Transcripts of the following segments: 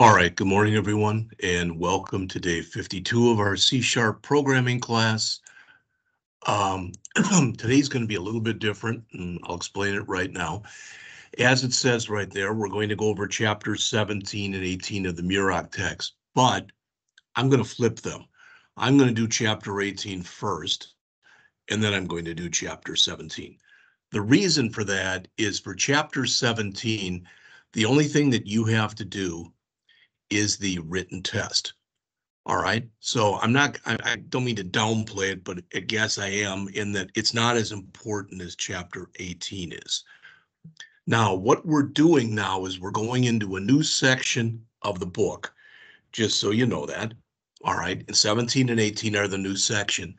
All right, good morning, everyone, and welcome to day 52 of our C-sharp programming class. Um, today's going to be a little bit different, and I'll explain it right now. As it says right there, we're going to go over chapters 17 and 18 of the Murach text, but I'm going to flip them. I'm going to do chapter 18 first, and then I'm going to do chapter 17. The reason for that is for chapter 17, the only thing that you have to do is the written test. All right. So I'm not, I, I, don't mean to downplay it, but I guess I am in that it's not as important as chapter 18 is. Now, what we're doing now is we're going into a new section of the book, just so you know that. All right. And 17 and 18 are the new section.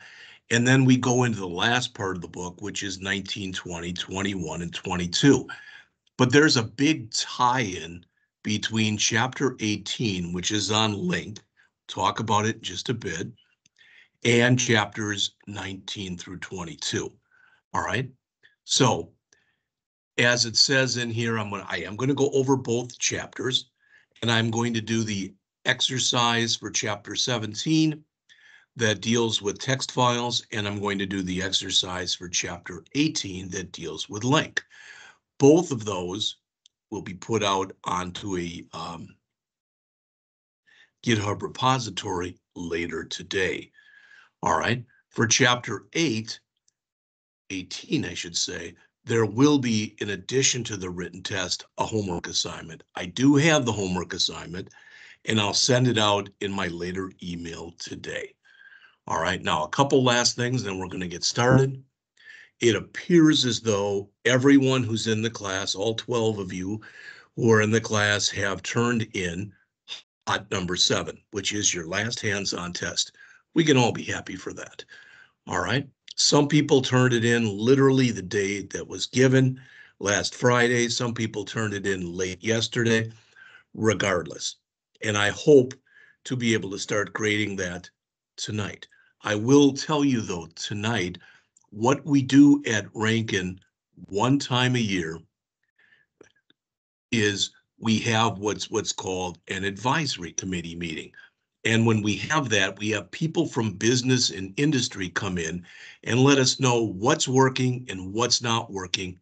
And then we go into the last part of the book, which is 19, 20, 21, and 22. But there's a big tie in between chapter 18, which is on LINQ, talk about it just a bit, and mm-hmm. chapters 19 through 22. All right. So as it says in here, I'm going I am going to go over both chapters and I'm going to do the exercise for chapter 17 that deals with text files, and I'm going to do the exercise for chapter 18 that deals with LINQ. Both of those will be put out onto a um, GitHub repository later today. All right, for chapter 8, 18, I should say, there will be, in addition to the written test, a homework assignment. I do have the homework assignment, and I'll send it out in my later email today. All right, now a couple last things, then we're going to get started it appears as though everyone who's in the class, all 12 of you who are in the class, have turned in hot number seven, which is your last hands-on test. We can all be happy for that. All right. Some people turned it in literally the day that was given last Friday. Some people turned it in late yesterday, regardless. And I hope to be able to start grading that tonight. I will tell you though, tonight, what we do at Ranken one time a year is we have what's what's called an advisory committee meeting. And when we have that, we have people from business and industry come in and let us know what's working and what's not working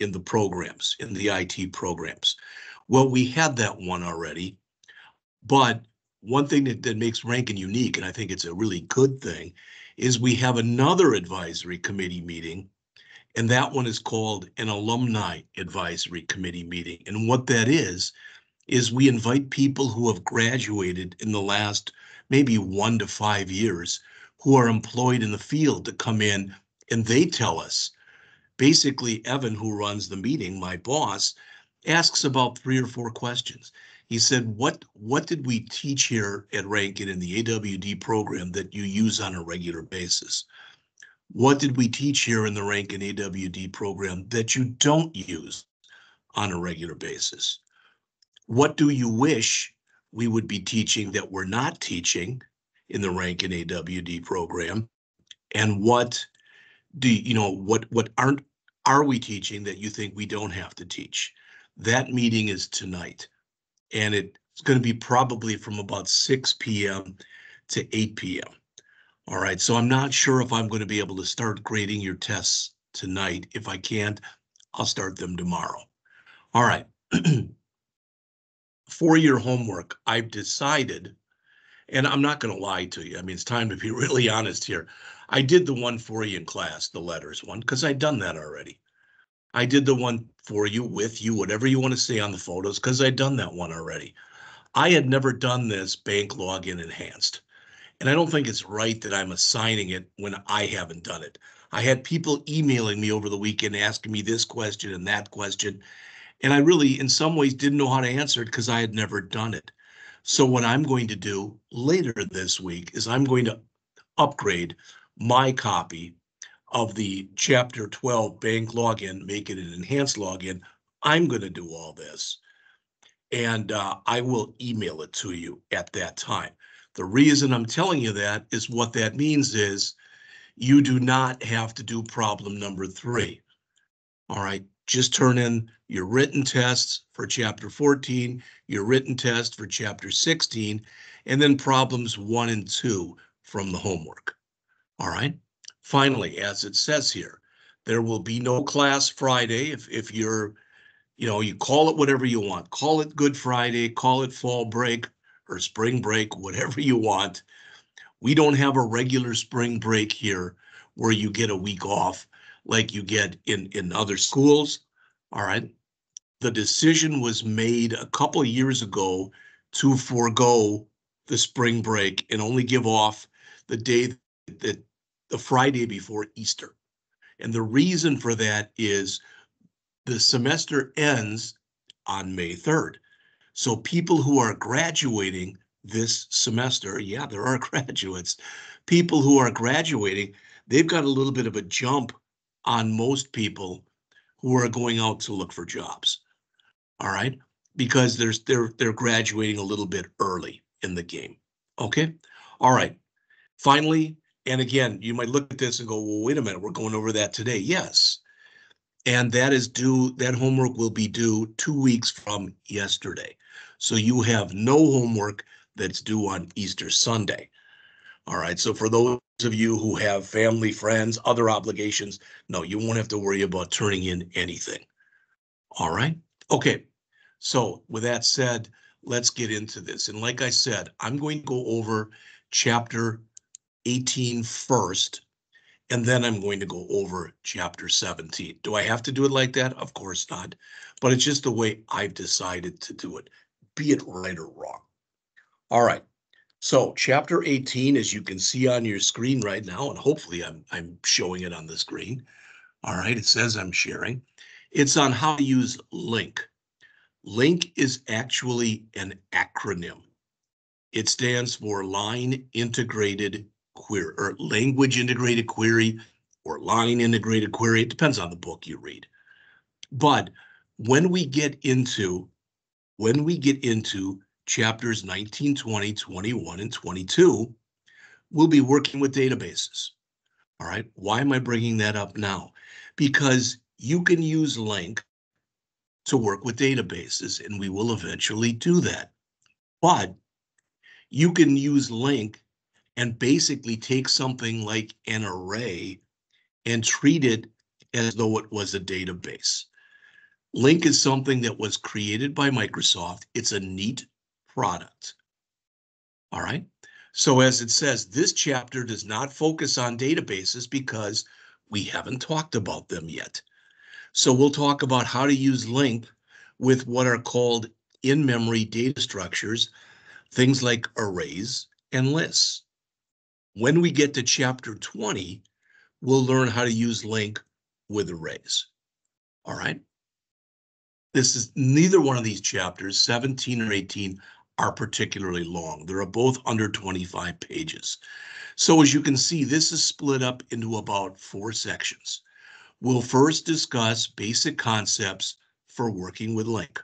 in the programs, in the IT programs. Well, we had that one already, but one thing that, that makes Ranken unique, and I think it's a really good thing, is we have another advisory committee meeting, and that one is called an alumni advisory committee meeting. And what that is, is we invite people who have graduated in the last maybe one to five years who are employed in the field to come in and they tell us. Basically, Evan, who runs the meeting, my boss, asks about three or four questions. He said, what, what did we teach here at Ranken in the AWD program that you use on a regular basis? What did we teach here in the Ranken AWD program that you don't use on a regular basis? What do you wish we would be teaching that we're not teaching in the Ranken AWD program? And what do you know, what, what aren't, are we teaching that you think we don't have to teach? That meeting is tonight and it's going to be probably from about 6 p.m. to 8 p.m. All right, so I'm not sure if I'm going to be able to start grading your tests tonight. If I can't, I'll start them tomorrow. All right. For your homework, I've decided, and I'm not going to lie to you. I mean, it's time to be really honest here. I did the one for you in class, the letters one, because I'd done that already. I did the one for you, with you, whatever you want to say on the photos, because I'd done that one already. I had never done this bank login enhanced. And I don't think it's right that I'm assigning it when I haven't done it. I had people emailing me over the weekend asking me this question and that question. And I really, in some ways, didn't know how to answer it because I had never done it. So what I'm going to do later this week is I'm going to upgrade my copy of the chapter 12 bank login, make it an enhanced login. I'm going to do all this and uh, I will email it to you at that time. The reason I'm telling you that is what that means is you do not have to do problem number three. All right. Just turn in your written tests for chapter 14, your written test for chapter 16, and then problems one and two from the homework. All right. Finally, as it says here, there will be no class Friday if, if you're, you know, you call it whatever you want. Call it Good Friday, call it fall break or spring break, whatever you want. We don't have a regular spring break here where you get a week off like you get in, in other schools. All right. The decision was made a couple of years ago to forego the spring break and only give off the day that the Friday before Easter. And the reason for that is the semester ends on May 3rd. So people who are graduating this semester, yeah, there are graduates, people who are graduating, they've got a little bit of a jump on most people who are going out to look for jobs. All right, because there's they're they're graduating a little bit early in the game. Okay, all right. Finally, and again, you might look at this and go, well, wait a minute, we're going over that today. Yes. And that is due, that homework will be due two weeks from yesterday. So you have no homework that's due on Easter Sunday. All right. So for those of you who have family, friends, other obligations, no, you won't have to worry about turning in anything. All right. Okay. So with that said, let's get into this. And like I said, I'm going to go over chapter 18 first, and then I'm going to go over chapter 17. Do I have to do it like that? Of course not, but it's just the way I've decided to do it, be it right or wrong. All right. So chapter 18, as you can see on your screen right now, and hopefully I'm, I'm showing it on the screen. All right, it says I'm sharing. It's on how to use LINQ. LINQ is actually an acronym. It stands for Line Integrated Query or Language Integrated Query or Line Integrated Query. It depends on the book you read. But when we get into when we get into chapters 19, 20, 21, and 22, we'll be working with databases. All right. Why am I bringing that up now? Because you can use LINQ to work with databases, and we will eventually do that. But you can use LINQ and basically take something like an array and treat it as though it was a database. LINQ is something that was created by Microsoft. It's a neat product. All right. So as it says, this chapter does not focus on databases because we haven't talked about them yet. So we'll talk about how to use LINQ with what are called in-memory data structures, things like arrays and lists. When we get to chapter 20, we'll learn how to use LINQ with arrays. All right. This is neither one of these chapters, 17 or 18, are particularly long. They're both under 25 pages. So as you can see, this is split up into about four sections. We'll first discuss basic concepts for working with LINQ.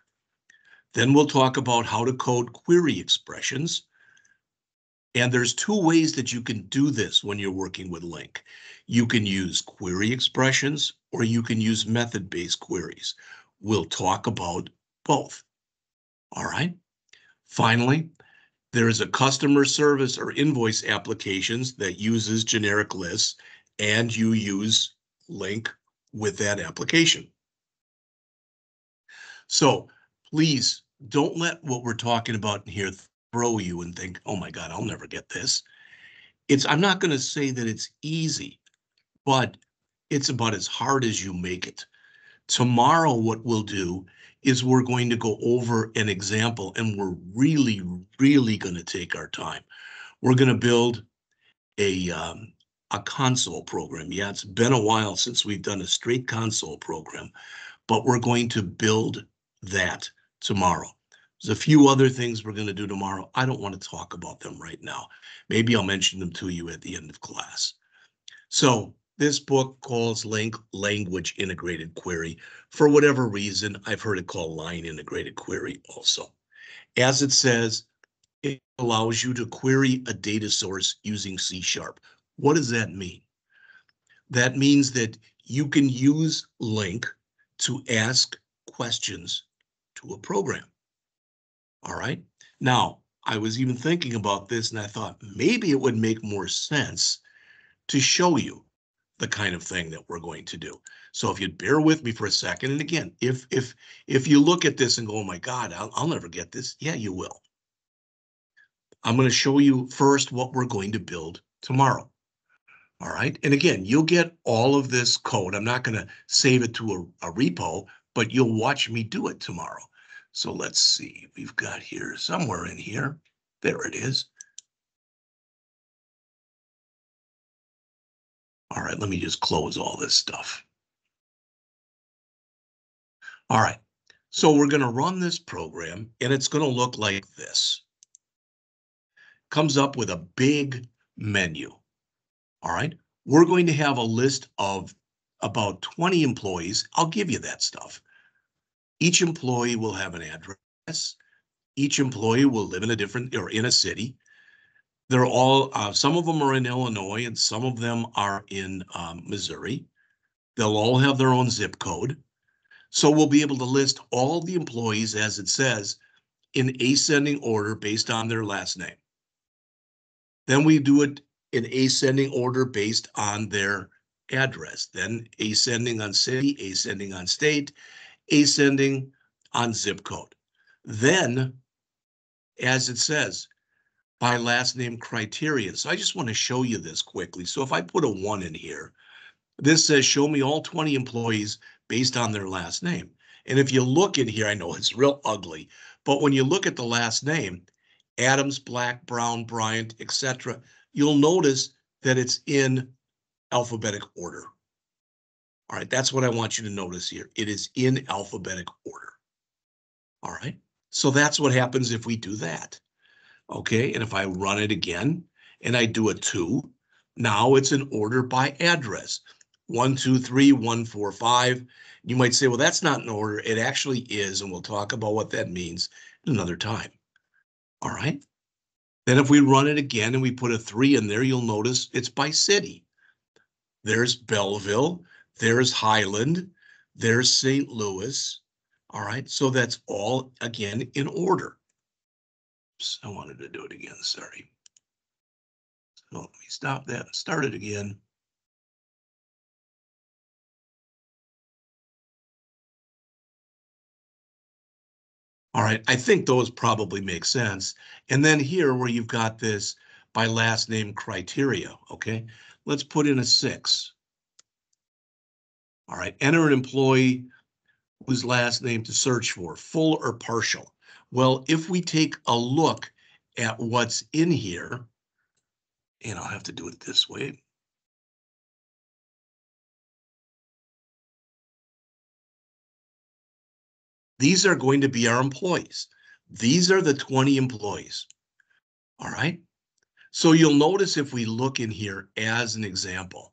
Then we'll talk about how to code query expressions. And there's two ways that you can do this when you're working with LINQ. You can use query expressions or you can use method-based queries. We'll talk about both. All right. Finally, there is a customer service or invoice applications that uses generic lists and you use LINQ with that application. So please don't let what we're talking about here throw you and think, oh my God, I'll never get this. It's I'm not going to say that it's easy, but it's about as hard as you make it. Tomorrow, what we'll do is we're going to go over an example and we're really, really going to take our time. We're going to build a um, a console program. Yeah, it's been a while since we've done a straight console program, but we're going to build that tomorrow. There's a few other things we're going to do tomorrow. I don't want to talk about them right now. Maybe I'll mention them to you at the end of class. So this book calls LINQ language integrated query. For whatever reason, I've heard it called line integrated query also. As it says, it allows you to query a data source using C Sharp. What does that mean? That means that you can use LINQ to ask questions to a program. All right. Now, I was even thinking about this and I thought maybe it would make more sense to show you the kind of thing that we're going to do. So if you'd bear with me for a second, and again, if if if you look at this and go, oh my God, I'll, I'll never get this. Yeah, you will. I'm going to show you first what we're going to build tomorrow. All right. And again, you'll get all of this code. I'm not going to save it to a, a repo, but you'll watch me do it tomorrow. So let's see, we've got here somewhere in here. There it is. All right, let me just close all this stuff. All right, so we're going to run this program and it's going to look like this. Comes up with a big menu. All right, we're going to have a list of about 20 employees. I'll give you that stuff. Each employee will have an address. Each employee will live in a different or in a city. They're all, uh, some of them are in Illinois and some of them are in um, Missouri. They'll all have their own zip code. So we'll be able to list all the employees as it says in ascending order based on their last name. Then we do it in ascending order based on their address, then ascending on city, ascending on state, ascending on zip code. Then, as it says, by last name criterion. So I just want to show you this quickly. So if I put a one in here, this says show me all 20 employees based on their last name. And if you look in here, I know it's real ugly, but when you look at the last name, Adams, Black, Brown, Bryant, etc., you'll notice that it's in alphabetic order. All right, that's what I want you to notice here. It is in alphabetic order. All right, so that's what happens if we do that. Okay, and if I run it again and I do a two, now it's in order by address. One, two, three, one, four, five. You might say, well, that's not in order. It actually is, and we'll talk about what that means another time. All right. Then if we run it again and we put a three in there, you'll notice it's by city. There's Belleville, there's Highland, there's St. Louis. All right, so that's all again in order. I wanted to do it again, sorry. So let me stop that and start it again. All right, I think those probably make sense. And then here where you've got this by last name criteria, okay? Let's put in a six. All right, enter an employee whose last name to search for, full or partial. Well, if we take a look at what's in here, and I'll have to do it this way. These are going to be our employees. These are the 20 employees. All right. So you'll notice if we look in here as an example,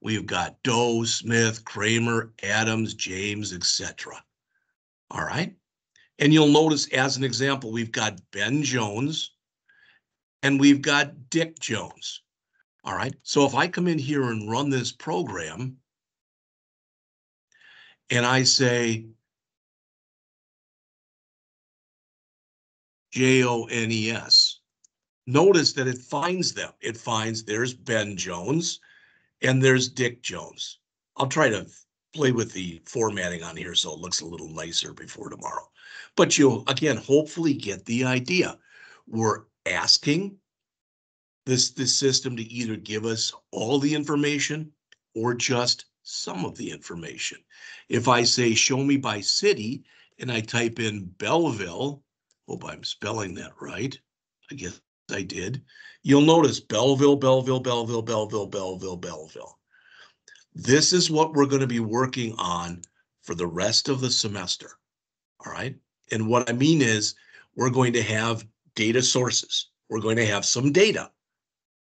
We've got Doe, Smith, Kramer, Adams, James, etc. All right. And you'll notice as an example, we've got Ben Jones and we've got Dick Jones. All right. So if I come in here and run this program and I say J-O-N-E-S, notice that it finds them. It finds there's Ben Jones and there's Dick Jones. I'll try to play with the formatting on here so it looks a little nicer before tomorrow. But you'll, again, hopefully get the idea. We're asking this, this system to either give us all the information or just some of the information. If I say, show me by city, and I type in Belleville, hope I'm spelling that right. I guess I did. You'll notice Belleville, Belleville, Belleville, Belleville, Belleville, Belleville. This is what we're going to be working on for the rest of the semester. All right. And what I mean is we're going to have data sources. We're going to have some data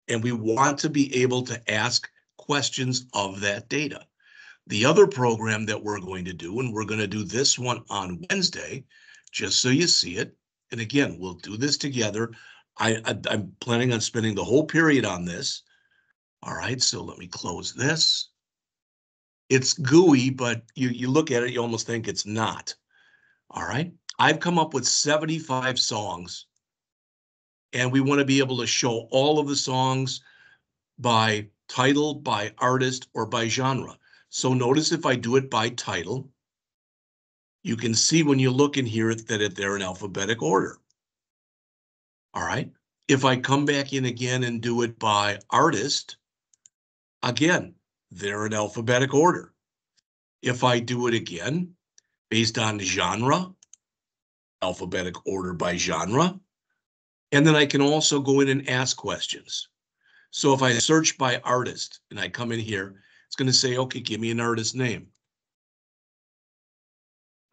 and we want to be able to ask questions of that data. The other program that we're going to do, and we're going to do this one on Wednesday, just so you see it. And again, we'll do this together. I, I am planning on spending the whole period on this. All right, so let me close this. It's GUI, but you, you look at it, you almost think it's not. All right. I've come up with 75 songs and we want to be able to show all of the songs by title, by artist, or by genre. So notice if I do it by title, you can see when you look in here that they're in alphabetic order. All right. If I come back in again and do it by artist, again, they're in alphabetic order. If I do it again, based on genre, alphabetic order by genre, and then I can also go in and ask questions. So if I search by artist and I come in here, it's going to say, okay, give me an artist name.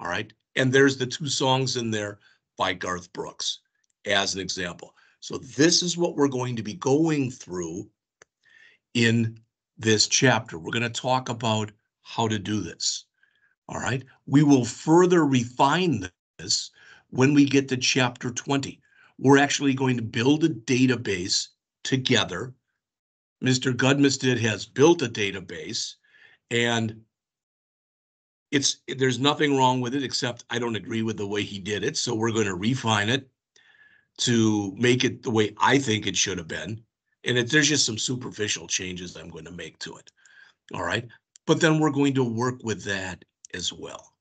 All right. And there's the two songs in there by Garth Brooks as an example. So this is what we're going to be going through in this chapter. We're going to talk about how to do this. All right. We will further refine this when we get to chapter 20. We're actually going to build a database together. Mr. Gudmested has built a database and it's there's nothing wrong with it except I don't agree with the way he did it. So we're going to refine it to make it the way I think it should have been. And there's just some superficial changes I'm going to make to it. All right. But then we're going to work with that as well.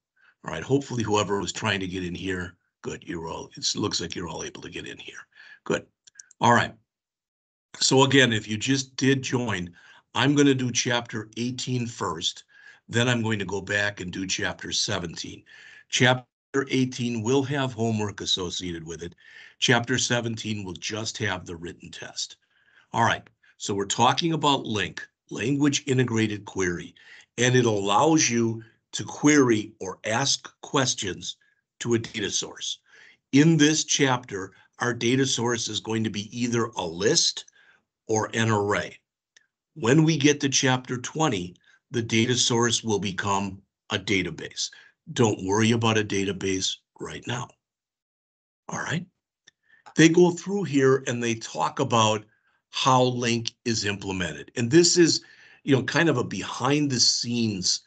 All right. Hopefully, whoever was trying to get in here Good, you're all, it looks like you're all able to get in here. Good. All right. So again, if you just did join, I'm going to do chapter 18 first. Then I'm going to go back and do chapter 17. Chapter 18 will have homework associated with it. Chapter 17 will just have the written test. All right. So we're talking about LINQ, language integrated query, and it allows you to query or ask questions to a data source. In this chapter, our data source is going to be either a list or an array. When we get to chapter 20, the data source will become a database. Don't worry about a database right now. All right. They go through here and they talk about how LINQ is implemented. And this is, you know, kind of a behind the scenes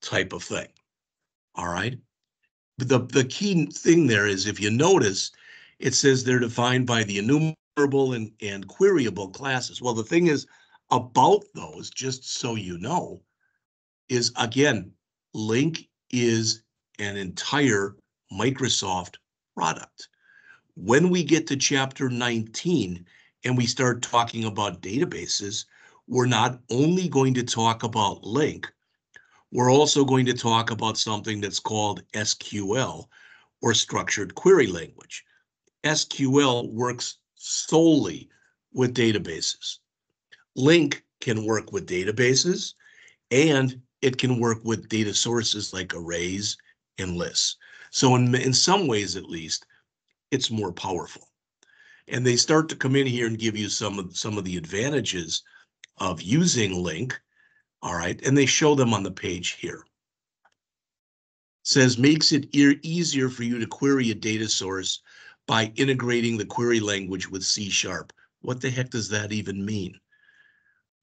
type of thing. All right the, the key thing there is if you notice, it says they're defined by the enumerable and, and queryable classes. Well, the thing is about those, just so you know, is again, LINQ is an entire Microsoft product. When we get to chapter 19 and we start talking about databases, we're not only going to talk about LINQ, we're also going to talk about something that's called SQL or structured query language. SQL works solely with databases. LINQ can work with databases and it can work with data sources like arrays and lists. So in, in some ways, at least, it's more powerful. And they start to come in here and give you some of some of the advantages of using LINQ. all right, and they show them on the page here. says makes it e easier for you to query a data source by integrating the query language with C Sharp. What the heck does that even mean?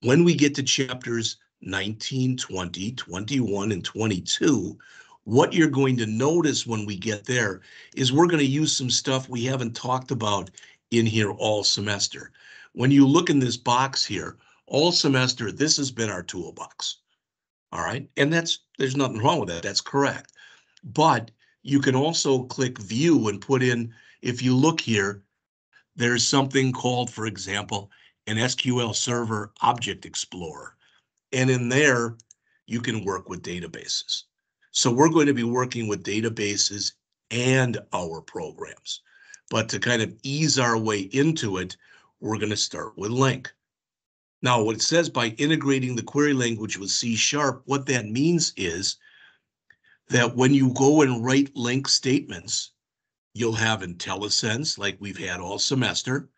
When we get to chapters 19, 20, 21, and 22, what you're going to notice when we get there is we're going to use some stuff we haven't talked about in here all semester. When you look in this box here, all semester, this has been our toolbox. All right. And that's, there's nothing wrong with that. That's correct. But you can also click view and put in, if you look here, there's something called, for example, an SQL Server Object Explorer. And in there, you can work with databases. So we're going to be working with databases and our programs. But to kind of ease our way into it, we're going to start with LINQ. Now, what it says by integrating the query language with C sharp, what that means is that when you go and write LINQ statements, you'll have IntelliSense like we've had all semester.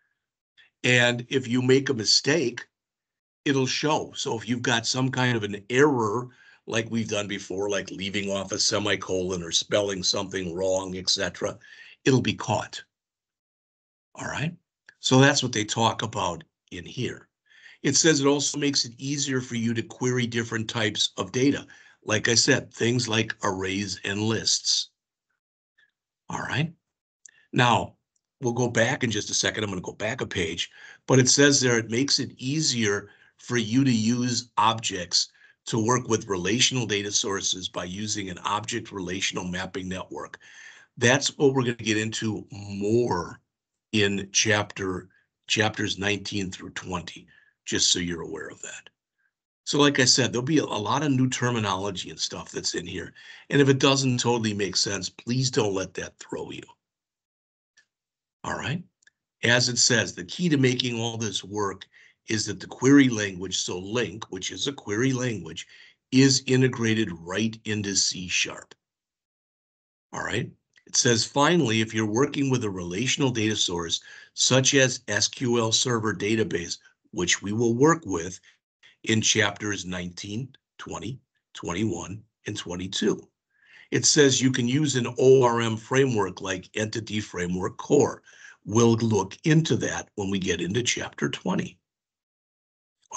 And if you make a mistake, it'll show. So if you've got some kind of an error, like we've done before, like leaving off a semicolon or spelling something wrong, etc., it'll be caught. All right. So that's what they talk about in here. It says it also makes it easier for you to query different types of data. Like I said, things like arrays and lists. All right. Now, we'll go back in just a second. I'm going to go back a page, but it says there it makes it easier for you to use objects to work with relational data sources by using an object relational mapping network. That's what we're going to get into more in chapter chapters 19 through 20, just so you're aware of that. So like I said, there'll be a, a lot of new terminology and stuff that's in here. And if it doesn't totally make sense, please don't let that throw you. All right. As it says, the key to making all this work is that the query language, so LINQ, which is a query language, is integrated right into C Sharp. All right. It says, finally, if you're working with a relational data source, such as SQL Server Database, which we will work with in chapters 19, 20, 21, and 22. It says you can use an ORM framework like Entity Framework Core. We'll look into that when we get into chapter 20.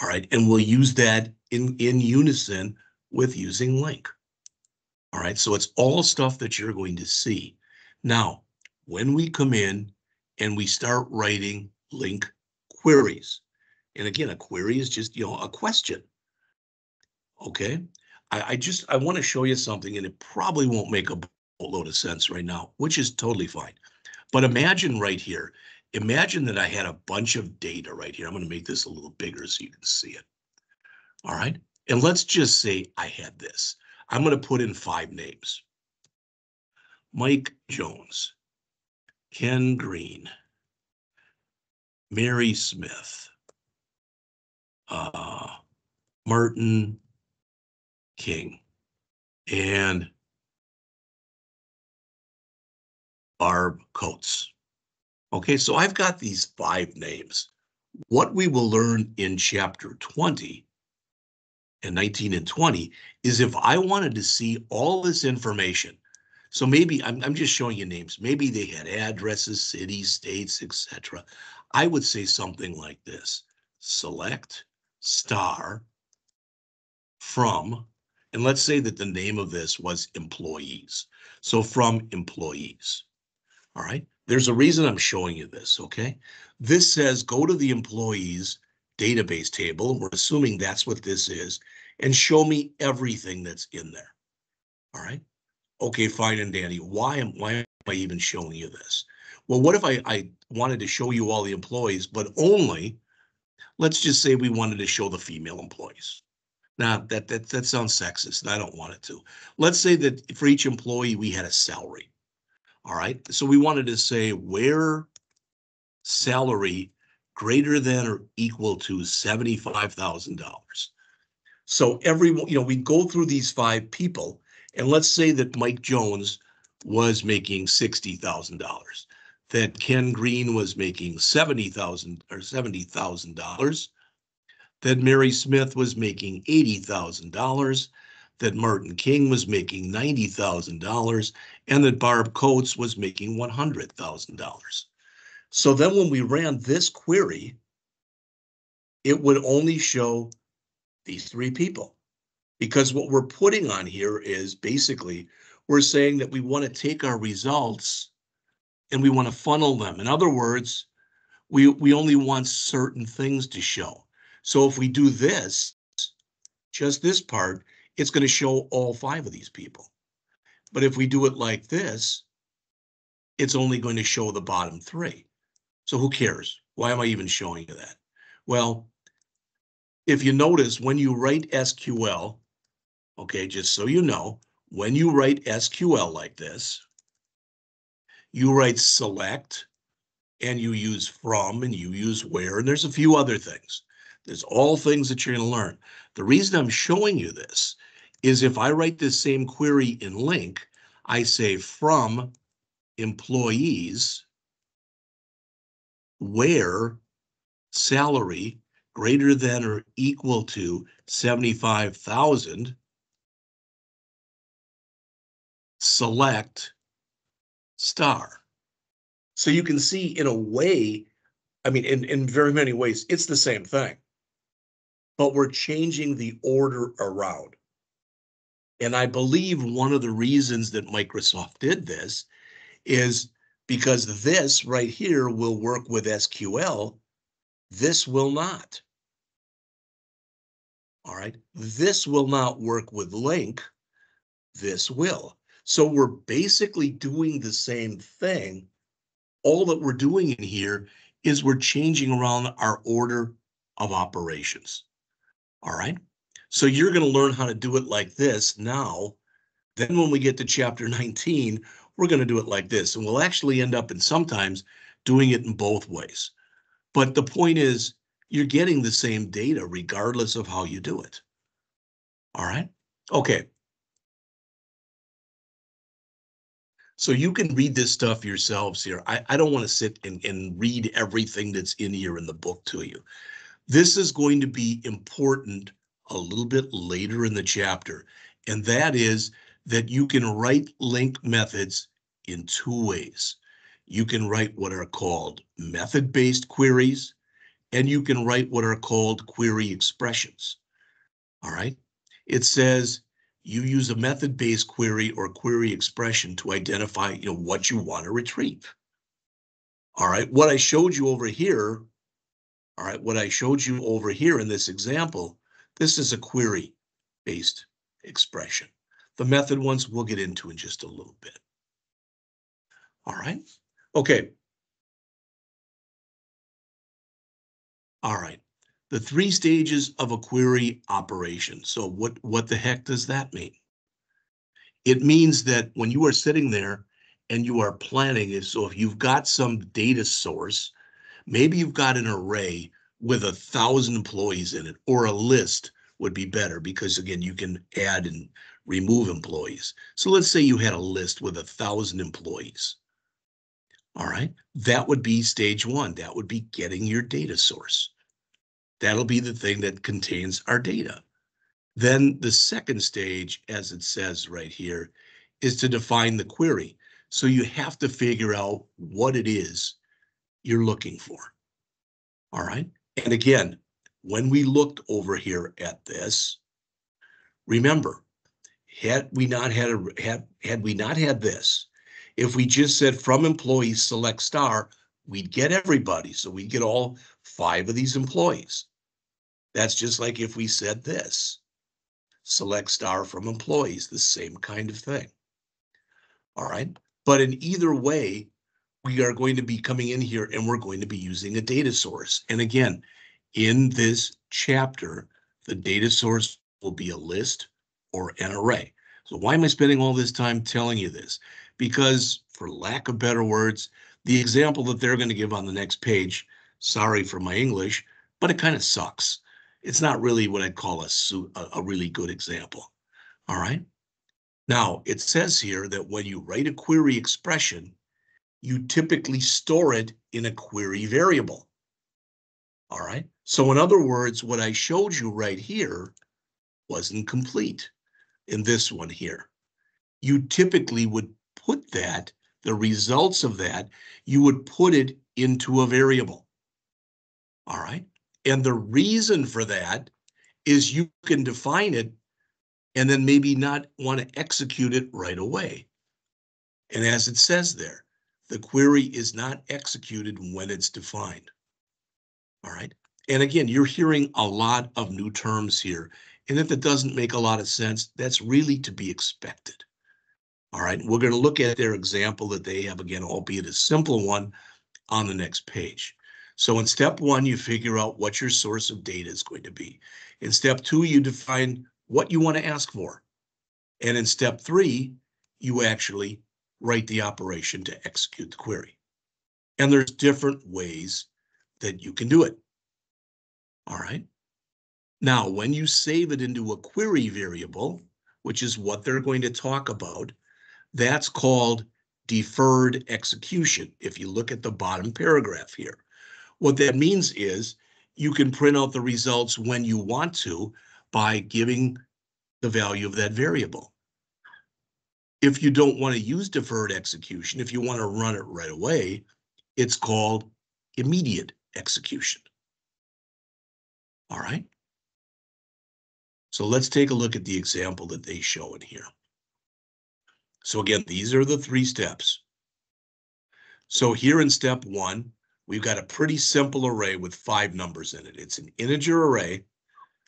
All right, and we'll use that in, in unison with using LINQ. All right, so it's all stuff that you're going to see. Now, when we come in and we start writing LINQ queries, and again, a query is just, you know, a question. Okay, I, I just, I want to show you something and it probably won't make a load of sense right now, which is totally fine. But imagine right here, imagine that I had a bunch of data right here. I'm going to make this a little bigger so you can see it. All right. And let's just say I had this. I'm going to put in five names. Mike Jones, Ken Green, Mary Smith, uh, Martin King, and Barb Coates. Okay, so I've got these five names. What we will learn in chapter 20 and 19 and 20 is if I wanted to see all this information, so maybe I'm, I'm just showing you names. Maybe they had addresses, cities, states, etc. I would say something like this. Select star from, and let's say that the name of this was employees. So from employees. All right. There's a reason I'm showing you this. Okay. This says go to the employees database table. We're assuming that's what this is and show me everything that's in there. All right. Okay, fine and dandy. Why am why am I even showing you this? Well, what if I, I wanted to show you all the employees, but only let's just say we wanted to show the female employees. Now that that that sounds sexist, and I don't want it to. Let's say that for each employee we had a salary. All right, so we wanted to say where salary greater than or equal to seventy-five thousand dollars. So everyone, you know, we go through these five people, and let's say that Mike Jones was making sixty thousand dollars that Ken Green was making seventy thousand or seventy thousand dollars, that Mary Smith was making eighty thousand dollars, that Martin King was making ninety thousand dollars, and that Barb Coates was making one hundred thousand dollars. So then when we ran this query, it would only show these three people. Because what we're putting on here is basically, we're saying that we want to take our results and we want to funnel them. In other words, we, we only want certain things to show. So if we do this, just this part, it's going to show all five of these people. But if we do it like this, it's only going to show the bottom three. So who cares? Why am I even showing you that? Well, if you notice when you write SQL, okay, just so you know, when you write SQL like this, you write select and you use from and you use where, and there's a few other things. There's all things that you're going to learn. The reason I'm showing you this is if I write this same query in LINQ, I say from employees where salary greater than or equal to 75,000 select star. So you can see in a way, I mean, in, in very many ways, it's the same thing. But we're changing the order around. And I believe one of the reasons that Microsoft did this is because this right here will work with SQL. This will not. All right, this will not work with LINQ. This will. So we're basically doing the same thing. All that we're doing in here is we're changing around our order of operations. All right. So you're going to learn how to do it like this now. Then when we get to chapter 19, we're going to do it like this. And we'll actually end up in sometimes doing it in both ways. But the point is, you're getting the same data regardless of how you do it. All right. Okay. So you can read this stuff yourselves here. I, I don't want to sit and, and read everything that's in here in the book to you. This is going to be important a little bit later in the chapter, and that is that you can write LINQ methods in two ways. You can write what are called method-based queries, and you can write what are called query expressions. All right. It says you use a method-based query or query expression to identify you know, what you want to retrieve. All right, what I showed you over here, all right, what I showed you over here in this example, this is a query-based expression. The method ones we'll get into in just a little bit. All right, okay. All right, the three stages of a query operation. So what, what the heck does that mean? It means that when you are sitting there and you are planning it, so if you've got some data source, maybe you've got an array with a thousand employees in it, or a list would be better because again, you can add and remove employees. So let's say you had a list with a thousand employees. All right, that would be stage one. That would be getting your data source. That'll be the thing that contains our data. Then the second stage, as it says right here, is to define the query. So you have to figure out what it is you're looking for. All right. And again, when we looked over here at this, remember, had we not had a had had we not had this, if we just said from employees select star, we'd get everybody. So we'd get all five of these employees. That's just like if we said this, select star from employees, the same kind of thing. All right. But in either way, we are going to be coming in here and we're going to be using a data source. And again, in this chapter, the data source will be a list or an array. So why am I spending all this time telling you this? Because for lack of better words, the example that they're going to give on the next page, sorry for my English, but it kind of sucks it's not really what I'd call a, a really good example. All right. Now, it says here that when you write a query expression, you typically store it in a query variable. All right. So in other words, what I showed you right here wasn't complete in this one here. You typically would put that, the results of that, you would put it into a variable. All right. And the reason for that is you can define it and then maybe not want to execute it right away. And as it says there, the query is not executed when it's defined. All right. And again, you're hearing a lot of new terms here. And if it doesn't make a lot of sense, that's really to be expected. All right. We're going to look at their example that they have, again, albeit a simple one, on the next page. So in step one, you figure out what your source of data is going to be. In step two, you define what you want to ask for. And in step three, you actually write the operation to execute the query. And there's different ways that you can do it. All right. Now, when you save it into a query variable, which is what they're going to talk about, that's called deferred execution. If you look at the bottom paragraph here, what that means is you can print out the results when you want to by giving the value of that variable. If you don't want to use deferred execution, if you want to run it right away, it's called immediate execution. All right. So let's take a look at the example that they show in here. So again, these are the three steps. So here in step one, we've got a pretty simple array with five numbers in it. It's an integer array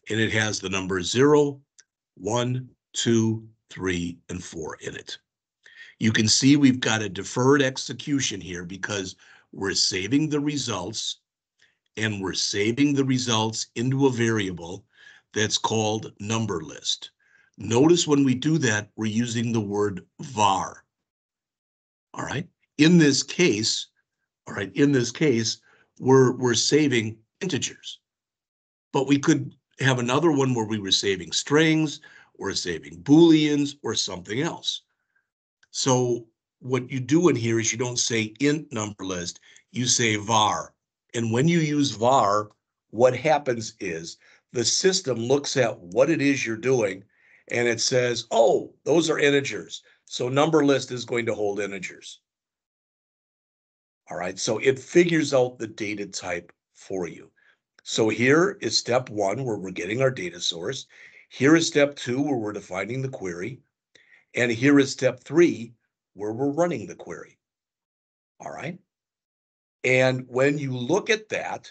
and it has the number zero, one, two, three, and four in it. You can see we've got a deferred execution here because we're saving the results and we're saving the results into a variable that's called number list. Notice when we do that, we're using the word var. All right. In this case, all right, in this case, we're, we're saving integers. But we could have another one where we were saving strings or saving booleans or something else. So what you do in here is you don't say int number list, you say var. And when you use var, what happens is the system looks at what it is you're doing and it says, oh, those are integers. So number list is going to hold integers. All right, so it figures out the data type for you. So here is step one where we're getting our data source. Here is step two where we're defining the query. And here is step three where we're running the query. All right. And when you look at that,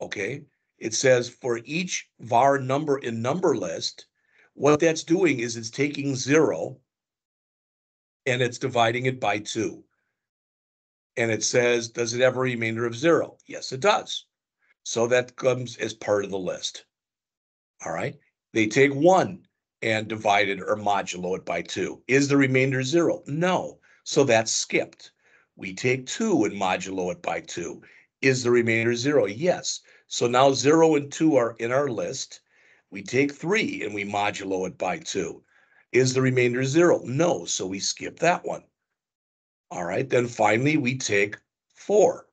okay, it says for each var number in number list, what that's doing is it's taking zero and it's dividing it by two. And it says, does it have a remainder of zero? Yes, it does. So that comes as part of the list. All right. They take one and divide it or modulo it by two. Is the remainder zero? No. So that's skipped. We take two and modulo it by two. Is the remainder zero? Yes. So now zero and two are in our list. We take three and we modulo it by two. Is the remainder zero? No, so we skip that one. All right, then finally we take four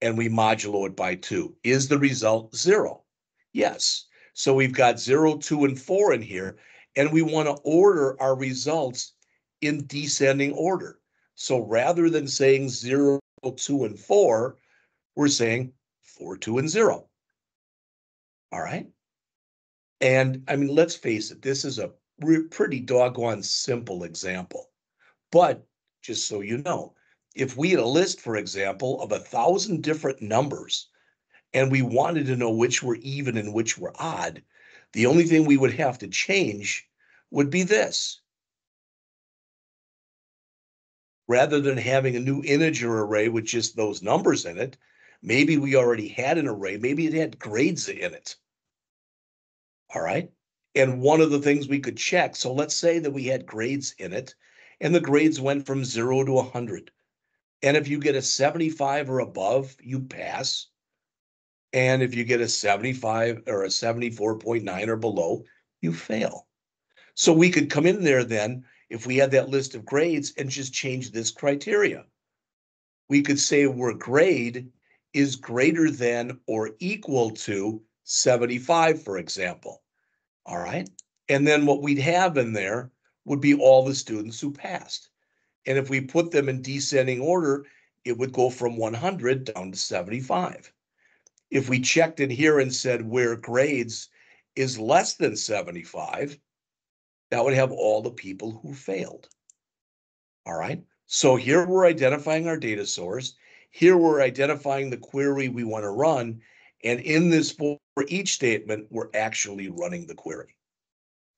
and we modulo it by two. Is the result zero? Yes. So we've got zero, two, and four in here, and we want to order our results in descending order. So rather than saying zero, two, and four, we're saying four, two, and zero. All right. And I mean, let's face it, this is a pretty doggone simple example. But just so you know, if we had a list, for example, of a thousand different numbers and we wanted to know which were even and which were odd, the only thing we would have to change would be this. Rather than having a new integer array with just those numbers in it, Maybe we already had an array. Maybe it had grades in it. All right. And one of the things we could check, so let's say that we had grades in it and the grades went from zero to 100. And if you get a 75 or above, you pass. And if you get a 75 or a 74.9 or below, you fail. So we could come in there then, if we had that list of grades and just change this criteria. We could say we're grade is greater than or equal to 75, for example. All right. And then what we'd have in there would be all the students who passed. And if we put them in descending order, it would go from 100 down to 75. If we checked in here and said where grades is less than 75, that would have all the people who failed. All right. So here we're identifying our data source here we're identifying the query we want to run. And in this for each statement, we're actually running the query.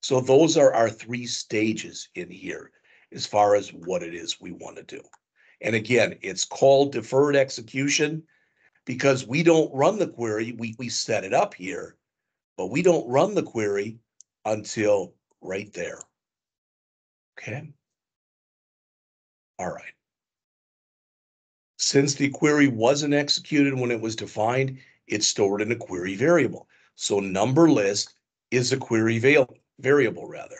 So those are our three stages in here as far as what it is we want to do. And again, it's called deferred execution because we don't run the query. We, we set it up here, but we don't run the query until right there. Okay. All right. Since the query wasn't executed when it was defined, it's stored in a query variable. So number list is a query variable rather.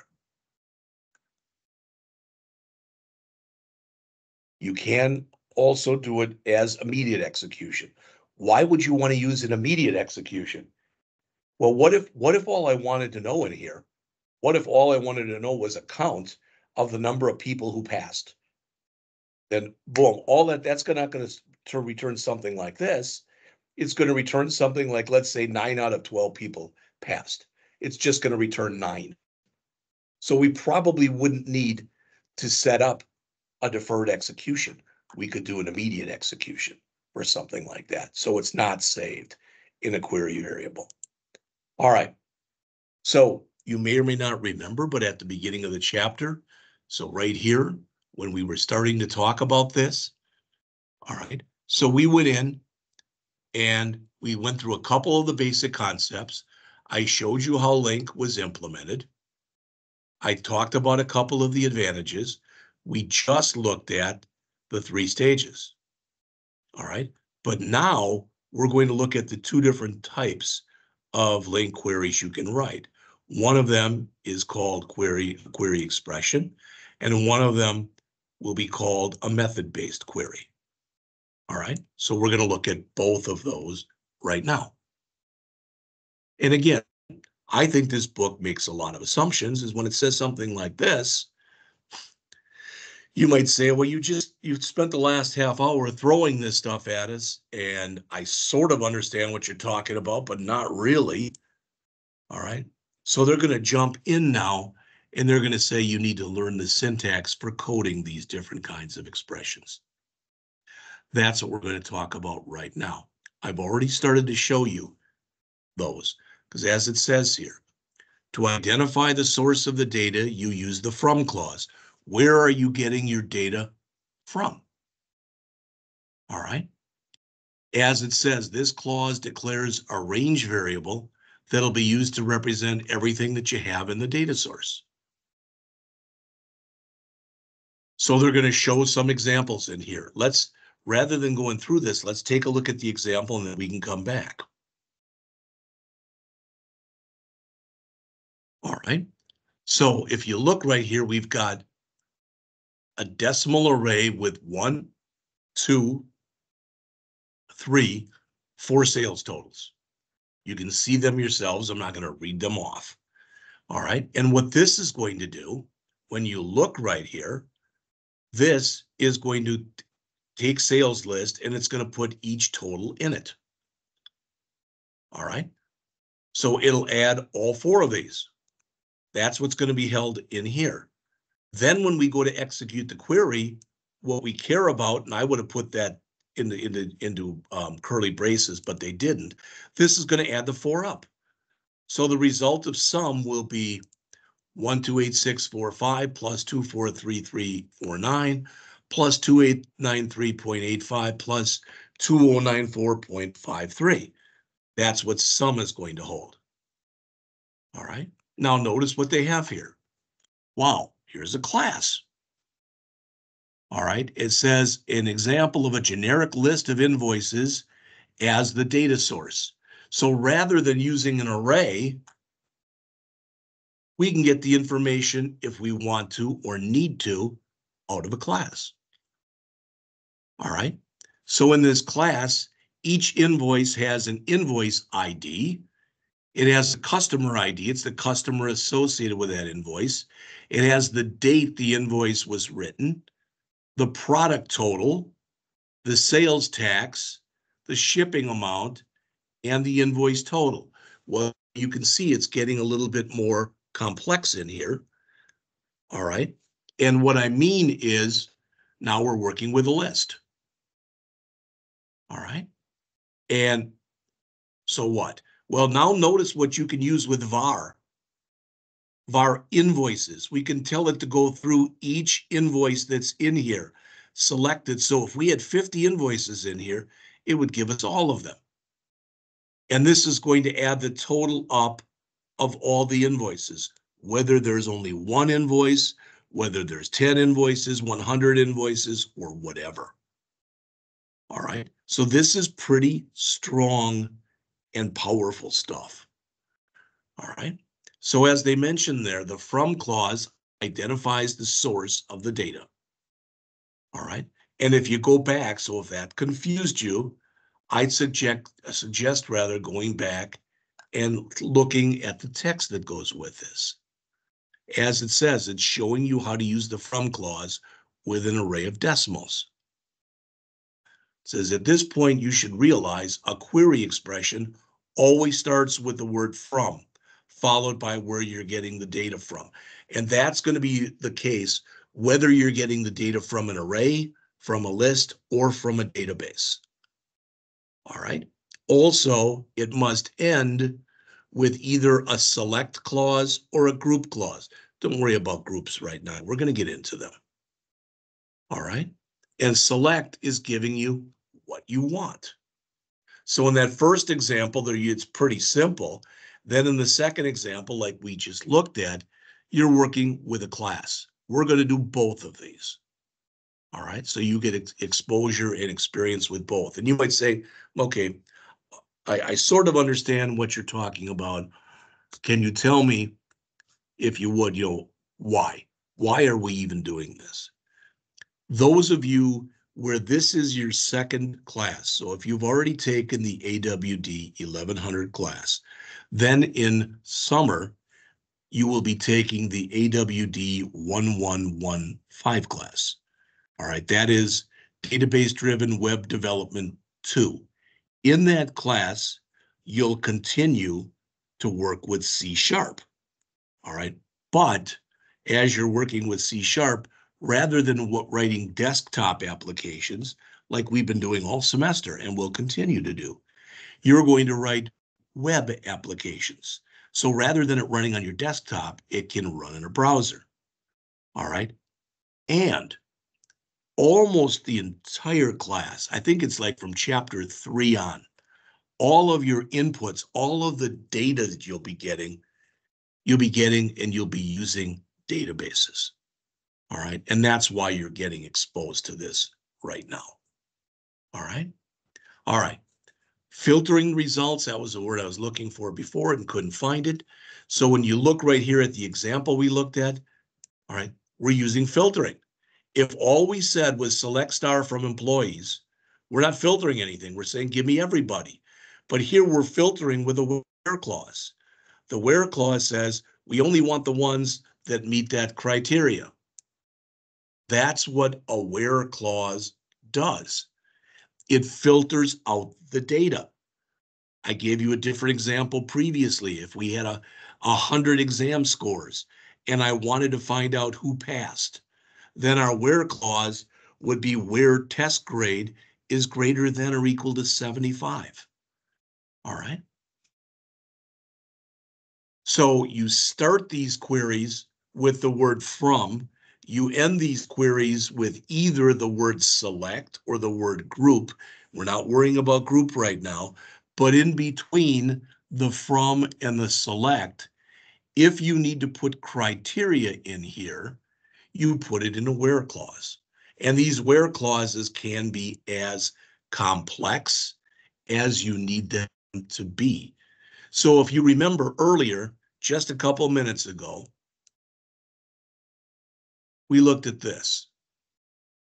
You can also do it as immediate execution. Why would you want to use an immediate execution? Well, what if what if all I wanted to know in here, what if all I wanted to know was a count of the number of people who passed? then boom, all that that's not going to return something like this. It's going to return something like, let's say, nine out of 12 people passed. It's just going to return nine. So we probably wouldn't need to set up a deferred execution. We could do an immediate execution or something like that. So it's not saved in a query variable. All right. So you may or may not remember, but at the beginning of the chapter, so right here, when we were starting to talk about this, all right, so we went in and we went through a couple of the basic concepts. I showed you how LINQ was implemented. I talked about a couple of the advantages. We just looked at the three stages. All right, but now we're going to look at the two different types of LINQ queries you can write. One of them is called query query expression, and one of them will be called a method-based query. All right, so we're going to look at both of those right now. And again, I think this book makes a lot of assumptions is when it says something like this, you might say, well, you just, you spent the last half hour throwing this stuff at us, and I sort of understand what you're talking about, but not really. All right. So they're going to jump in now and they're going to say you need to learn the syntax for coding these different kinds of expressions. That's what we're going to talk about right now. I've already started to show you those because as it says here, to identify the source of the data, you use the from clause. Where are you getting your data from? All right. As it says, this clause declares a range variable that'll be used to represent everything that you have in the data source. So they're going to show some examples in here. Let's, rather than going through this, let's take a look at the example and then we can come back. All right. So if you look right here, we've got a decimal array with one, two, three, four sales totals. You can see them yourselves. I'm not going to read them off. All right. And what this is going to do, when you look right here, this is going to take sales list and it's going to put each total in it. All right. So it'll add all four of these. That's what's going to be held in here. Then when we go to execute the query, what we care about, and I would have put that in the, in the, into um, curly braces, but they didn't. This is going to add the four up. So the result of sum will be 128645 plus 243349 plus 2893.85 plus 2094.53. That's what sum is going to hold. All right. Now notice what they have here. Wow, here's a class. All right, it says an example of a generic list of invoices as the data source. So rather than using an array, we can get the information if we want to or need to out of a class. All right, so in this class, each invoice has an invoice ID. It has a customer ID. It's the customer associated with that invoice. It has the date the invoice was written the product total, the sales tax, the shipping amount, and the invoice total. Well, you can see it's getting a little bit more complex in here. All right. And what I mean is now we're working with a list. All right. And so what? Well, now notice what you can use with VAR VAR invoices. We can tell it to go through each invoice that's in here, selected. So if we had 50 invoices in here, it would give us all of them. And this is going to add the total up of all the invoices, whether there's only one invoice, whether there's 10 invoices, 100 invoices, or whatever. All right, so this is pretty strong and powerful stuff. All right. So as they mentioned there, the from clause identifies the source of the data. All right. And if you go back, so if that confused you, I'd suggest, suggest rather going back and looking at the text that goes with this. As it says, it's showing you how to use the from clause with an array of decimals. Says at this point, you should realize a query expression always starts with the word from followed by where you're getting the data from. And that's going to be the case whether you're getting the data from an array, from a list, or from a database. All right. Also, it must end with either a select clause or a group clause. Don't worry about groups right now. We're going to get into them. All right. And select is giving you what you want. So in that first example, there it's pretty simple. Then in the second example, like we just looked at, you're working with a class. We're going to do both of these. All right, so you get ex exposure and experience with both. And you might say, okay, I, I sort of understand what you're talking about. Can you tell me, if you would, you know, why? Why are we even doing this? Those of you where this is your second class, so if you've already taken the AWD 1100 class, then in summer, you will be taking the AWD 1115 class. All right, that is database driven web development two. In that class, you'll continue to work with C sharp. All right, but as you're working with C sharp, rather than writing desktop applications like we've been doing all semester and will continue to do, you're going to write web applications. So rather than it running on your desktop, it can run in a browser. All right. And almost the entire class, I think it's like from chapter three on, all of your inputs, all of the data that you'll be getting, you'll be getting and you'll be using databases. All right. And that's why you're getting exposed to this right now. All right. All right. Filtering results, that was the word I was looking for before and couldn't find it. So when you look right here at the example we looked at, all right, we're using filtering. If all we said was select star from employees, we're not filtering anything. We're saying, give me everybody. But here we're filtering with a where clause. The where clause says we only want the ones that meet that criteria. That's what a where clause does. It filters out the data. I gave you a different example previously. If we had a, a hundred exam scores and I wanted to find out who passed, then our where clause would be where test grade is greater than or equal to 75. All right. So you start these queries with the word from you end these queries with either the word select or the word group. We're not worrying about group right now, but in between the from and the select, if you need to put criteria in here, you put it in a where clause. And these where clauses can be as complex as you need them to be. So if you remember earlier, just a couple minutes ago, we looked at this.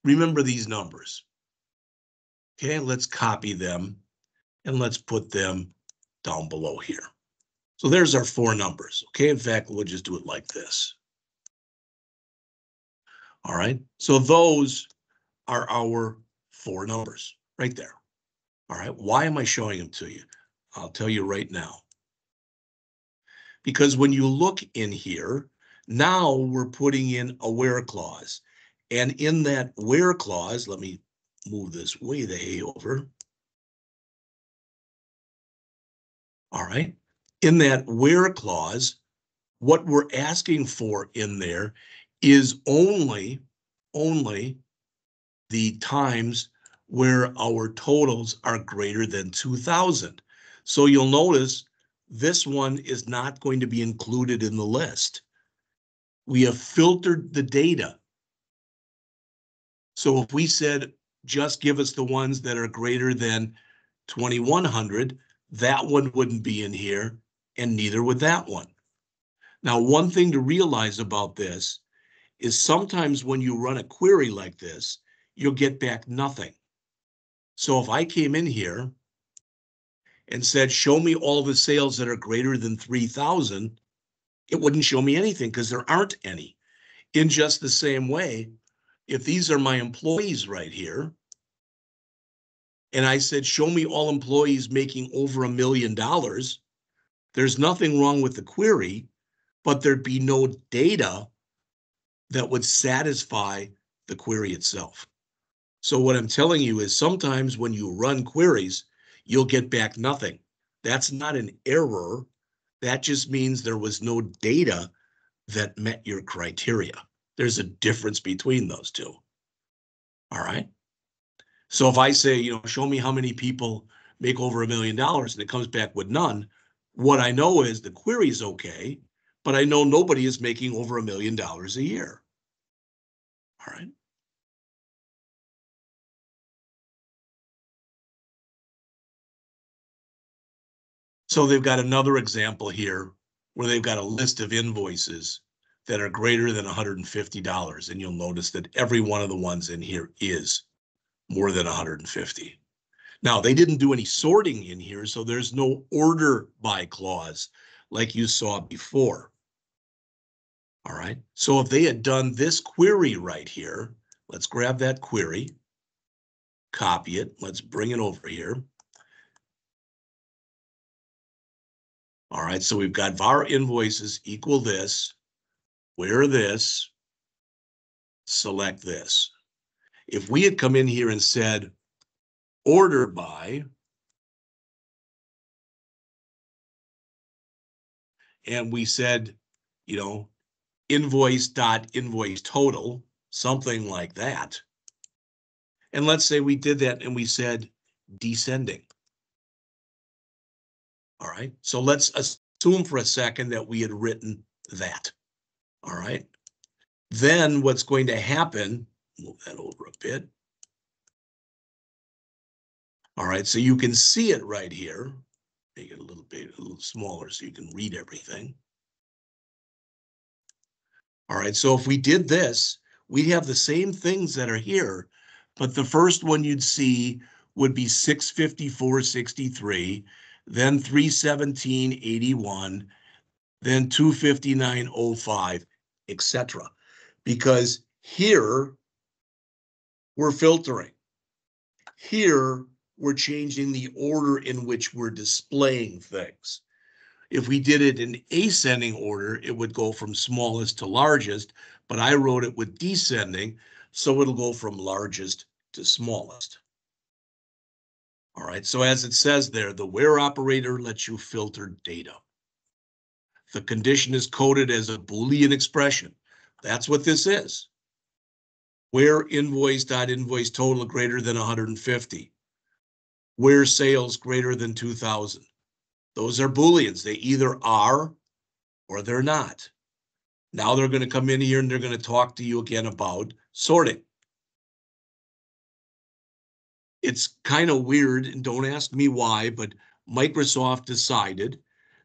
Remember these numbers. Okay, let's copy them and let's put them down below here. So there's our four numbers. Okay, in fact, we'll just do it like this. All right, so those are our four numbers right there. All right, why am I showing them to you? I'll tell you right now. Because when you look in here, now we're putting in a where clause. And in that where clause, let me move this way the hay over. All right. In that where clause, what we're asking for in there is only, only the times where our totals are greater than 2000. So you'll notice this one is not going to be included in the list we have filtered the data. So if we said, just give us the ones that are greater than 2100, that one wouldn't be in here and neither would that one. Now, one thing to realize about this is sometimes when you run a query like this, you'll get back nothing. So if I came in here and said, show me all the sales that are greater than 3000, it wouldn't show me anything because there aren't any. In just the same way, if these are my employees right here, and I said, show me all employees making over a million dollars, there's nothing wrong with the query, but there'd be no data that would satisfy the query itself. So what I'm telling you is sometimes when you run queries, you'll get back nothing. That's not an error. That just means there was no data that met your criteria. There's a difference between those two. All right. So if I say, you know, show me how many people make over a million dollars and it comes back with none, what I know is the query is okay, but I know nobody is making over a million dollars a year. All right. So they've got another example here where they've got a list of invoices that are greater than $150. And you'll notice that every one of the ones in here is more than 150. Now, they didn't do any sorting in here, so there's no order by clause like you saw before. All right, so if they had done this query right here, let's grab that query, copy it, let's bring it over here. All right, so we've got var invoices equal this, where this, select this. If we had come in here and said order by and we said, you know, invoice dot invoice total, something like that. And let's say we did that and we said descending. All right, so let's assume for a second that we had written that. All right, then what's going to happen, move that over a bit. All right, so you can see it right here. Make it a little bit, a little smaller so you can read everything. All right, so if we did this, we'd have the same things that are here, but the first one you'd see would be 654.63, then 317.81, then 259.05, etc. Because here we're filtering. Here we're changing the order in which we're displaying things. If we did it in ascending order, it would go from smallest to largest, but I wrote it with descending, so it'll go from largest to smallest. All right, so as it says there, the where operator lets you filter data. The condition is coded as a Boolean expression. That's what this is. Where invoice dot invoice total greater than 150. Where sales greater than 2000. Those are Booleans. They either are or they're not. Now they're going to come in here and they're going to talk to you again about sorting it's kind of weird, and don't ask me why, but Microsoft decided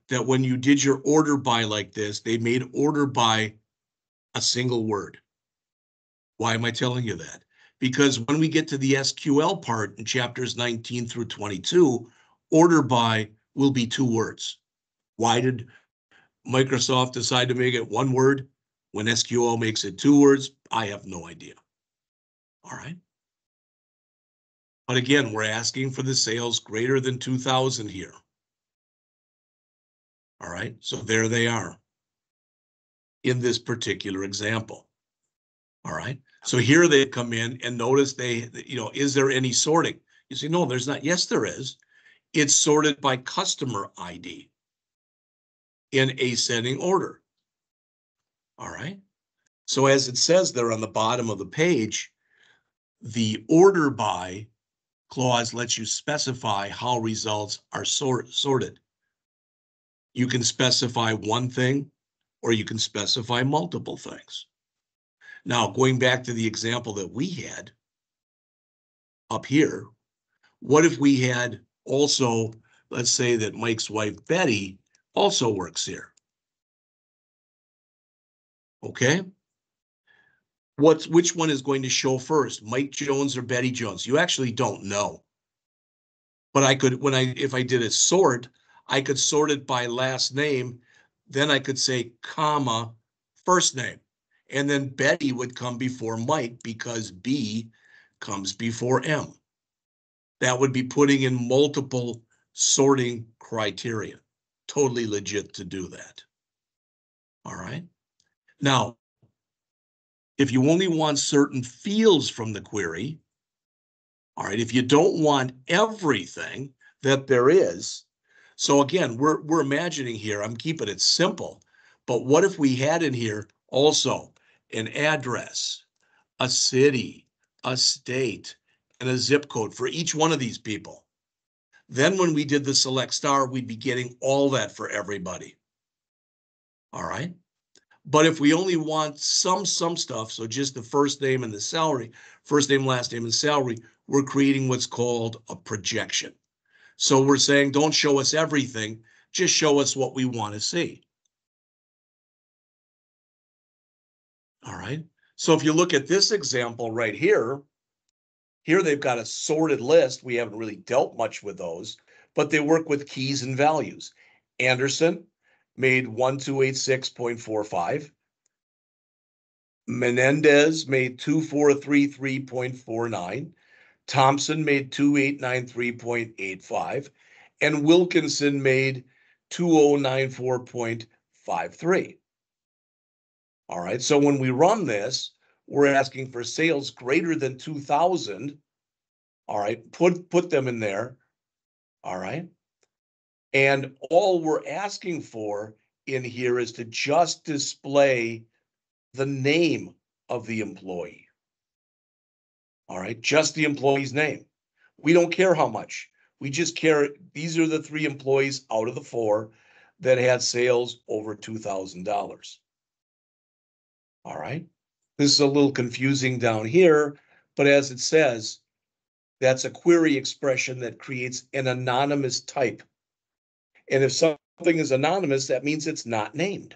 that when you did your order by like this, they made order by a single word. Why am I telling you that? Because when we get to the SQL part in chapters 19 through 22, order by will be two words. Why did Microsoft decide to make it one word when SQL makes it two words? I have no idea. All right. But again, we're asking for the sales greater than 2000 here. All right, so there they are in this particular example. All right, so here they come in and notice they, you know, is there any sorting? You say, no, there's not. Yes, there is. It's sorted by customer ID in ascending order. All right. So as it says there on the bottom of the page, the order by clause lets you specify how results are sort, sorted. You can specify one thing or you can specify multiple things. Now, going back to the example that we had up here, what if we had also, let's say that Mike's wife Betty also works here? Okay, what's which one is going to show first, Mike Jones or Betty Jones? You actually don't know. But I could, when I, if I did a sort, I could sort it by last name. Then I could say comma, first name. And then Betty would come before Mike because B comes before M. That would be putting in multiple sorting criteria. totally legit to do that. All right. Now, if you only want certain fields from the query, all right, if you don't want everything that there is, so again, we're, we're imagining here, I'm keeping it simple, but what if we had in here also an address, a city, a state, and a zip code for each one of these people? Then when we did the select star, we'd be getting all that for everybody. All right. But if we only want some, some stuff, so just the first name and the salary, first name, last name and salary, we're creating what's called a projection. So we're saying, don't show us everything, just show us what we want to see. All right. So if you look at this example right here, here they've got a sorted list. We haven't really dealt much with those, but they work with keys and values. Anderson made 1286.45. Menendez made 2433.49. Thompson made 2893.85 and Wilkinson made 2094.53. All right, so when we run this, we're asking for sales greater than 2000. All right, put put them in there. All right. And all we're asking for in here is to just display the name of the employee. All right, just the employee's name. We don't care how much. We just care, these are the three employees out of the four that had sales over $2,000. All right, this is a little confusing down here, but as it says, that's a query expression that creates an anonymous type. And if something is anonymous, that means it's not named.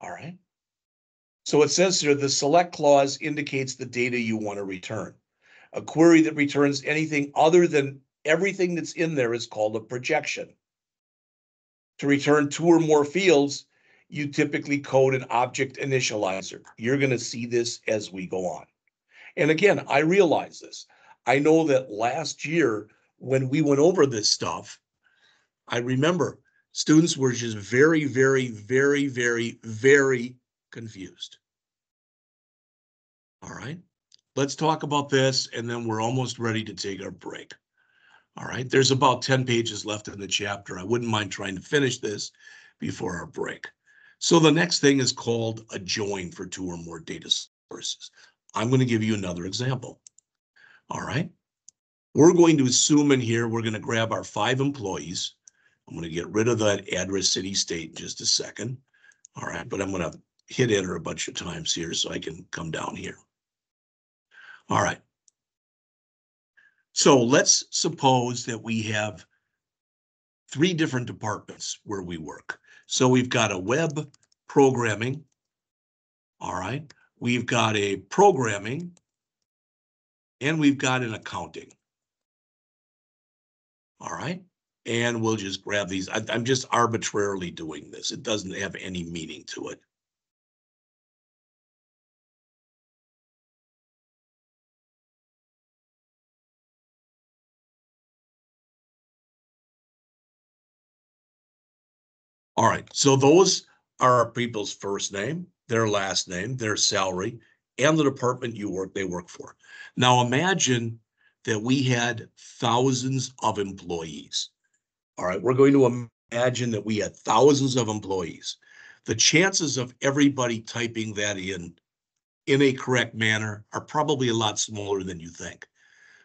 All right. So it says here the select clause indicates the data you want to return. A query that returns anything other than everything that's in there is called a projection. To return two or more fields, you typically code an object initializer. You're going to see this as we go on. And again, I realize this. I know that last year when we went over this stuff, I remember students were just very, very, very, very, very confused. All right, let's talk about this and then we're almost ready to take our break. All right, there's about 10 pages left in the chapter. I wouldn't mind trying to finish this before our break. So the next thing is called a join for two or more data sources. I'm going to give you another example. All right, we're going to assume in here, we're going to grab our five employees. I'm going to get rid of that address, city, state in just a second. All right, but I'm going to hit enter a bunch of times here so I can come down here. All right. So let's suppose that we have three different departments where we work. So we've got a web programming. All right. We've got a programming and we've got an accounting. All right. And we'll just grab these. I, I'm just arbitrarily doing this. It doesn't have any meaning to it. All right, so those are people's first name, their last name, their salary, and the department you work they work for. Now imagine that we had thousands of employees. All right, we're going to imagine that we had thousands of employees. The chances of everybody typing that in in a correct manner are probably a lot smaller than you think.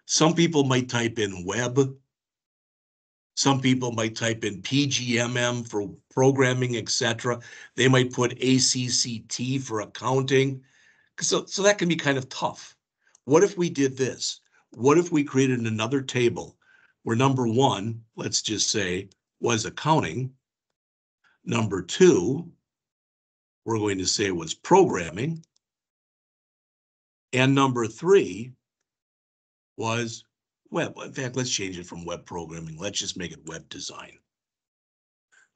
Some people might type in web some people might type in PGMM for programming, etc. They might put ACCT for accounting. So, so that can be kind of tough. What if we did this? What if we created another table where number one, let's just say, was accounting. Number two, we're going to say was programming. And number three was web. In fact, let's change it from web programming. Let's just make it web design.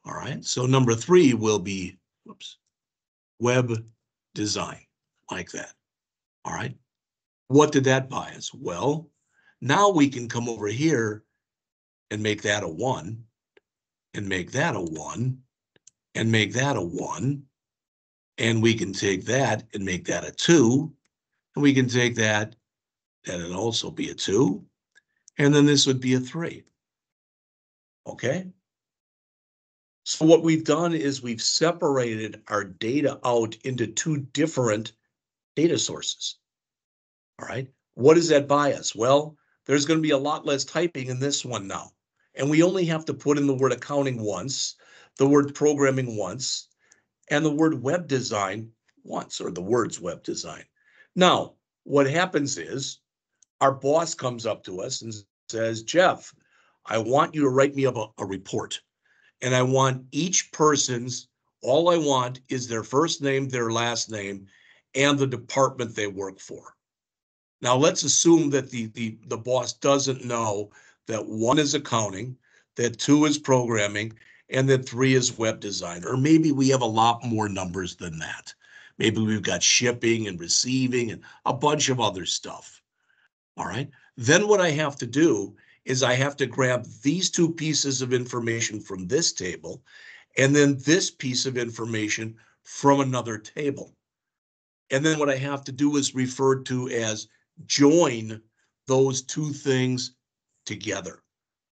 All right, so number three will be, whoops, web design, like that. All right, what did that buy us? Well, now we can come over here and make that a one. and make that a one and make that a one. And we can take that and make that a two. And we can take that and it also be a two. And then this would be a three. Okay? So what we've done is we've separated our data out into two different data sources. All right. What does that buy us? Well, there's going to be a lot less typing in this one now. And we only have to put in the word accounting once, the word programming once, and the word web design once, or the words web design. Now, what happens is our boss comes up to us and says, Jeff, I want you to write me up a, a report. And I want each person's, all I want is their first name, their last name, and the department they work for. Now let's assume that the, the, the boss doesn't know that one is accounting, that two is programming, and that three is web design. Or maybe we have a lot more numbers than that. Maybe we've got shipping and receiving and a bunch of other stuff. All right. Then what I have to do is I have to grab these two pieces of information from this table and then this piece of information from another table. And then what I have to do is referred to as join those two things together.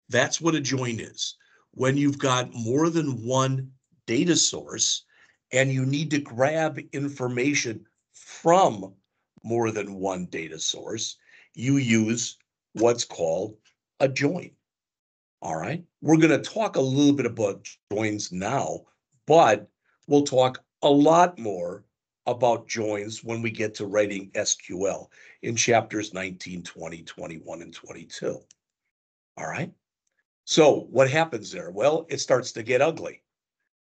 That's what a join is. When you've got more than one data source and you need to grab information from more than one data source, you use what's called a join. All right. We're going to talk a little bit about joins now, but we'll talk a lot more about joins when we get to writing SQL in chapters 19, 20, 21, and 22. All right. So what happens there? Well, it starts to get ugly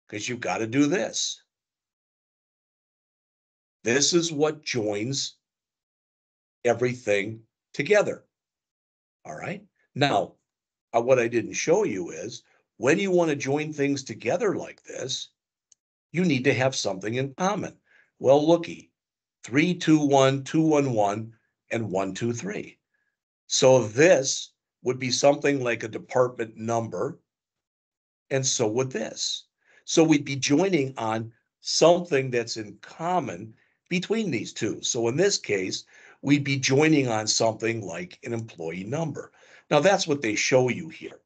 because you've got to do this. This is what joins everything together. All right. Now, uh, what I didn't show you is when you want to join things together like this, you need to have something in common. Well, looky, three, two, one, two, one, one, and 123. So this would be something like a department number, and so would this. So we'd be joining on something that's in common between these two. So in this case, we'd be joining on something like an employee number. Now that's what they show you here,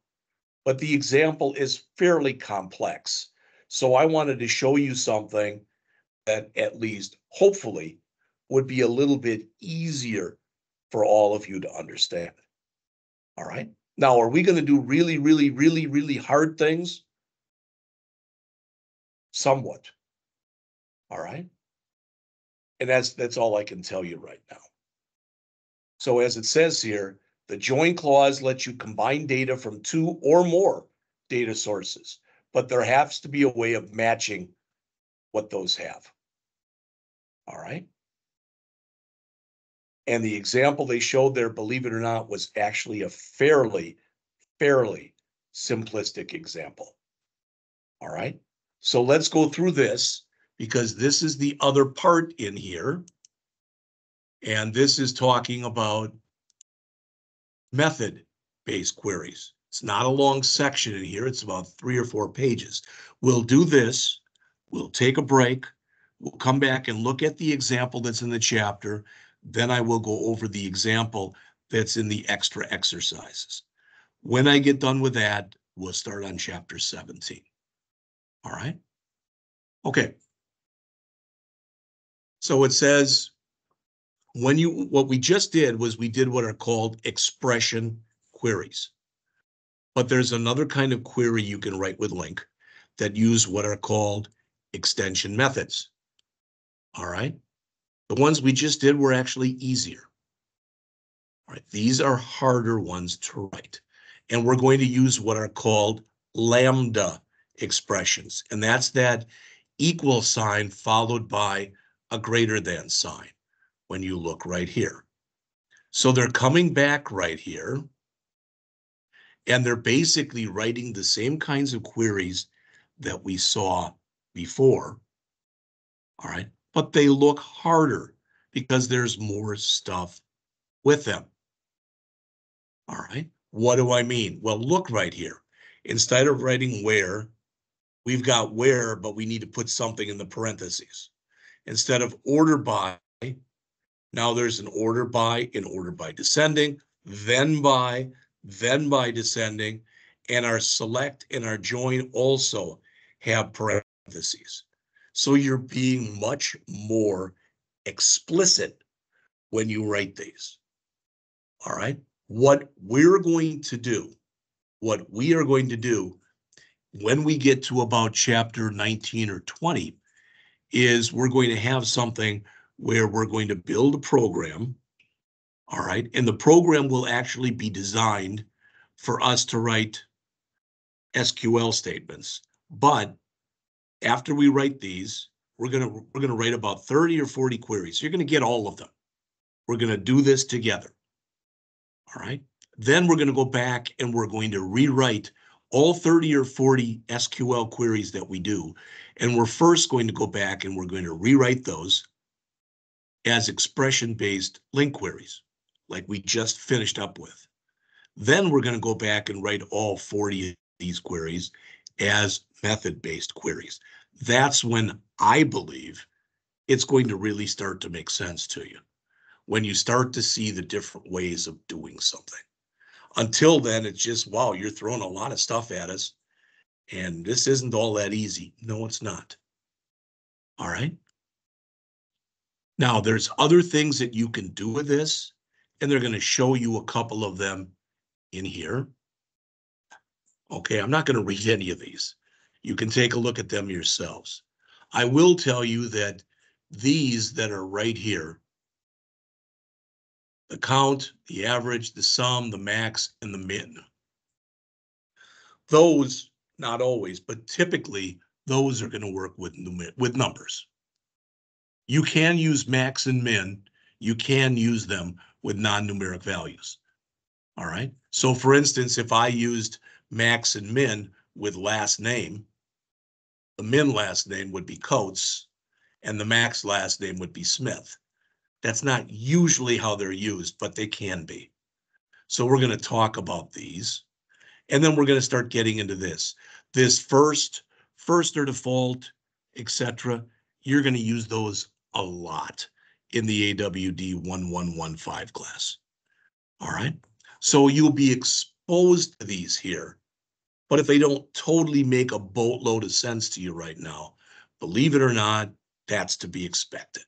but the example is fairly complex. So I wanted to show you something that at least hopefully would be a little bit easier for all of you to understand. All right. Now, are we going to do really, really, really, really hard things? Somewhat. All right. And that's that's all I can tell you right now. So as it says here, the join clause lets you combine data from two or more data sources, but there has to be a way of matching what those have. All right. And the example they showed there, believe it or not, was actually a fairly, fairly simplistic example. All right. So let's go through this because this is the other part in here. And this is talking about method-based queries. It's not a long section in here. It's about three or four pages. We'll do this. We'll take a break. We'll come back and look at the example that's in the chapter. Then I will go over the example that's in the extra exercises. When I get done with that, we'll start on chapter 17. All right? Okay. So it says, when you, what we just did was we did what are called expression queries. But there's another kind of query you can write with LINQ that use what are called extension methods. All right. The ones we just did were actually easier. All right. These are harder ones to write. And we're going to use what are called lambda expressions. And that's that equal sign followed by a greater than sign when you look right here. So they're coming back right here. And they're basically writing the same kinds of queries that we saw before. All right but they look harder because there's more stuff with them. All right, what do I mean? Well, look right here. Instead of writing where, we've got where, but we need to put something in the parentheses. Instead of order by, now there's an order by, in order by descending, then by, then by descending, and our select and our join also have parentheses. So you're being much more explicit when you write these. All right. What we're going to do, what we are going to do when we get to about chapter 19 or 20 is we're going to have something where we're going to build a program. All right. And the program will actually be designed for us to write SQL statements. But after we write these, we're gonna we're gonna write about 30 or 40 queries. You're gonna get all of them. We're gonna do this together. All right. Then we're gonna go back and we're going to rewrite all 30 or 40 SQL queries that we do. And we're first going to go back and we're going to rewrite those as expression-based LINQ queries, like we just finished up with. Then we're going to go back and write all 40 of these queries as method-based queries. That's when I believe it's going to really start to make sense to you. When you start to see the different ways of doing something. Until then, it's just, wow, you're throwing a lot of stuff at us. And this isn't all that easy. No, it's not. All right. Now, there's other things that you can do with this, and they're going to show you a couple of them in here. Okay, I'm not going to read any of these. You can take a look at them yourselves. I will tell you that these that are right here, the count, the average, the sum, the max, and the min. Those, not always, but typically, those are going to work with, with numbers. You can use max and min. You can use them with non-numeric values. All right. So for instance, if I used max and min with last name, the min last name would be Coates and the max last name would be Smith. That's not usually how they're used, but they can be. So we're going to talk about these. And then we're going to start getting into this. This first, first or default, etc. You're going to use those a lot in the AWD 1115 class. All right. So you'll be exposed to these here. But if they don't totally make a boatload of sense to you right now, believe it or not, that's to be expected.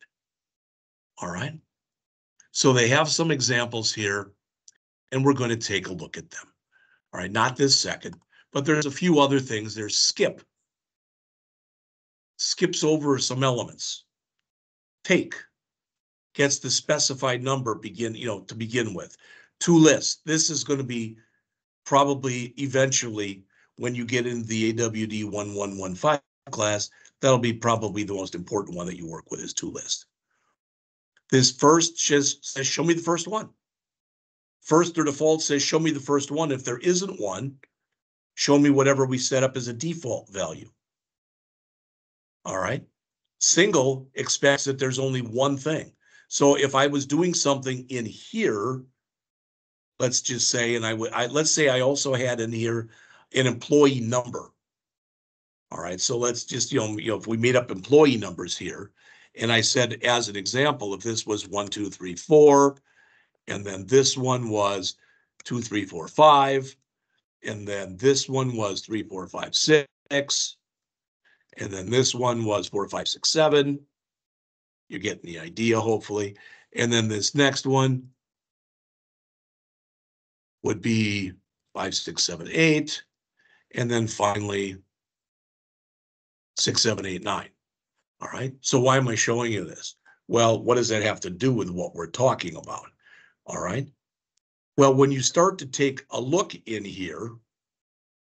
All right. So they have some examples here, and we're going to take a look at them. All right, not this second, but there's a few other things. There's skip. Skips over some elements. Take gets the specified number begin, you know, to begin with. To list. This is going to be probably eventually when you get into the AWD 1115 class, that'll be probably the most important one that you work with is to list. This first says, says show me the first one. First or default says show me the first one. If there isn't one, show me whatever we set up as a default value. All right. Single expects that there's only one thing. So if I was doing something in here, let's just say, and I would, I, let's say I also had in here an employee number. All right, so let's just, you know, you know, if we made up employee numbers here, and I said, as an example, if this was one, two, three, four, and then this one was two, three, four, five, and then this one was three, four, five, six, and then this one was four, five, six, seven. You're getting the idea, hopefully. And then this next one would be five, six, seven, eight, and then finally six, seven, eight, nine. All right. So why am I showing you this? Well, what does that have to do with what we're talking about? All right. Well, when you start to take a look in here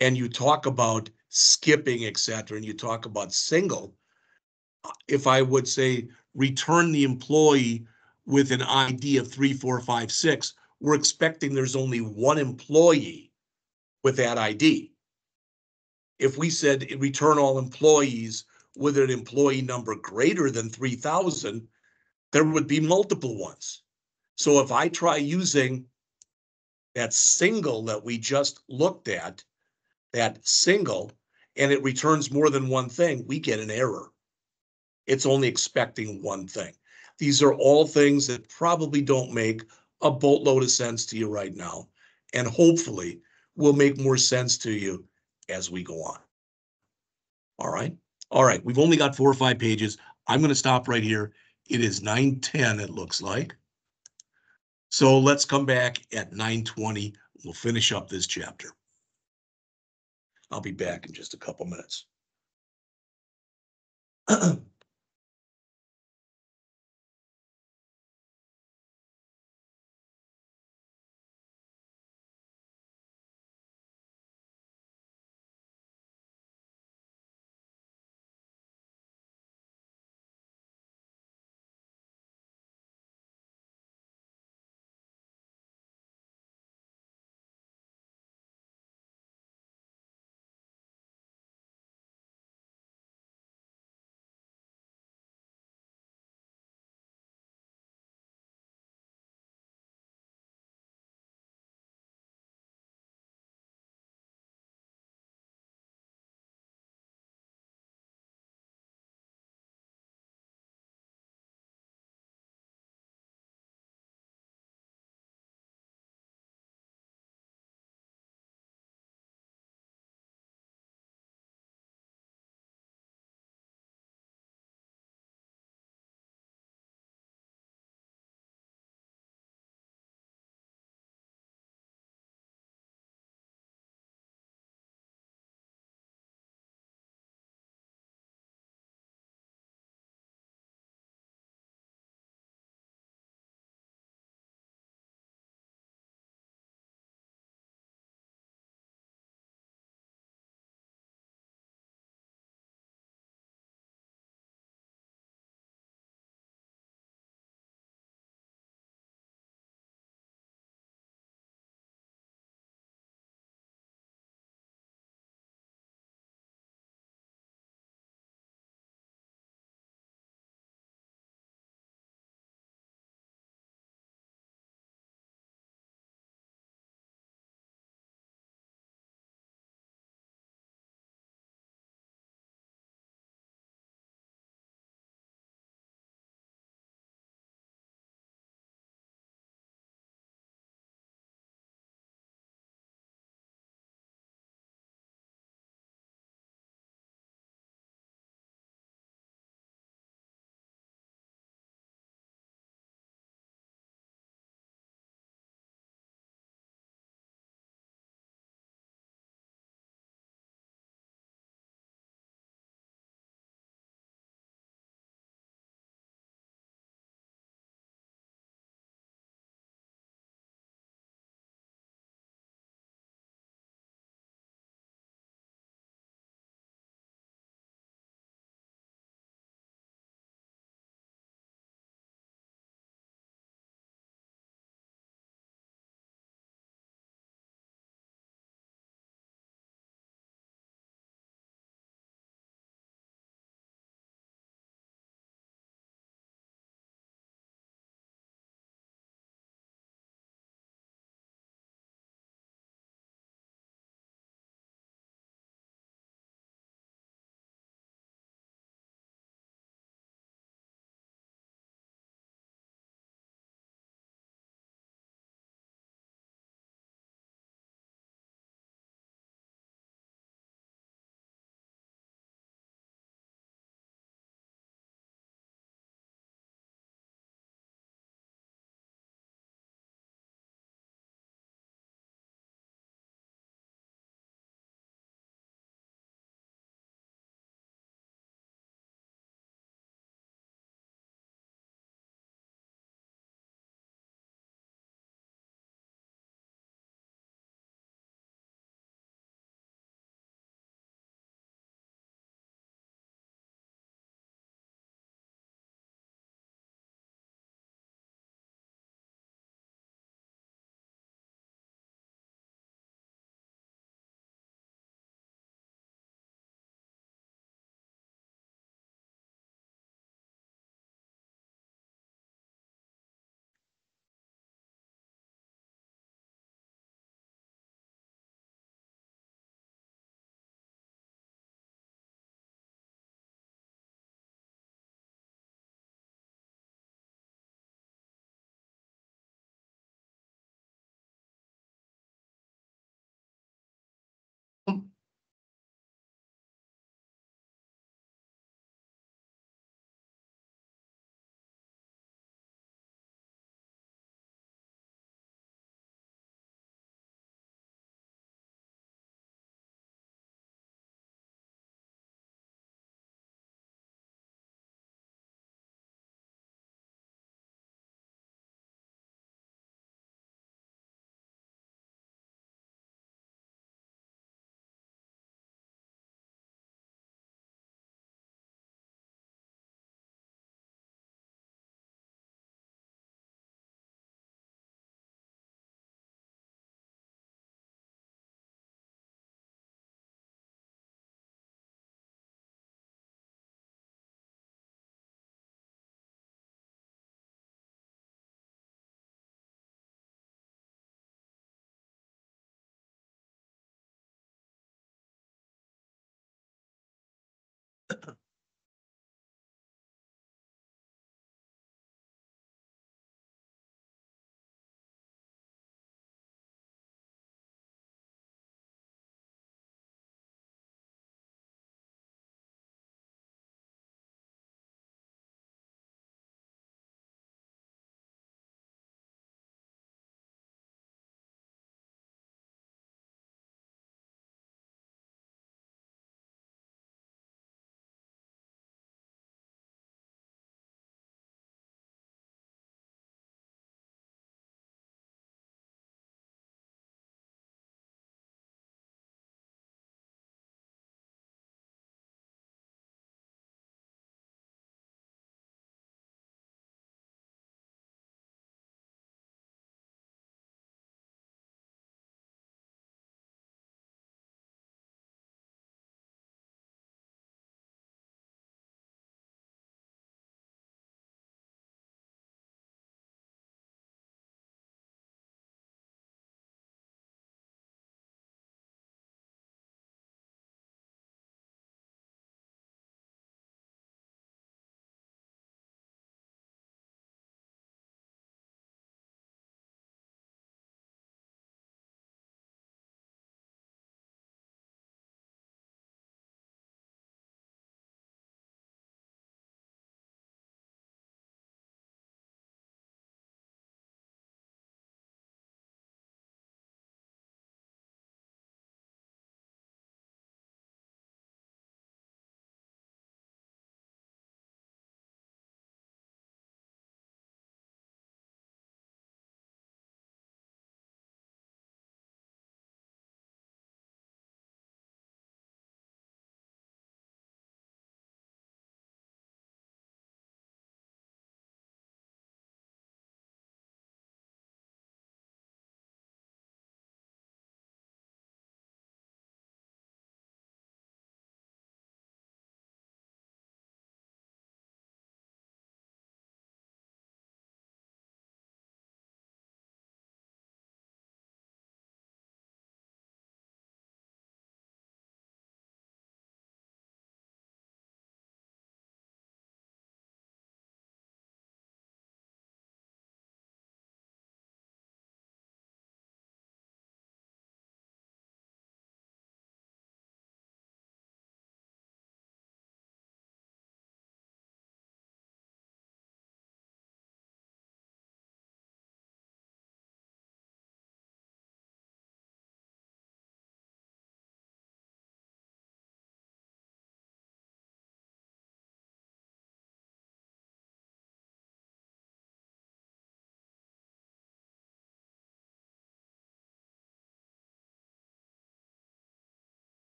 and you talk about skipping, etc., and you talk about single, if I would say return the employee with an ID of three, four, five, six, we're expecting there's only one employee with that ID. If we said return all employees with an employee number greater than 3,000, there would be multiple ones. So if I try using that single that we just looked at that single and it returns more than one thing, we get an error. It's only expecting one thing. These are all things that probably don't make a boatload of sense to you right now, and hopefully will make more sense to you as we go on. All right, all right, we've only got four or five pages. I'm gonna stop right here. It is nine ten, it looks like. So let's come back at nine twenty. We'll finish up this chapter. I'll be back in just a couple minutes.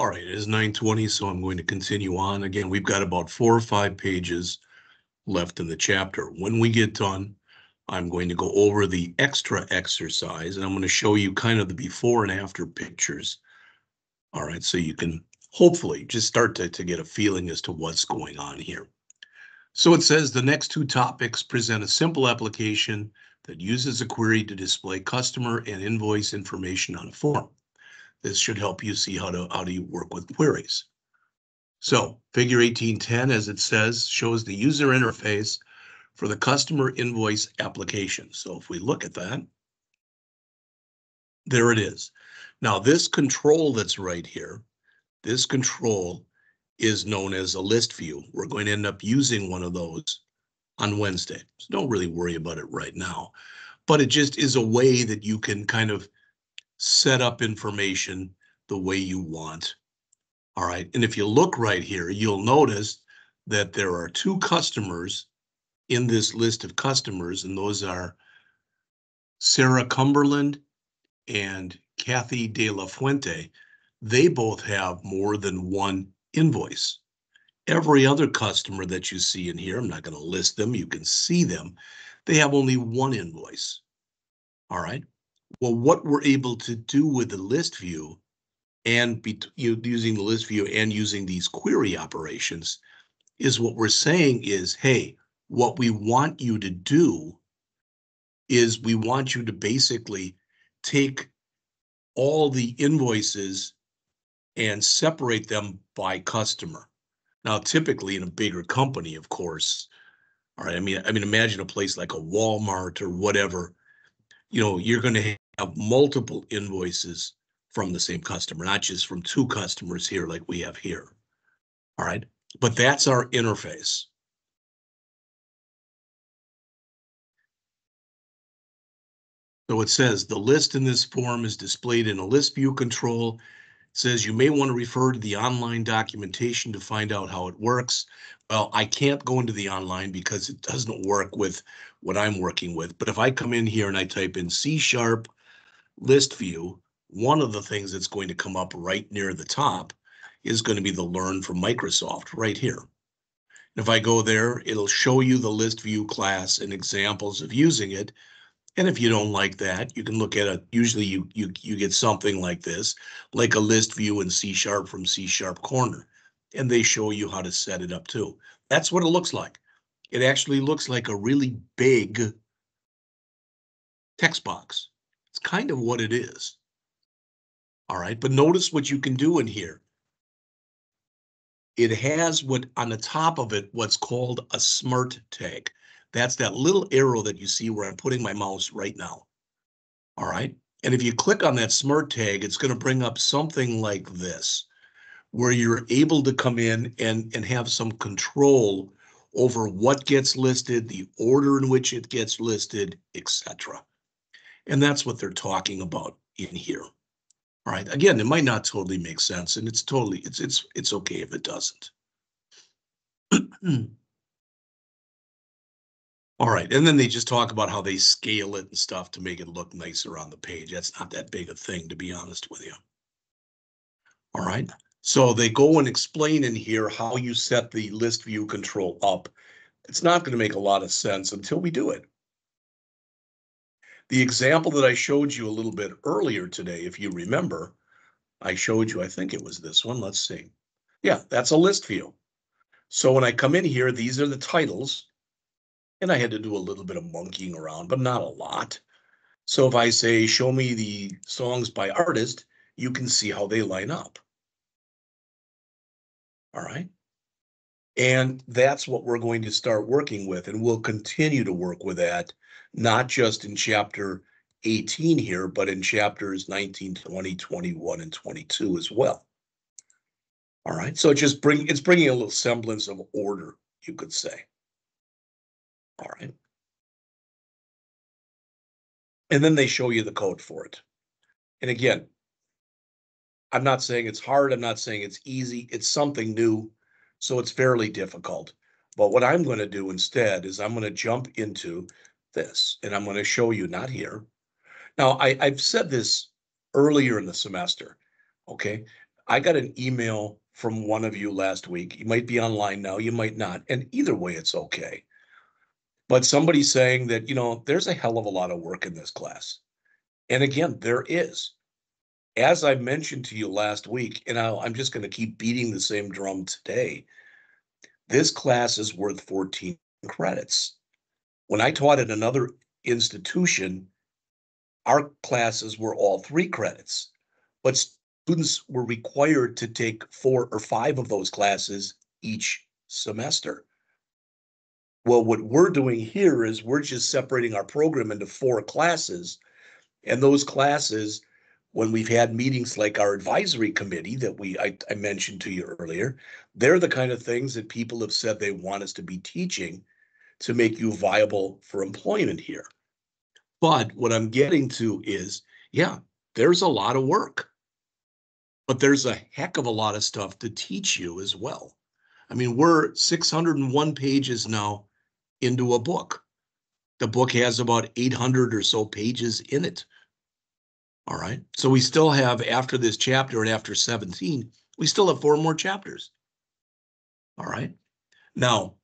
All right, it is nine twenty, so I'm going to continue on. Again, we've got about four or five pages left in the chapter. When we get done, I'm going to go over the extra exercise and I'm going to show you kind of the before and after pictures. All right, so you can hopefully just start to, to get a feeling as to what's going on here. So it says the next two topics present a simple application that uses a query to display customer and invoice information on a form. This should help you see how to how do you work with queries. So figure 1810, as it says, shows the user interface for the customer invoice application. So if we look at that, there it is. Now this control that's right here, this control is known as a list view. We're going to end up using one of those on Wednesday. So don't really worry about it right now, but it just is a way that you can kind of set up information the way you want. All right, and if you look right here, you'll notice that there are two customers in this list of customers, and those are Sarah Cumberland and Kathy De La Fuente. They both have more than one invoice. Every other customer that you see in here, I'm not going to list them, you can see them, they have only one invoice. All right. Well, what we're able to do with the list view and be, you using the list view and using these query operations is what we're saying is, hey, what we want you to do is we want you to basically take all the invoices and separate them by customer. Now, typically in a bigger company, of course, all right, I mean, I mean, imagine a place like a Walmart or whatever, you know, you're going to have multiple invoices from the same customer, not just from two customers here like we have here. All right, but that's our interface. So it says the list in this form is displayed in a list view control. Says you may want to refer to the online documentation to find out how it works. Well, I can't go into the online because it doesn't work with what I'm working with. But if I come in here and I type in C sharp list view, one of the things that's going to come up right near the top is going to be the learn from Microsoft right here. And If I go there, it'll show you the list view class and examples of using it. And if you don't like that, you can look at a, Usually you, you, you get something like this, like a list view in C sharp from C sharp corner. And they show you how to set it up too. That's what it looks like. It actually looks like a really big text box. It's kind of what it is. All right, but notice what you can do in here. It has what on the top of it, what's called a smart tag. That's that little arrow that you see where I'm putting my mouse right now. All right, and if you click on that smart tag, it's going to bring up something like this, where you're able to come in and, and have some control over what gets listed, the order in which it gets listed, etc. And that's what they're talking about in here. All right. Again, it might not totally make sense, and it's totally it's it's it's okay if it doesn't. All right, and then they just talk about how they scale it and stuff to make it look nicer on the page. That's not that big a thing, to be honest with you. All right, so they go and explain in here how you set the list view control up. It's not going to make a lot of sense until we do it. The example that I showed you a little bit earlier today, if you remember, I showed you, I think it was this one. Let's see. Yeah, that's a list view. So when I come in here, these are the titles. And I had to do a little bit of monkeying around, but not a lot. So if I say, show me the songs by artist, you can see how they line up. All right. And that's what we're going to start working with. And we'll continue to work with that not just in chapter 18 here, but in chapters 19, 20, 21, and 22 as well. All right, so just bring it's bringing a little semblance of order, you could say. All right. And then they show you the code for it. And again, I'm not saying it's hard. I'm not saying it's easy. It's something new. So it's fairly difficult. But what I'm gonna do instead is I'm gonna jump into this and I'm gonna show you, not here. Now, I, I've said this earlier in the semester, okay? I got an email from one of you last week. You might be online now, you might not, and either way, it's okay. But somebody saying that, you know, there's a hell of a lot of work in this class. And again, there is. As I mentioned to you last week, and i I'm just going to keep beating the same drum today, this class is worth 14 credits. When I taught at another institution, our classes were all three credits, but students were required to take four or five of those classes each semester. Well, what we're doing here is we're just separating our program into four classes. And those classes, when we've had meetings like our advisory committee that we I, I mentioned to you earlier, they're the kind of things that people have said they want us to be teaching to make you viable for employment here. But what I'm getting to is, yeah, there's a lot of work, but there's a heck of a lot of stuff to teach you as well. I mean, we're 601 pages now into a book. The book has about 800 or so pages in it. All right. So we still have, after this chapter and after 17, we still have four more chapters. All right. Now,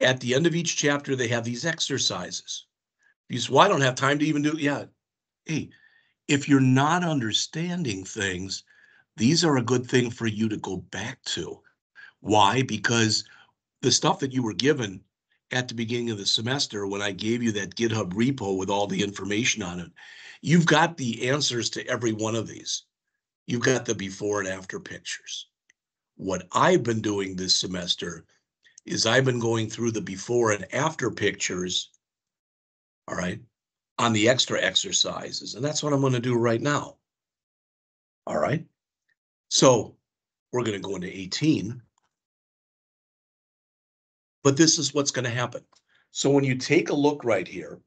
at the end of each chapter, they have these exercises. Because well, I don't have time to even do, it. yeah. Hey, if you're not understanding things, these are a good thing for you to go back to. Why? Because the stuff that you were given at the beginning of the semester, when I gave you that GitHub repo with all the information on it, you've got the answers to every one of these. You've got the before and after pictures. What I've been doing this semester is I've been going through the before and after pictures all right, on the extra exercises. And that's what I'm going to do right now. All right. So we're going to go into 18. But this is what's going to happen. So when you take a look right here,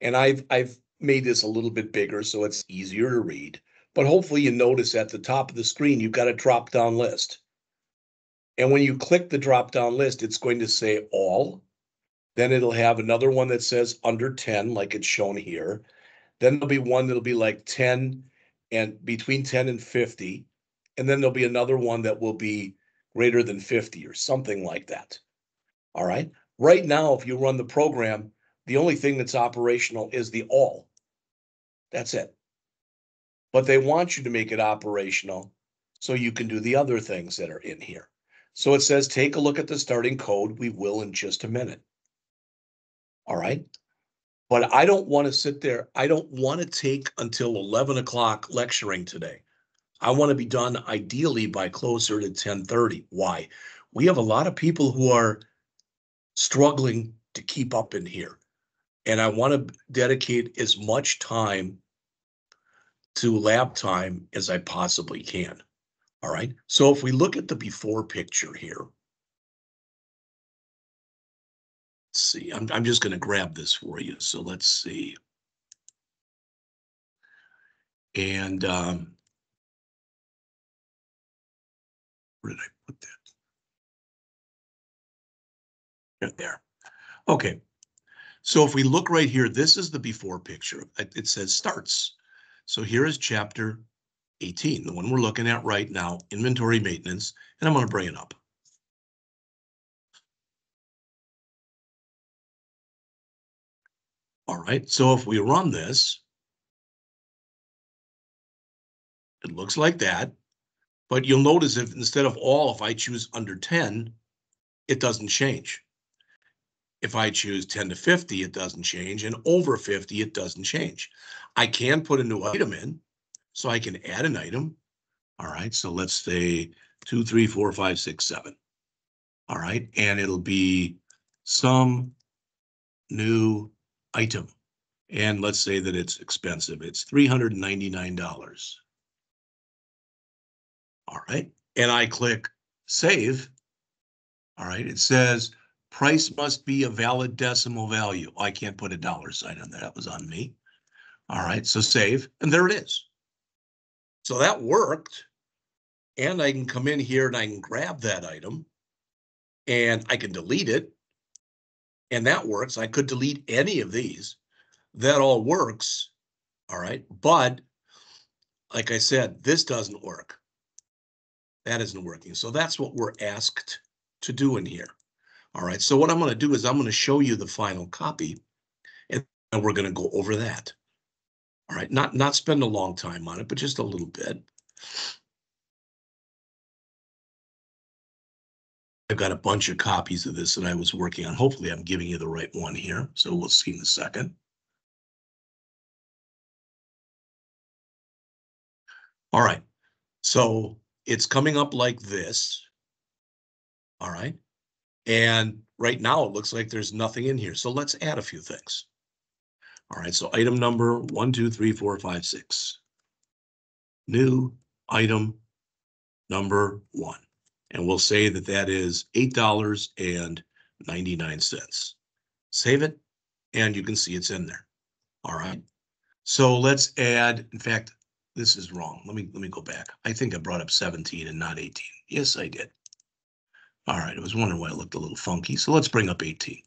and I've I've made this a little bit bigger so it's easier to read, but hopefully you notice at the top of the screen you've got a drop down list. And when you click the drop down list, it's going to say all then it'll have another one that says under 10, like it's shown here. Then there'll be one that'll be like 10 and between 10 and 50. And then there'll be another one that will be greater than 50 or something like that. All right. Right now, if you run the program, the only thing that's operational is the all. That's it. But they want you to make it operational so you can do the other things that are in here. So it says, take a look at the starting code. We will in just a minute. All right. But I don't want to sit there. I don't want to take until 11 o'clock lecturing today. I want to be done ideally by closer to 1030. Why? We have a lot of people who are struggling to keep up in here. And I want to dedicate as much time to lab time as I possibly can. All right. So if we look at the before picture here, Let's see, I'm, I'm just going to grab this for you. So let's see. And um, where did I put that? There. Okay. So if we look right here, this is the before picture. It says starts. So here is chapter 18, the one we're looking at right now, inventory maintenance, and I'm going to bring it up. All right, so if we run this, it looks like that. But you'll notice if instead of all, if I choose under 10, it doesn't change. If I choose 10 to 50, it doesn't change. And over 50, it doesn't change. I can put a new item in, so I can add an item. All right, so let's say two, three, four, five, six, seven. All right, and it'll be some new item. And let's say that it's expensive. It's $399. All right. And I click save. All right. It says price must be a valid decimal value. Oh, I can't put a dollar sign on that. That was on me. All right. So save. And there it is. So that worked. And I can come in here and I can grab that item. and I can delete it. And that works. I could delete any of these. That all works. All right. But like I said, this doesn't work. That isn't working. So that's what we're asked to do in here. All right. So what I'm going to do is I'm going to show you the final copy and we're going to go over that. All right. Not, not spend a long time on it, but just a little bit. I've got a bunch of copies of this that I was working on. Hopefully I'm giving you the right one here. So we'll see in a second. All right. So it's coming up like this. All right. And right now it looks like there's nothing in here. So let's add a few things. All right. So item number one, two, three, four, five, six. New item number one and we'll say that that is $8.99. Save it, and you can see it's in there. All right. So let's add, in fact, this is wrong. Let me let me go back. I think I brought up 17 and not 18. Yes, I did. All right, I was wondering why it looked a little funky. So let's bring up 18.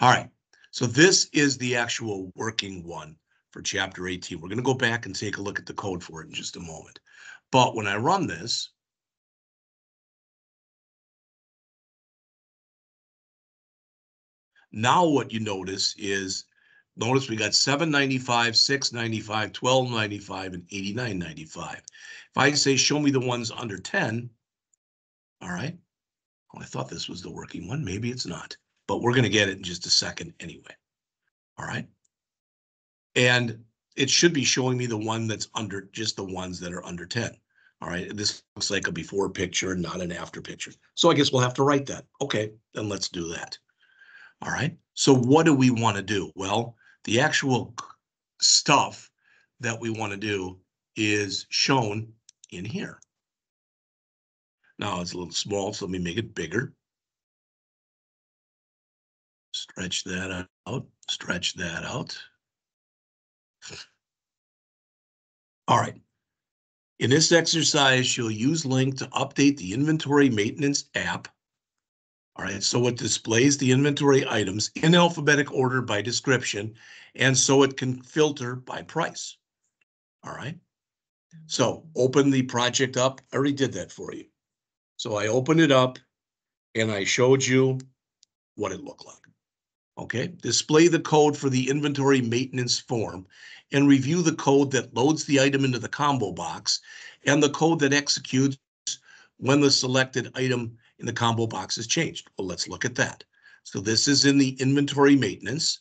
All right, so this is the actual working one for chapter 18. We're going to go back and take a look at the code for it in just a moment. But when I run this, Now what you notice is, notice we got 795, 695, 1295, and 8995. If I say show me the ones under 10, all right. I thought this was the working one. Maybe it's not, but we're going to get it in just a second anyway. All right. And it should be showing me the one that's under just the ones that are under 10. All right. This looks like a before picture, not an after picture. So I guess we'll have to write that. Okay, then let's do that. All right. So what do we want to do? Well, the actual stuff that we want to do is shown in here. Now it's a little small, so let me make it bigger. Stretch that out, stretch that out. All right. In this exercise, you'll use LINQ to update the inventory maintenance app all right, so it displays the inventory items in alphabetic order by description, and so it can filter by price. All right, so open the project up. I already did that for you. So I opened it up and I showed you what it looked like. Okay, display the code for the inventory maintenance form and review the code that loads the item into the combo box and the code that executes when the selected item in the combo box is changed. Well, let's look at that. So this is in the inventory maintenance.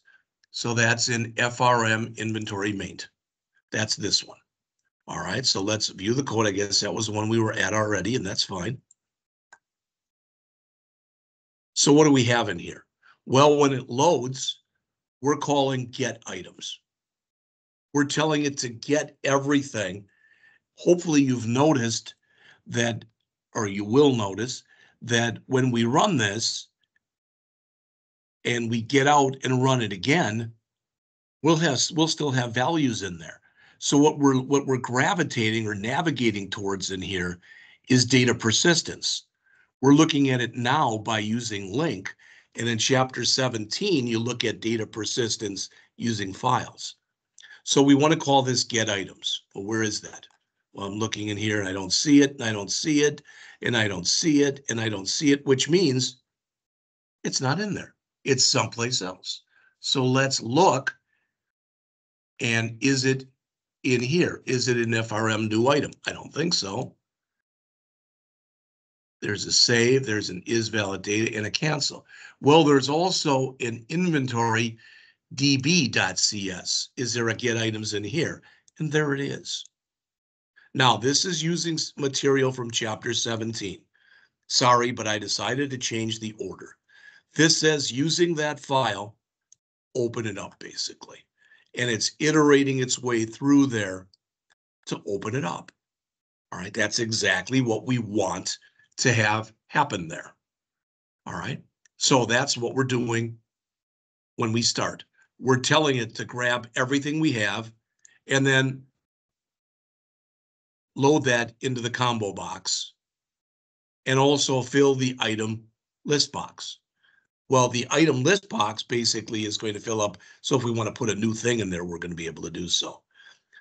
So that's in FRM inventory maint. That's this one. All right, so let's view the code. I guess that was the one we were at already, and that's fine. So what do we have in here? Well, when it loads, we're calling get items. We're telling it to get everything. Hopefully you've noticed that, or you will notice that when we run this and we get out and run it again, we'll have we'll still have values in there. So what we're what we're gravitating or navigating towards in here is data persistence. We're looking at it now by using LINQ. And in chapter 17, you look at data persistence using files. So we want to call this get items. Well, where is that? Well, I'm looking in here and I don't see it and I don't see it and I don't see it and I don't see it, which means it's not in there. It's someplace else. So let's look. And is it in here? Is it an FRM new item? I don't think so. There's a save, there's an is valid data and a cancel. Well, there's also an inventory db.cs. Is there a get items in here? And there it is. Now, this is using material from chapter 17. Sorry, but I decided to change the order. This says using that file, open it up basically. And it's iterating its way through there to open it up. All right, that's exactly what we want to have happen there. All right, so that's what we're doing when we start. We're telling it to grab everything we have and then load that into the combo box and also fill the item list box. Well, the item list box basically is going to fill up. So if we want to put a new thing in there, we're going to be able to do so.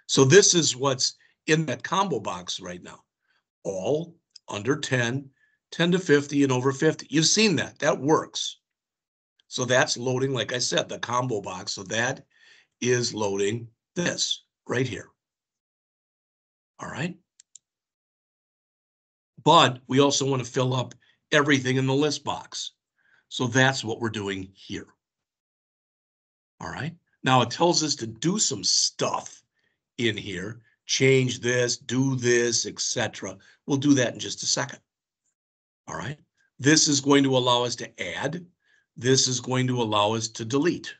So this is what's in that combo box right now. All under 10, 10 to 50 and over 50. You've seen that. That works. So that's loading, like I said, the combo box. So that is loading this right here. All right. But we also want to fill up everything in the list box. So that's what we're doing here. All right. Now it tells us to do some stuff in here, change this, do this, etc. We'll do that in just a second. All right. This is going to allow us to add. This is going to allow us to delete.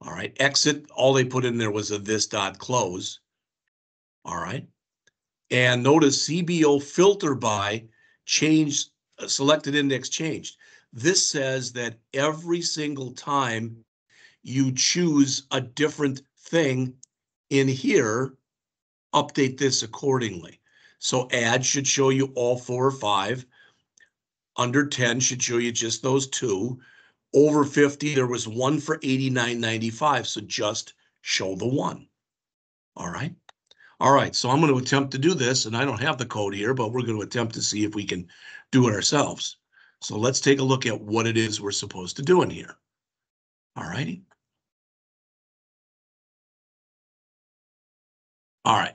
All right. Exit, all they put in there was a this dot close. All right. And notice CBO filter by change uh, selected index changed. This says that every single time you choose a different thing in here, update this accordingly. So add should show you all four or five. Under 10 should show you just those two. Over 50, there was one for 89.95, so just show the one. All right. All right, so I'm going to attempt to do this, and I don't have the code here, but we're going to attempt to see if we can do it ourselves. So let's take a look at what it is we're supposed to do in here. All righty. All right.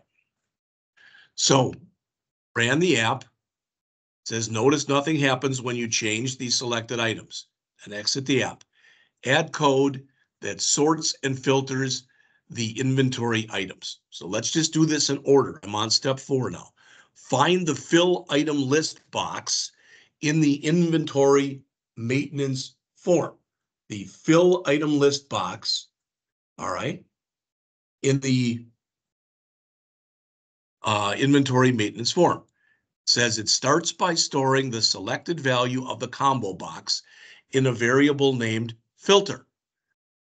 So ran the app. says notice nothing happens when you change these selected items and exit the app. Add code that sorts and filters the inventory items. So let's just do this in order. I'm on step four now. Find the fill item list box in the inventory maintenance form. The fill item list box, all right, in the uh, inventory maintenance form. says it starts by storing the selected value of the combo box in a variable named filter.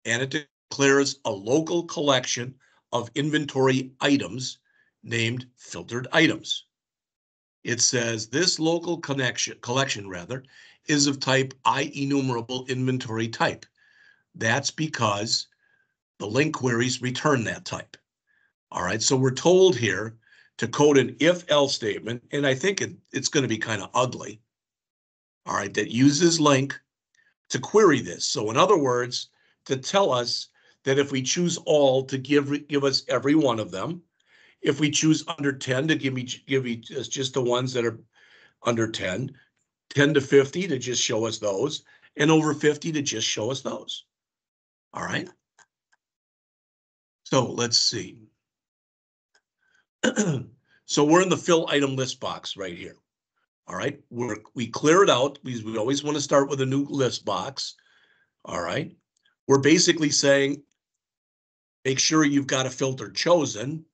And it declares a local collection of inventory items named filtered items it says this local connection collection rather is of type IEnumerable inventory type. That's because the LINQ queries return that type. All right, so we're told here to code an if else statement, and I think it, it's going to be kind of ugly. All right, that uses LINQ to query this. So in other words, to tell us that if we choose all to give give us every one of them, if we choose under 10 to give me give me just, just the ones that are under 10, 10 to 50 to just show us those, and over 50 to just show us those. All right. So let's see. so we're in the fill item list box right here. All right, we're, we clear it out because we always want to start with a new list box. All right, we're basically saying, make sure you've got a filter chosen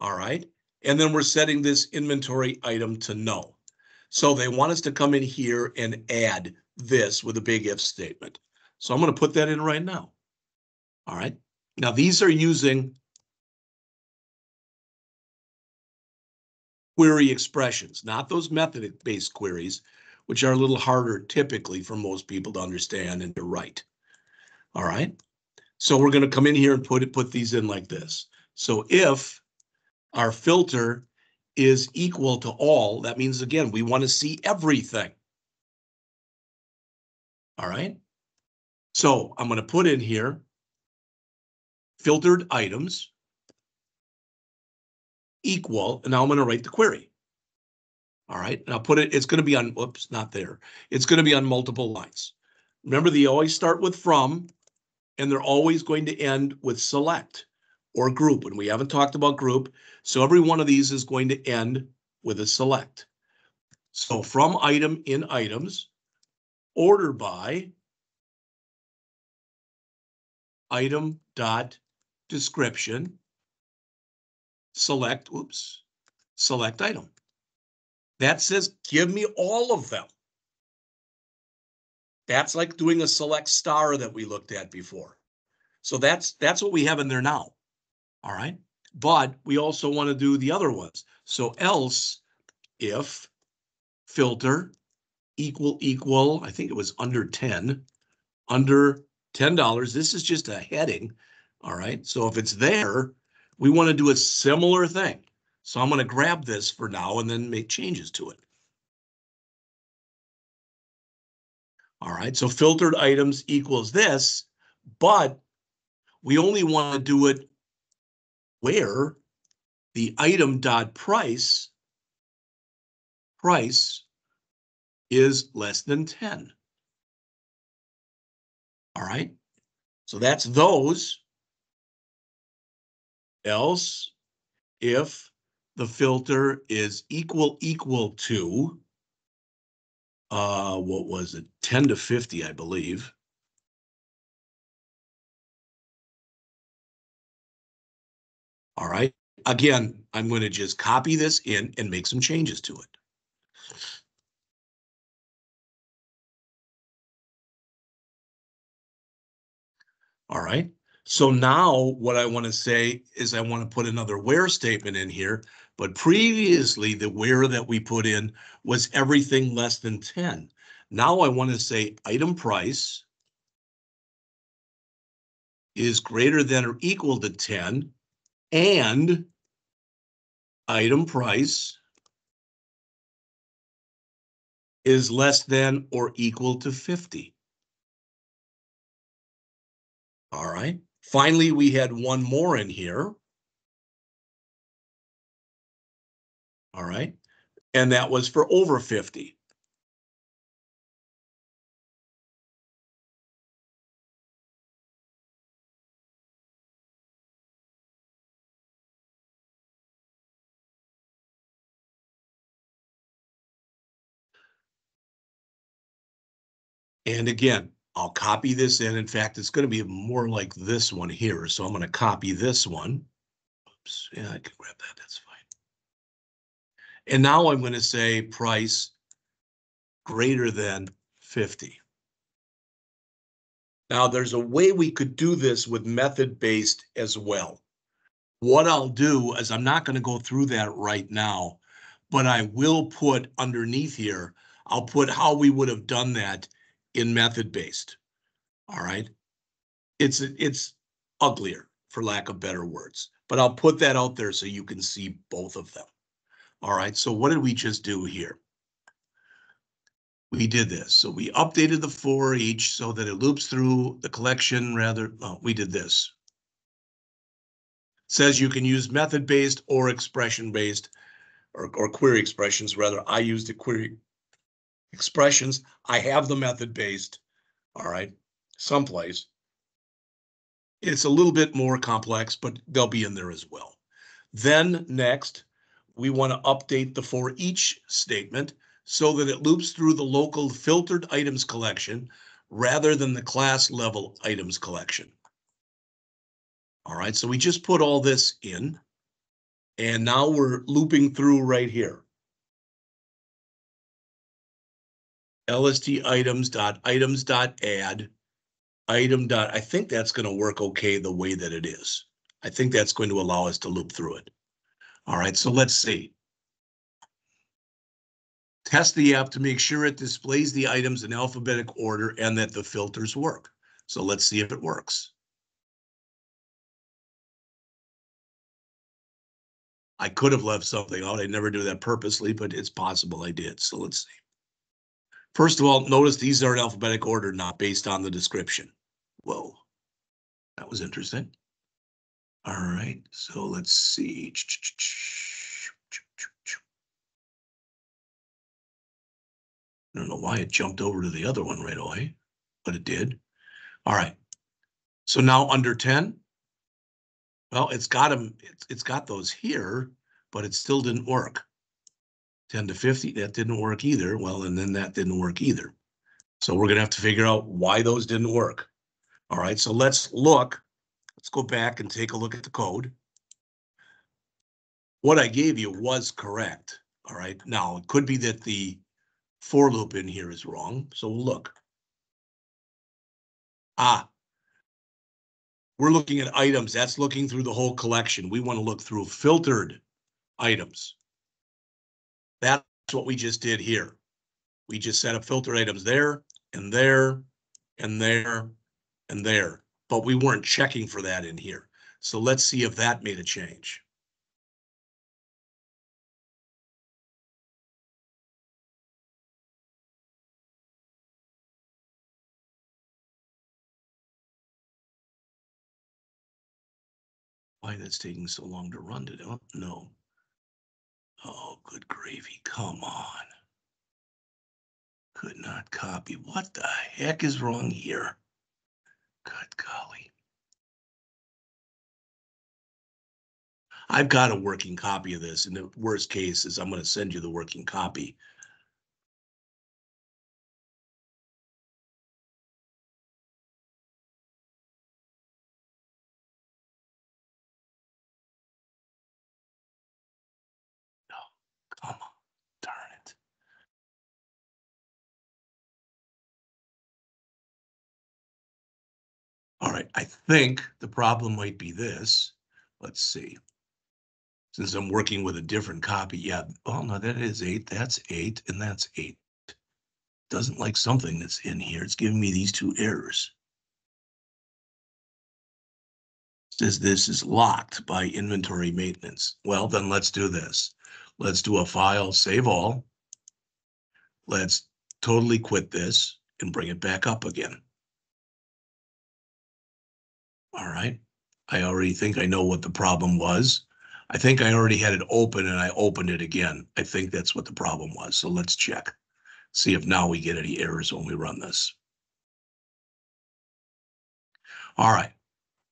all right. And then we're setting this inventory item to null. So they want us to come in here and add this with a big if statement. So I'm going to put that in right now. All right. Now these are using query expressions, not those method-based queries, which are a little harder typically for most people to understand and to write. All right. So we're going to come in here and put it, put these in like this. So if our filter is equal to all, that means, again, we want to see everything. All right. So I'm going to put in here filtered items equal, and now I'm going to write the query. All right, and I'll put it, it's going to be on, whoops, not there. It's going to be on multiple lines. Remember, they always start with from, and they're always going to end with select or group, and we haven't talked about group. So every one of these is going to end with a select. So from item in items, order by item dot description, select, oops, select item. That says, give me all of them. That's like doing a select star that we looked at before. So that's that's what we have in there now. All right. But we also want to do the other ones. So else if filter equal, equal, I think it was under ten, under ten dollars. This is just a heading. All right, so if it's there, we want to do a similar thing. So I'm going to grab this for now and then make changes to it. All right, so filtered items equals this, but we only want to do it where the item dot price price is less than 10. All right, so that's those. Else, if the filter is equal equal to uh, what was it? 10 to 50, I believe. All right. Again, I'm going to just copy this in and make some changes to it. All right. So now what I want to say is I want to put another where statement in here, but previously the where that we put in was everything less than 10. Now I want to say item price is greater than or equal to 10 and item price is less than or equal to 50. All right. Finally, we had one more in here. All right. And that was for over 50. And again, I'll copy this in. In fact, it's going to be more like this one here. So I'm going to copy this one. Oops, yeah, I can grab that. That's fine. And now I'm going to say price greater than 50. Now there's a way we could do this with method based as well. What I'll do is I'm not going to go through that right now, but I will put underneath here, I'll put how we would have done that in method based. All right. It's it's uglier for lack of better words, but I'll put that out there so you can see both of them. All right. So what did we just do here? We did this. So we updated the for each so that it loops through the collection rather. Oh, we did this. It says you can use method based or expression based or, or query expressions. Rather, I used the query expressions. I have the method based, all right, someplace. It's a little bit more complex, but they'll be in there as well. Then next, we want to update the for each statement so that it loops through the local filtered items collection rather than the class level items collection. All right, so we just put all this in and now we're looping through right here. Lst items dot items dot add item dot, I think that's going to work okay the way that it is. I think that's going to allow us to loop through it. All right, so let's see. Test the app to make sure it displays the items in alphabetic order and that the filters work. So let's see if it works. I could have left something out. I never do that purposely, but it's possible I did. So let's see. First of all, notice these are in alphabetic order, not based on the description. Whoa, that was interesting. All right, so let's see. I don't know why it jumped over to the other one right away, but it did. All right. So now under 10, well, it's got them, it's, it's got those here, but it still didn't work. 10 to 50, that didn't work either. Well, and then that didn't work either. So we're going to have to figure out why those didn't work. All right, so let's look. Let's go back and take a look at the code. What I gave you was correct. All right, now it could be that the for loop in here is wrong. So we'll look. Ah, we're looking at items. That's looking through the whole collection. We want to look through filtered items. That's what we just did here. We just set up filter items there and there and there and there, but we weren't checking for that in here. So let's see if that made a change. Why that's taking so long to run to, oh, no. Oh, good gravy, come on. Could not copy. What the heck is wrong here? Good golly. I've got a working copy of this. In the worst case is I'm going to send you the working copy. Right, I think the problem might be this. Let's see. Since I'm working with a different copy, yeah, oh no, that is eight, that's eight, and that's eight. Doesn't like something that's in here. It's giving me these two errors. Says this is locked by inventory maintenance. Well, then let's do this. Let's do a file, save all. Let's totally quit this and bring it back up again. All right. I already think I know what the problem was. I think I already had it open and I opened it again. I think that's what the problem was. So let's check. See if now we get any errors when we run this. All right.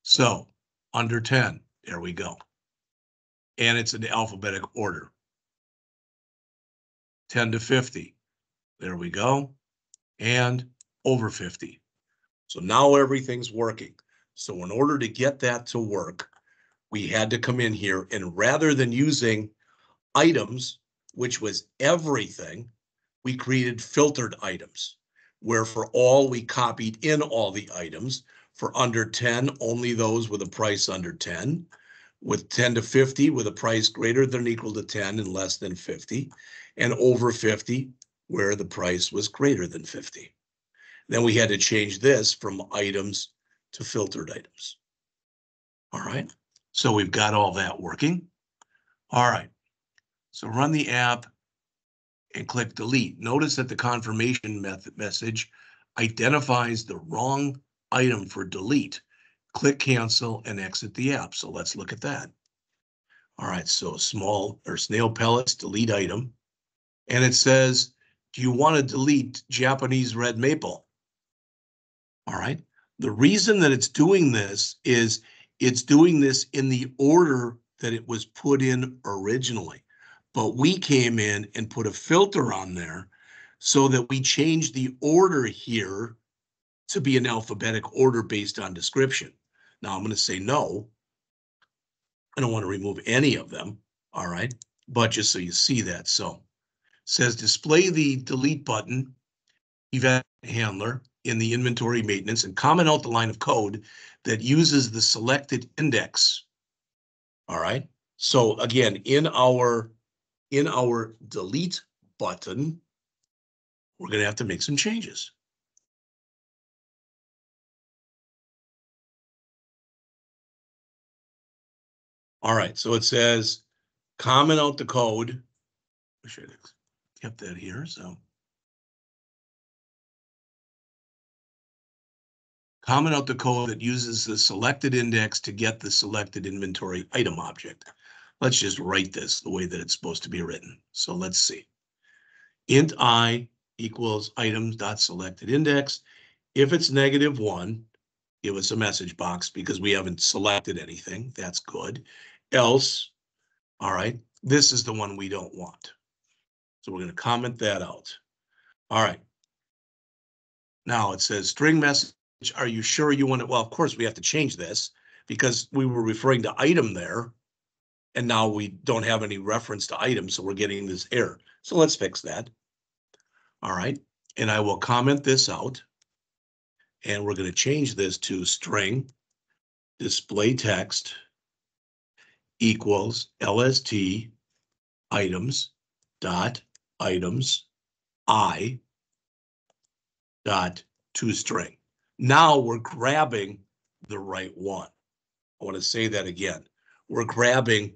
So under 10, there we go. And it's in alphabetic order. 10 to 50, there we go. And over 50. So now everything's working. So in order to get that to work, we had to come in here and rather than using items, which was everything, we created filtered items where for all we copied in all the items. For under 10, only those with a price under 10. With 10 to 50, with a price greater than or equal to 10 and less than 50. And over 50, where the price was greater than 50. Then we had to change this from items to filtered items. All right, so we've got all that working. All right, so run the app and click delete. Notice that the confirmation method message identifies the wrong item for delete. Click cancel and exit the app. So let's look at that. All right, so small or snail pellets, delete item. And it says, do you want to delete Japanese red maple? All right, the reason that it's doing this is it's doing this in the order that it was put in originally. But we came in and put a filter on there so that we changed the order here to be an alphabetic order based on description. Now I'm going to say no. I don't want to remove any of them. All right. But just so you see that. So says display the delete button, event handler in the inventory maintenance and comment out the line of code that uses the selected index. All right. So again, in our in our delete button, we're going to have to make some changes. All right, so it says comment out the code. I should have kept that here, so. Comment out the code that uses the selected index to get the selected inventory item object. Let's just write this the way that it's supposed to be written. So let's see. int i equals items dot selected index. If it's negative one, give us a message box because we haven't selected anything. That's good else, all right, this is the one we don't want. So we're going to comment that out. All right. Now it says string message. Are you sure you want it? Well, of course we have to change this because we were referring to item there. And now we don't have any reference to item, so we're getting this error. So let's fix that. All right, and I will comment this out. And we're going to change this to string display text equals LST items dot items I dot to string. Now we're grabbing the right one. I want to say that again. We're grabbing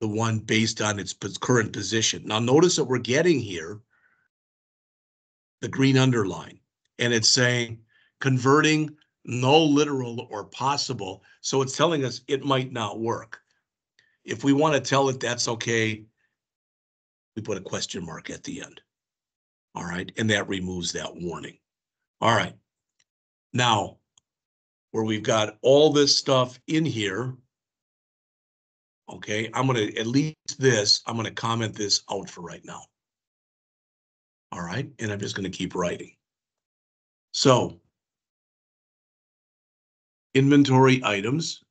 the one based on its current position. Now notice that we're getting here the green underline, and it's saying converting null literal or possible. So it's telling us it might not work. If we want to tell it that's okay, we put a question mark at the end. All right, and that removes that warning. All right. Now, where we've got all this stuff in here. Okay, I'm gonna, at least this, I'm gonna comment this out for right now. All right, and I'm just gonna keep writing. So. Inventory items.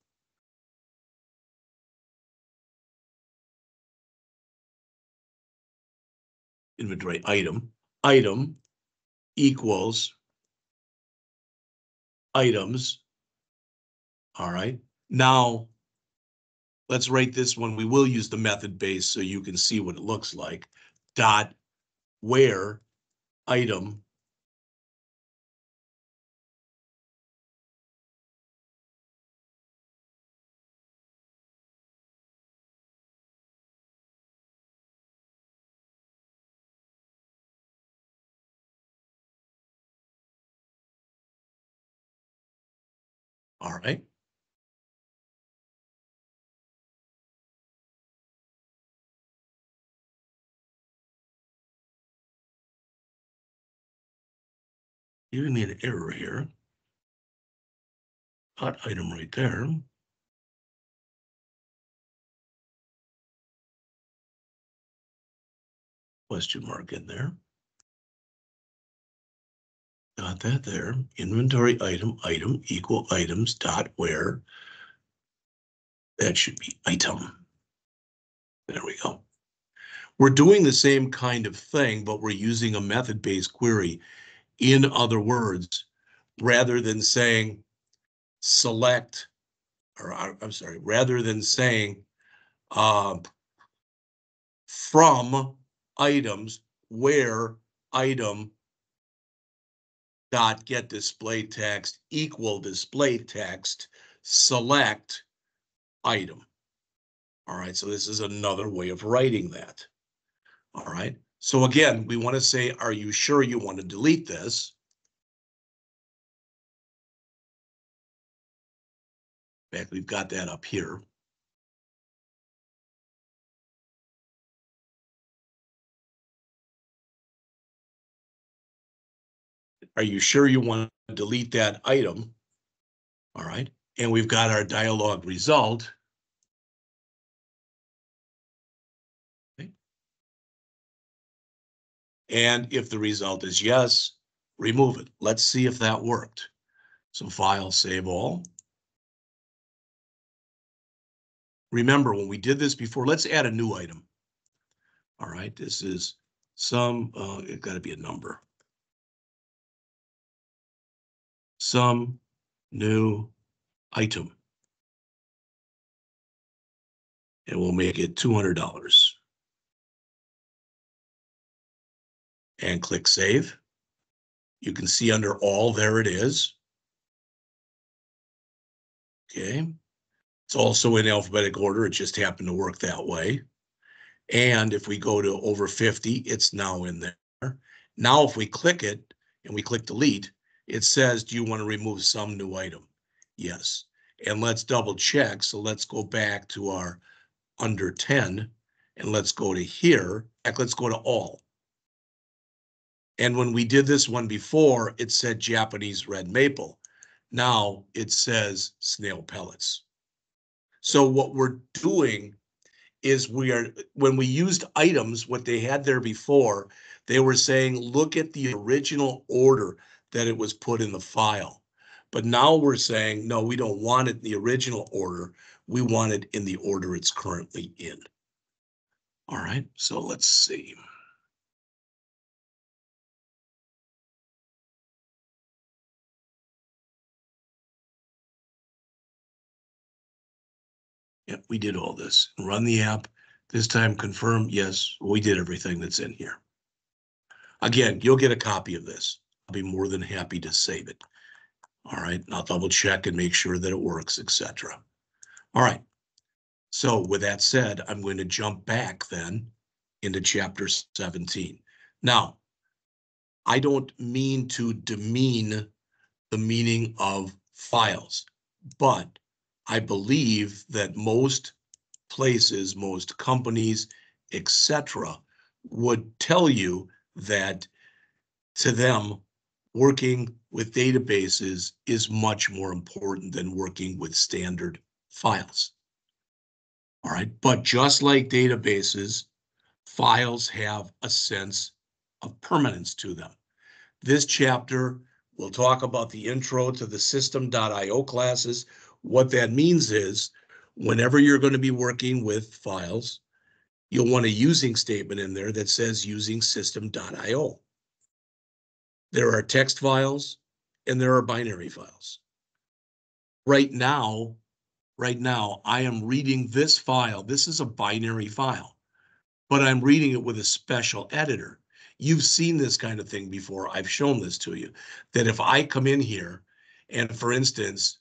Inventory item, item equals items. All right, now let's write this one. We will use the method base so you can see what it looks like. Dot where item All right. Giving me an error here. Hot item right there. Question mark in there. Got that there. Inventory item, item equal items dot where. That should be item. There we go. We're doing the same kind of thing, but we're using a method-based query. In other words, rather than saying select, or I- I'm sorry, rather than saying uh, from items where item dot get display text equal display text, select item. All right, so this is another way of writing that. All right, so again, we want to say, are you sure you want to delete this? In fact, we've got that up here. Are you sure you want to delete that item? All right, and we've got our dialog result. Okay. And if the result is yes, remove it. Let's see if that worked. So file, save all. Remember, when we did this before, let's add a new item. All right, this is some, uh, it gotta be a number. Some new item. And we'll make it two hundred dollars. And click save. You can see under all, there it is. Okay. It's also in alphabetic order. It just happened to work that way. And if we go to over fifty, it's now in there. Now, if we click it and we click delete, it says, do you want to remove some new item? Yes. And let's double check. So let's go back to our under ten and let's go to here. Heck, let's go to all. And when we did this one before, it said Japanese red maple. Now it says snail pellets. So what we're doing is we are, when we used items, what they had there before, they were saying, look at the original order that it was put in the file. But now we're saying, no, we don't want it in the original order. We want it in the order it's currently in. All right, so let's see. Yep, we did all this. Run the app. This time confirm, yes, we did everything that's in here. Again, you'll get a copy of this. I'll be more than happy to save it. All right, I'll double check and make sure that it works, etc. All right. So with that said, I'm going to jump back then into chapter 17. Now, I don't mean to demean the meaning of files, but I believe that most places, most companies, etc., would tell you that to them, working with databases is much more important than working with standard files. All right, but just like databases, files have a sense of permanence to them. This chapter will talk about the intro to the system.io classes. What that means is whenever you're going to be working with files, you'll want a using statement in there that says using system.io. There are text files and there are binary files. Right now, right now, I am reading this file. This is a binary file, but I'm reading it with a special editor. You've seen this kind of thing before. I've shown this to you, that if I come in here and for instance,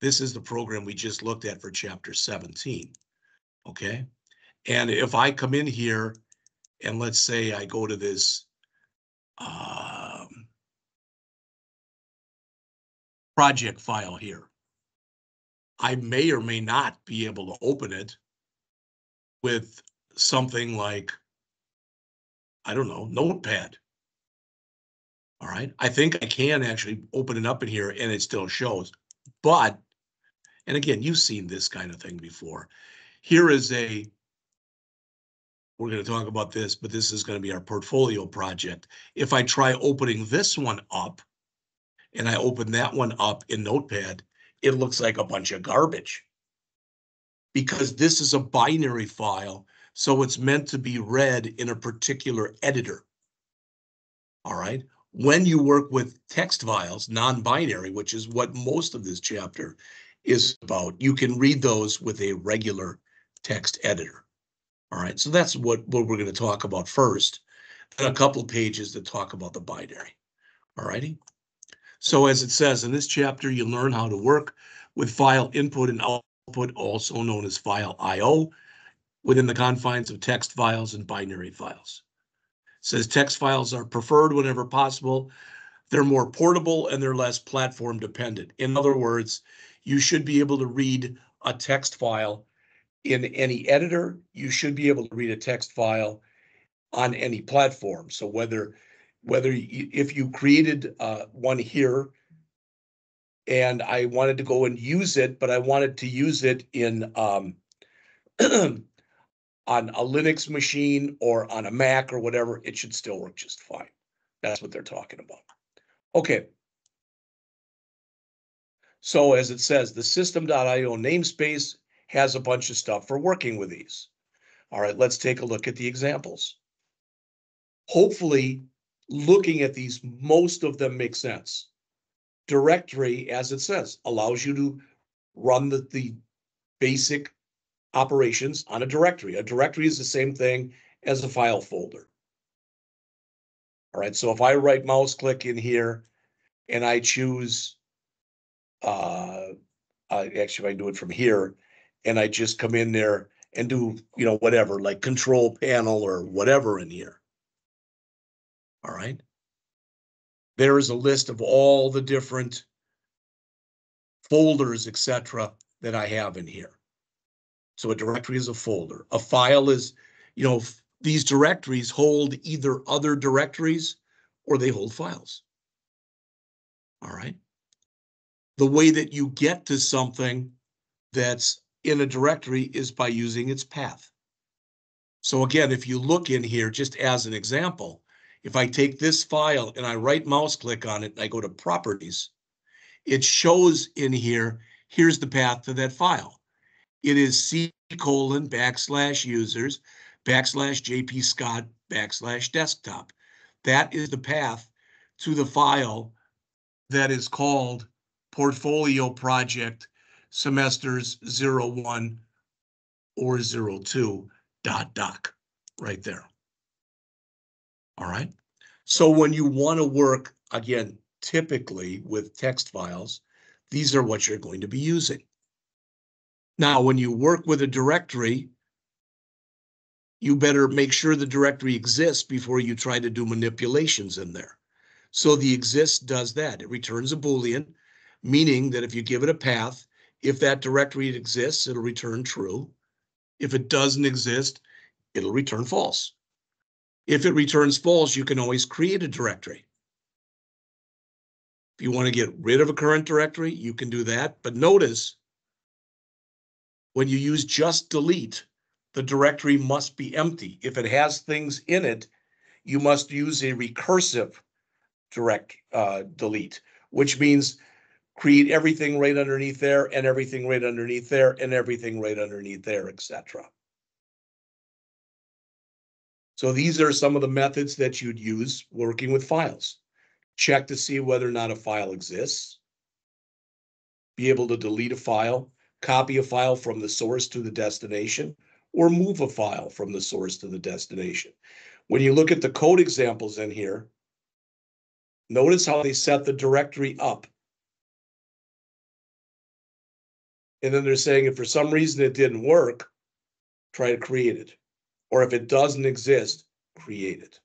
this is the program we just looked at for chapter 17, okay? And if I come in here and let's say I go to this um, project file here, I may or may not be able to open it with something like, I don't know, Notepad. All right, I think I can actually open it up in here and it still shows. But, and again, you've seen this kind of thing before. Here is a we're going to talk about this, but this is going to be our portfolio project. If I try opening this one up and I open that one up in Notepad, it looks like a bunch of garbage because this is a binary file. So it's meant to be read in a particular editor. All right. When you work with text files, non-binary, which is what most of this chapter is about, you can read those with a regular text editor. All right, so that's what, what we're going to talk about first, and a couple pages that talk about the binary. All righty. So as it says in this chapter, you learn how to work with file input and output, also known as file IO, within the confines of text files and binary files. It says text files are preferred whenever possible. They're more portable and they're less platform dependent. In other words, you should be able to read a text file in any editor, you should be able to read a text file on any platform. So whether whether if you created uh, one here and I wanted to go and use it, but I wanted to use it in um, on a Linux machine or on a Mac or whatever, it should still work just fine. That's what they're talking about. Okay. So as it says, the system.io namespace has a bunch of stuff for working with these. All right, let's take a look at the examples. Hopefully, looking at these, most of them make sense. Directory, as it says, allows you to run the, the basic operations on a directory. A directory is the same thing as a file folder. All right, so if I right mouse click in here and I choose, uh, uh, actually, if I do it from here, and I just come in there and do, you know, whatever, like control panel or whatever in here. All right. There is a list of all the different folders, etc., that I have in here. So a directory is a folder. A file is, you know, these directories hold either other directories or they hold files. All right. The way that you get to something that's in a directory is by using its path. So again, if you look in here, just as an example, if I take this file and I right mouse click on it and I go to properties, it shows in here, here's the path to that file. It is C colon backslash users backslash JP Scott backslash desktop. That is the path to the file that is called portfolio project semesters 01 or 02 dot doc right there. All right. So when you want to work, again, typically with text files, these are what you're going to be using. Now, when you work with a directory, you better make sure the directory exists before you try to do manipulations in there. So the exist does that. It returns a Boolean, meaning that if you give it a path, if that directory exists, it'll return true. If it doesn't exist, it'll return false. If it returns false, you can always create a directory. If you want to get rid of a current directory, you can do that. But notice when you use just delete, the directory must be empty. If it has things in it, you must use a recursive direct uh, delete, which means create everything right underneath there and everything right underneath there and everything right underneath there, etc. So these are some of the methods that you'd use working with files. Check to see whether or not a file exists. Be able to delete a file, copy a file from the source to the destination, or move a file from the source to the destination. When you look at the code examples in here, notice how they set the directory up. And then they're saying if for some reason it didn't work, try to create it. Or if it doesn't exist, create it.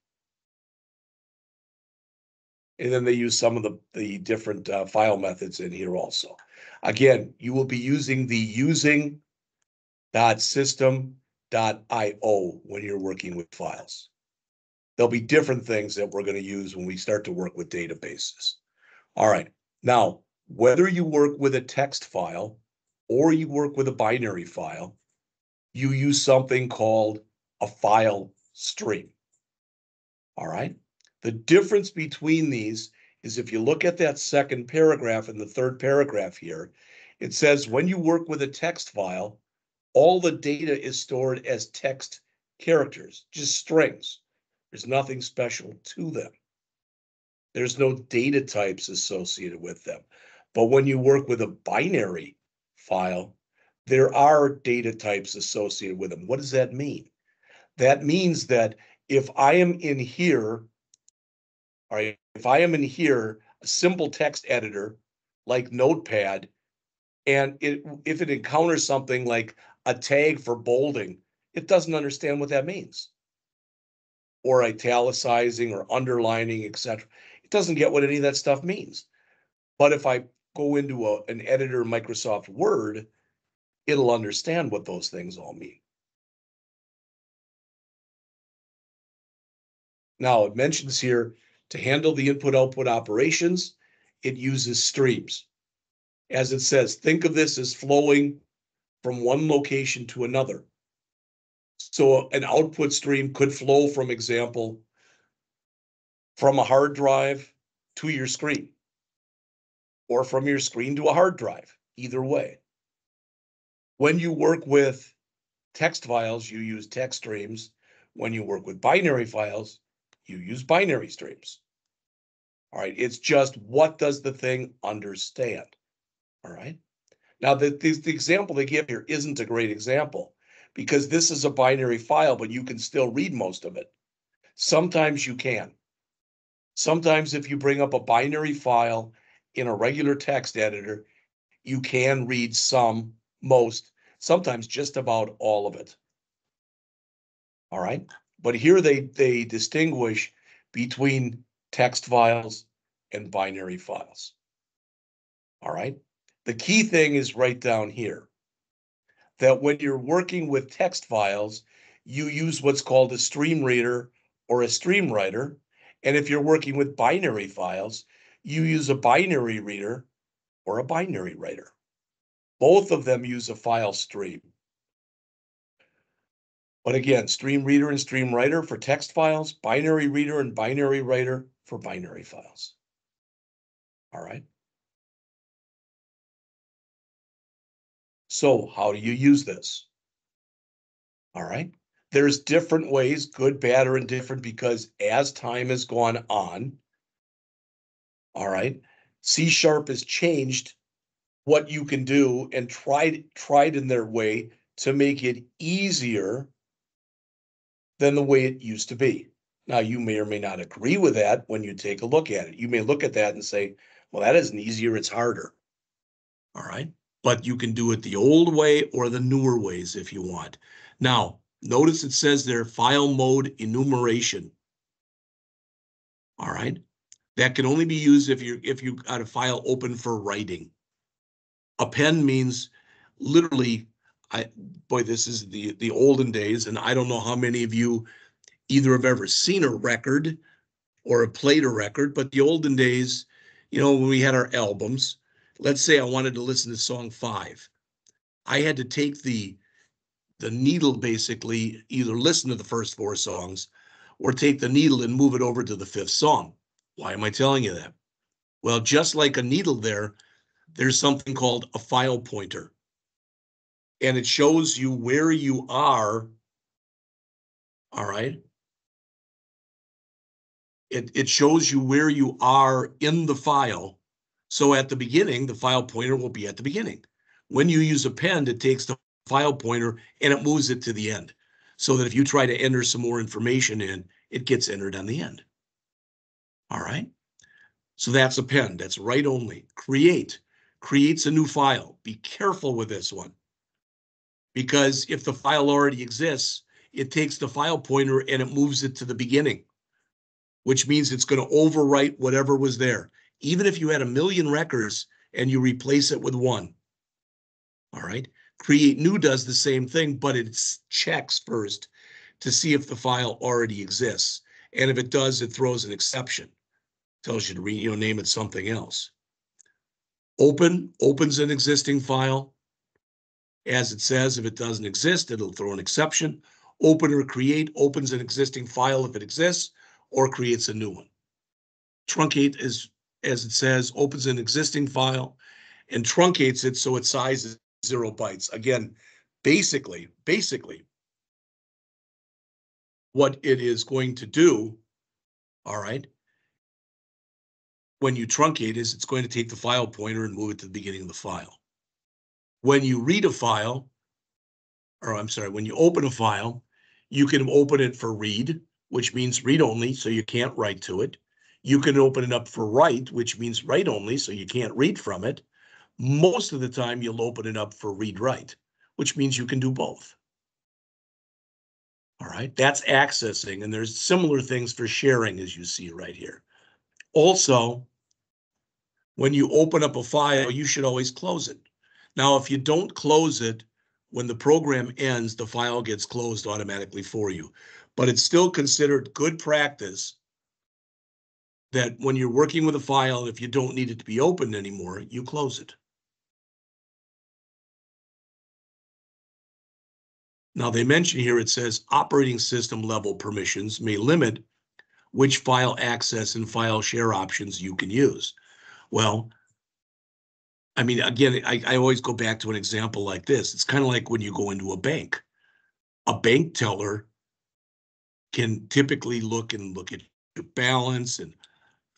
And then they use some of the, the different uh, file methods in here also. Again, you will be using the using system.io when you're working with files. There'll be different things that we're going to use when we start to work with databases. All right. Now, whether you work with a text file or you work with a binary file, you use something called a file stream. All right. The difference between these is if you look at that second paragraph and the third paragraph here, it says when you work with a text file, all the data is stored as text characters, just strings. There's nothing special to them. There's no data types associated with them. But when you work with a binary file, there are data types associated with them. What does that mean? That means that if I am in here, all right, if I am in here, a simple text editor like Notepad, and it, if it encounters something like a tag for bolding, it doesn't understand what that means. Or italicizing or underlining, etc. It doesn't get what any of that stuff means. But if I go into a, an editor, Microsoft Word, it'll understand what those things all mean. Now, it mentions here to handle the input output operations, it uses streams. As it says, think of this as flowing from one location to another. So an output stream could flow from example from a hard drive to your screen or from your screen to a hard drive, either way. When you work with text files, you use text streams. When you work with binary files, you use binary streams. All right, it's just what does the thing understand? All right. Now, the, the, the, example they give here isn't a great example because this is a binary file, but you can still read most of it. Sometimes you can. Sometimes if you bring up a binary file in a regular text editor, you can read some, most, sometimes just about all of it. All right. But here they, they distinguish between text files and binary files. All right. The key thing is right down here that when you're working with text files, you use what's called a stream reader or a stream writer. And if you're working with binary files, you use a binary reader or a binary writer. Both of them use a file stream. But again, stream reader and stream writer for text files, binary reader and binary writer for binary files. All right. So how do you use this? All right. There's different ways, good, bad, or indifferent, because as time has gone on, all right, C sharp has changed what you can do and tried tried in their way to make it easier than the way it used to be. Now, you may or may not agree with that when you take a look at it. You may look at that and say, well, that isn't easier, it's harder. All right, but you can do it the old way or the newer ways if you want. Now, notice it says there file mode enumeration. All right, that can only be used if you if you got a file open for writing. Append means literally, I boy, this is the the olden days, and I don't know how many of you either have ever seen a record or have played a record, but the olden days, you know, when we had our albums, let's say I wanted to listen to song five, I had to take the the needle basically either listen to the first four songs or take the needle and move it over to the fifth song. Why am I telling you that? Well, just like a needle there, there's something called a file pointer. And it shows you where you are. All right. It, it shows you where you are in the file. So at the beginning, the file pointer will be at the beginning. When you use a append, it takes the file pointer and it moves it to the end so that if you try to enter some more information in, it gets entered on the end. All right. So that's a append. That's write only. Create creates a new file. Be careful with this one. Because if the file already exists, it takes the file pointer and it moves it to the beginning, which means it's going to overwrite whatever was there. Even if you had a million records and you replace it with one. All right. Create new does the same thing, but it checks first to see if the file already exists. And if it does, it throws an exception. Tells you to re, you know, name it something else. Open opens an existing file. As it says, if it doesn't exist, it'll throw an exception. Open or create opens an existing file if it exists or creates a new one. Truncate is, as it says, opens an existing file and truncates it so its size is zero bytes. Again, basically, basically, what it is going to do, all right, when you truncate is it's going to take the file pointer and move it to the beginning of the file. When you read a file, or I'm sorry, when you open a file, you can open it for read, which means read only, so you can't write to it. You can open it up for write, which means write only, so you can't read from it. Most of the time, you'll open it up for read write, which means you can do both. All right, that's accessing, and there's similar things for sharing as you see right here. Also, when you open up a file, you should always close it. Now, if you don't close it, when the program ends, the file gets closed automatically for you. But it's still considered good practice that when you're working with a file, if you don't need it to be opened anymore, you close it. Now they mention here, it says operating system level permissions may limit which file access and file share options you can use. Well, I mean, again, I, I always go back to an example like this. It's kind of like when you go into a bank. A bank teller can typically look and look at your balance and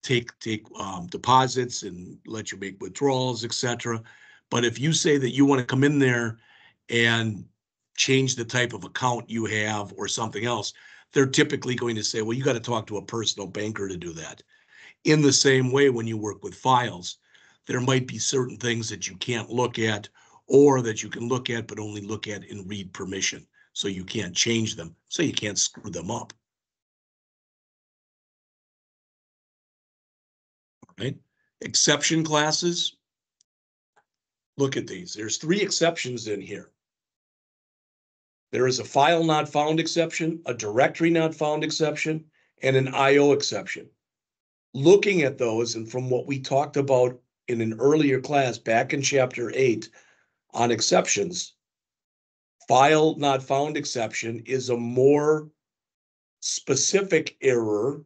take take um, deposits and let you make withdrawals, etc. But if you say that you want to come in there and change the type of account you have or something else, they're typically going to say, well, you got to talk to a personal banker to do that. In the same way, when you work with files, there might be certain things that you can't look at or that you can look at, but only look at in read permission. So you can't change them, so you can't screw them up. All right, exception classes. Look at these. There's three exceptions in here. There is a file not found exception, a directory not found exception, and an IO exception. Looking at those and from what we talked about in an earlier class back in chapter eight on exceptions, file not found exception is a more specific error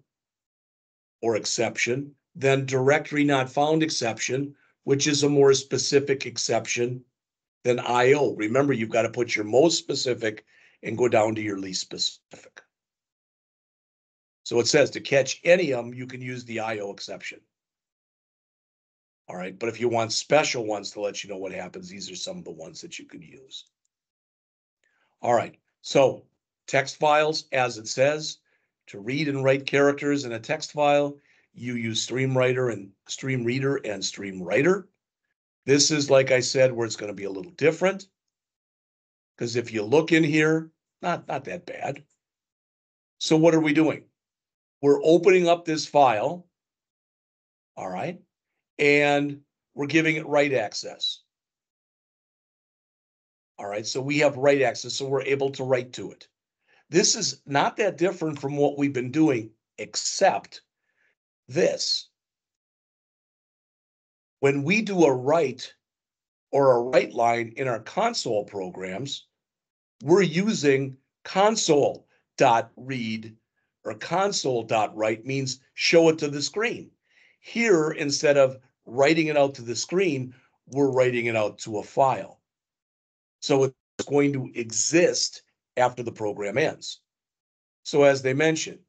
or exception than directory not found exception, which is a more specific exception than IO. Remember, you've got to put your most specific and go down to your least specific. So it says to catch any of them, you can use the IO exception. All right, but if you want special ones to let you know what happens, these are some of the ones that you could use. All right, so text files, as it says, to read and write characters in a text file, you use StreamWriter and Stream Reader and Stream Writer. This is, like I said, where it's going to be a little different. Because if you look in here, not, not that bad. So what are we doing? We're opening up this file. All right. And we're giving it write access. All right. So we have write access. So we're able to write to it. This is not that different from what we've been doing, except this. When we do a write or a write line in our console programs, we're using console.read or console.write means show it to the screen. Here, instead of writing it out to the screen, we're writing it out to a file. So it's going to exist after the program ends. So as they mentioned,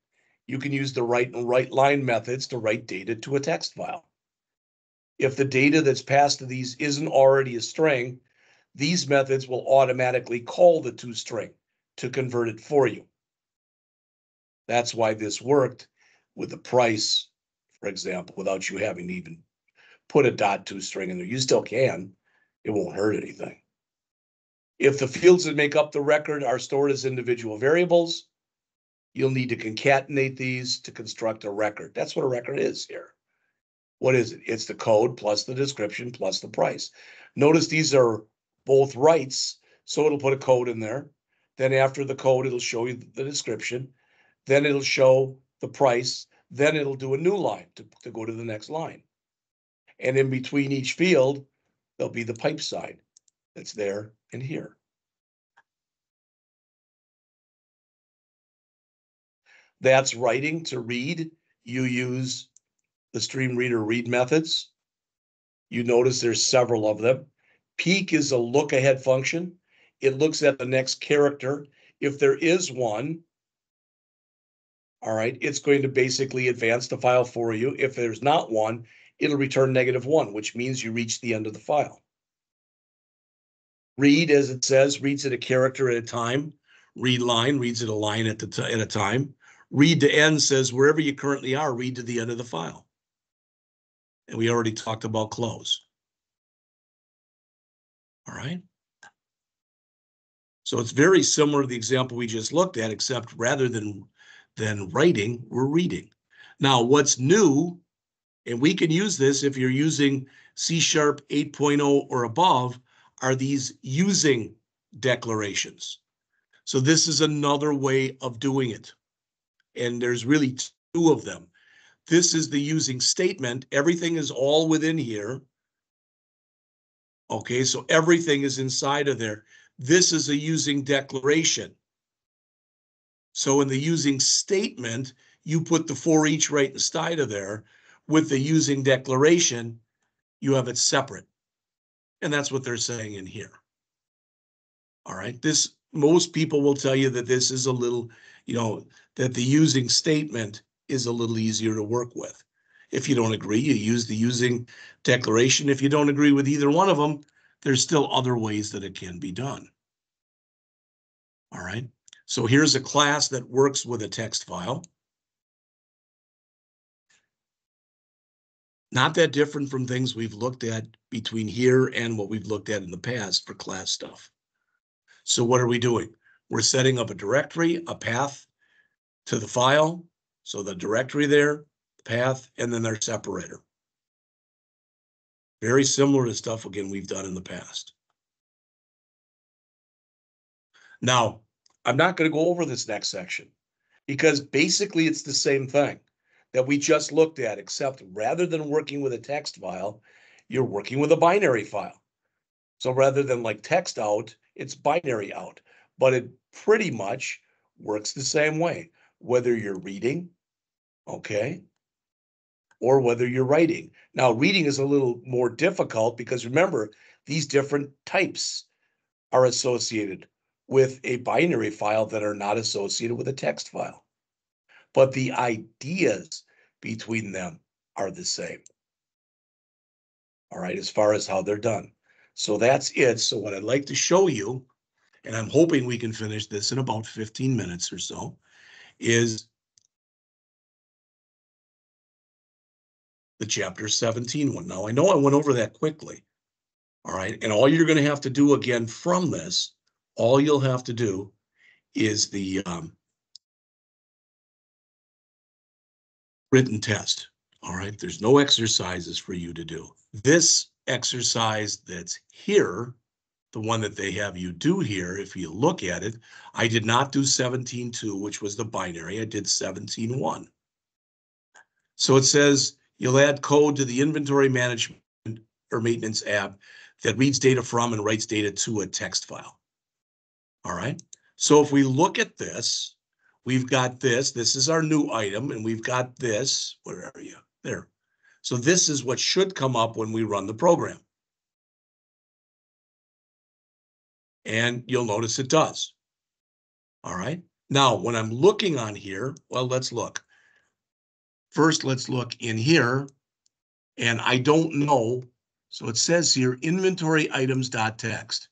you can use the write and write line methods to write data to a text file. If the data that's passed to these isn't already a string, these methods will automatically call the toString to convert it for you. That's why this worked with the price, for example, without you having to even put a dot two toString in there. You still can. It won't hurt anything. If the fields that make up the record are stored as individual variables, you'll need to concatenate these to construct a record. That's what a record is here. What is it? It's the code plus the description plus the price. Notice these are both writes, so it'll put a code in there. Then after the code, it'll show you the description. Then it'll show the price. Then it'll do a new line to, to go to the next line. And in between each field, there'll be the pipe sign that's there and here. That's writing to read. You use the stream reader read methods. You notice there's several of them. Peek is a look ahead function. It looks at the next character. If there is one, all right, it's going to basically advance the file for you. If there's not one, it'll return negative one, which means you reach the end of the file. Read, as it says, reads it a character at a time. Read line reads it a line at, the at a time. Read to end says wherever you currently are, read to the end of the file. And we already talked about close. All right. So it's very similar to the example we just looked at, except rather than, than writing, we're reading. Now, what's new, and we can use this if you're using C Sharp 8.0 or above, are these using declarations. So this is another way of doing it. And there's really two of them. This is the using statement. Everything is all within here. Okay, so everything is inside of there. This is a using declaration. So in the using statement, you put the for each right inside of there. With the using declaration, you have it separate. And that's what they're saying in here. All right, this most people will tell you that this is a little, you know, that the using statement is a little easier to work with. If you don't agree, you use the using declaration. If you don't agree with either one of them, there's still other ways that it can be done. All right, so here's a class that works with a text file. Not that different from things we've looked at between here and what we've looked at in the past for class stuff. So what are we doing? We're setting up a directory, a path to the file. So the directory there, path, and then their separator. Very similar to stuff, again, we've done in the past. Now, I'm not going to go over this next section because basically it's the same thing that we just looked at, except rather than working with a text file, you're working with a binary file. So rather than like text out, it's binary out, but it pretty much works the same way, whether you're reading, okay, or whether you're writing. Now, reading is a little more difficult because remember, these different types are associated with a binary file that are not associated with a text file but the ideas between them are the same. All right, as far as how they're done. So that's it. So what I'd like to show you, and I'm hoping we can finish this in about 15 minutes or so, is the chapter 17 one. Now, I know I went over that quickly. All right. And all you're going to have to do again from this, all you'll have to do is the um, written test. All right, there's no exercises for you to do. This exercise that's here, the one that they have you do here, if you look at it, I did not do 17.2, which was the binary. I did 17.1. So it says you'll add code to the inventory management or maintenance app that reads data from and writes data to a text file. All right. So if we look at this, we've got this, this is our new item, and we've got this, where are you? There. So this is what should come up when we run the program. And you'll notice it does. All right. Now, when I'm looking on here, well, let's look. First, let's look in here. And I don't know. So it says here inventory items dot text.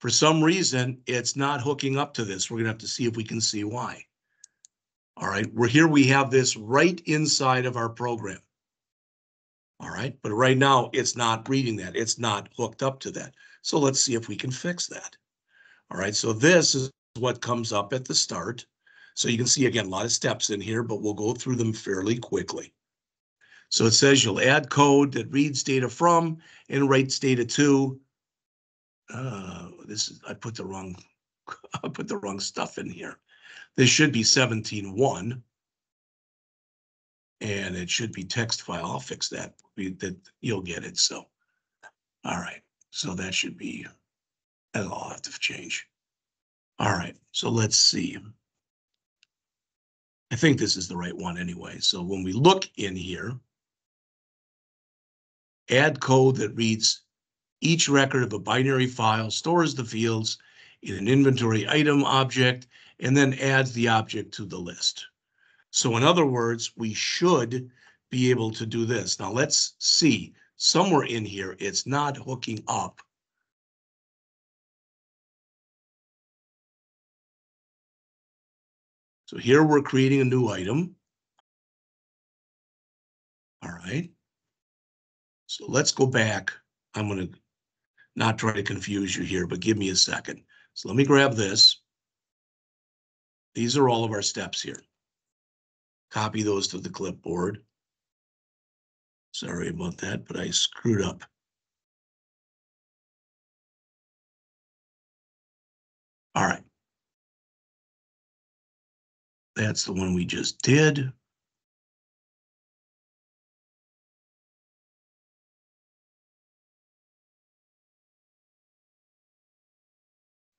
For some reason, it's not hooking up to this. We're gonna have to see if we can see why. All right, we're here, we have this right inside of our program. All right, but right now it's not reading that. It's not hooked up to that. So let's see if we can fix that. All right, so this is what comes up at the start. So you can see again, a lot of steps in here, but we'll go through them fairly quickly. So it says you'll add code that reads data from and writes data to. Uh, this is, I put the wrong, I put the wrong stuff in here. This should be seventeen one. And it should be text file. I'll fix that. That you'll get it. So. All right, so that should be, that'll all have to change. All right, so let's see. I think this is the right one anyway. So when we look in here, add code that reads each record of a binary file, stores the fields in an inventory item object, and then adds the object to the list. So in other words, we should be able to do this. Now let's see, somewhere in here, it's not hooking up. So here we're creating a new item. All right. So let's go back. I'm going to not try to confuse you here, but give me a second. So let me grab this. These are all of our steps here. Copy those to the clipboard. Sorry about that, but I screwed up. All right. That's the one we just did.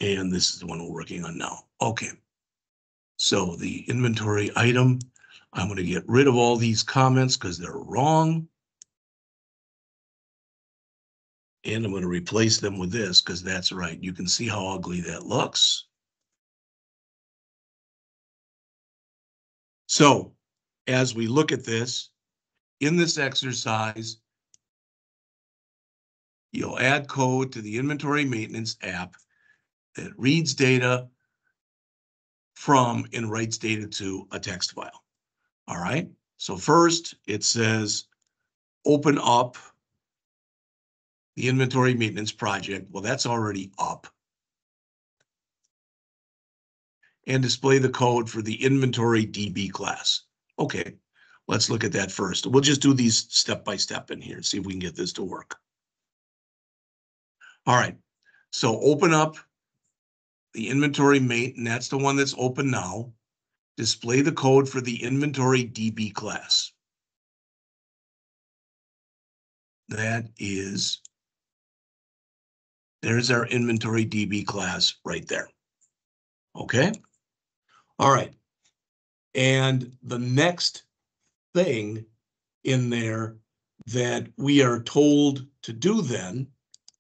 And this is the one we're working on now. Okay. So the inventory item, I'm going to get rid of all these comments because they're wrong. And I'm going to replace them with this because that's right. You can see how ugly that looks. So as we look at this, in this exercise, you'll add code to the inventory maintenance app that reads data from and writes data to a text file. All right, so first it says open up the inventory maintenance project. Well, that's already up. And display the code for the inventory DB class. Okay, let's look at that first. We'll just do these step by step in here and see if we can get this to work. All right, so open up the inventory mate, and that's the one that's open now. Display the code for the inventory DB class. That is, there's our inventory DB class right there. Okay? All right. And the next thing in there that we are told to do then,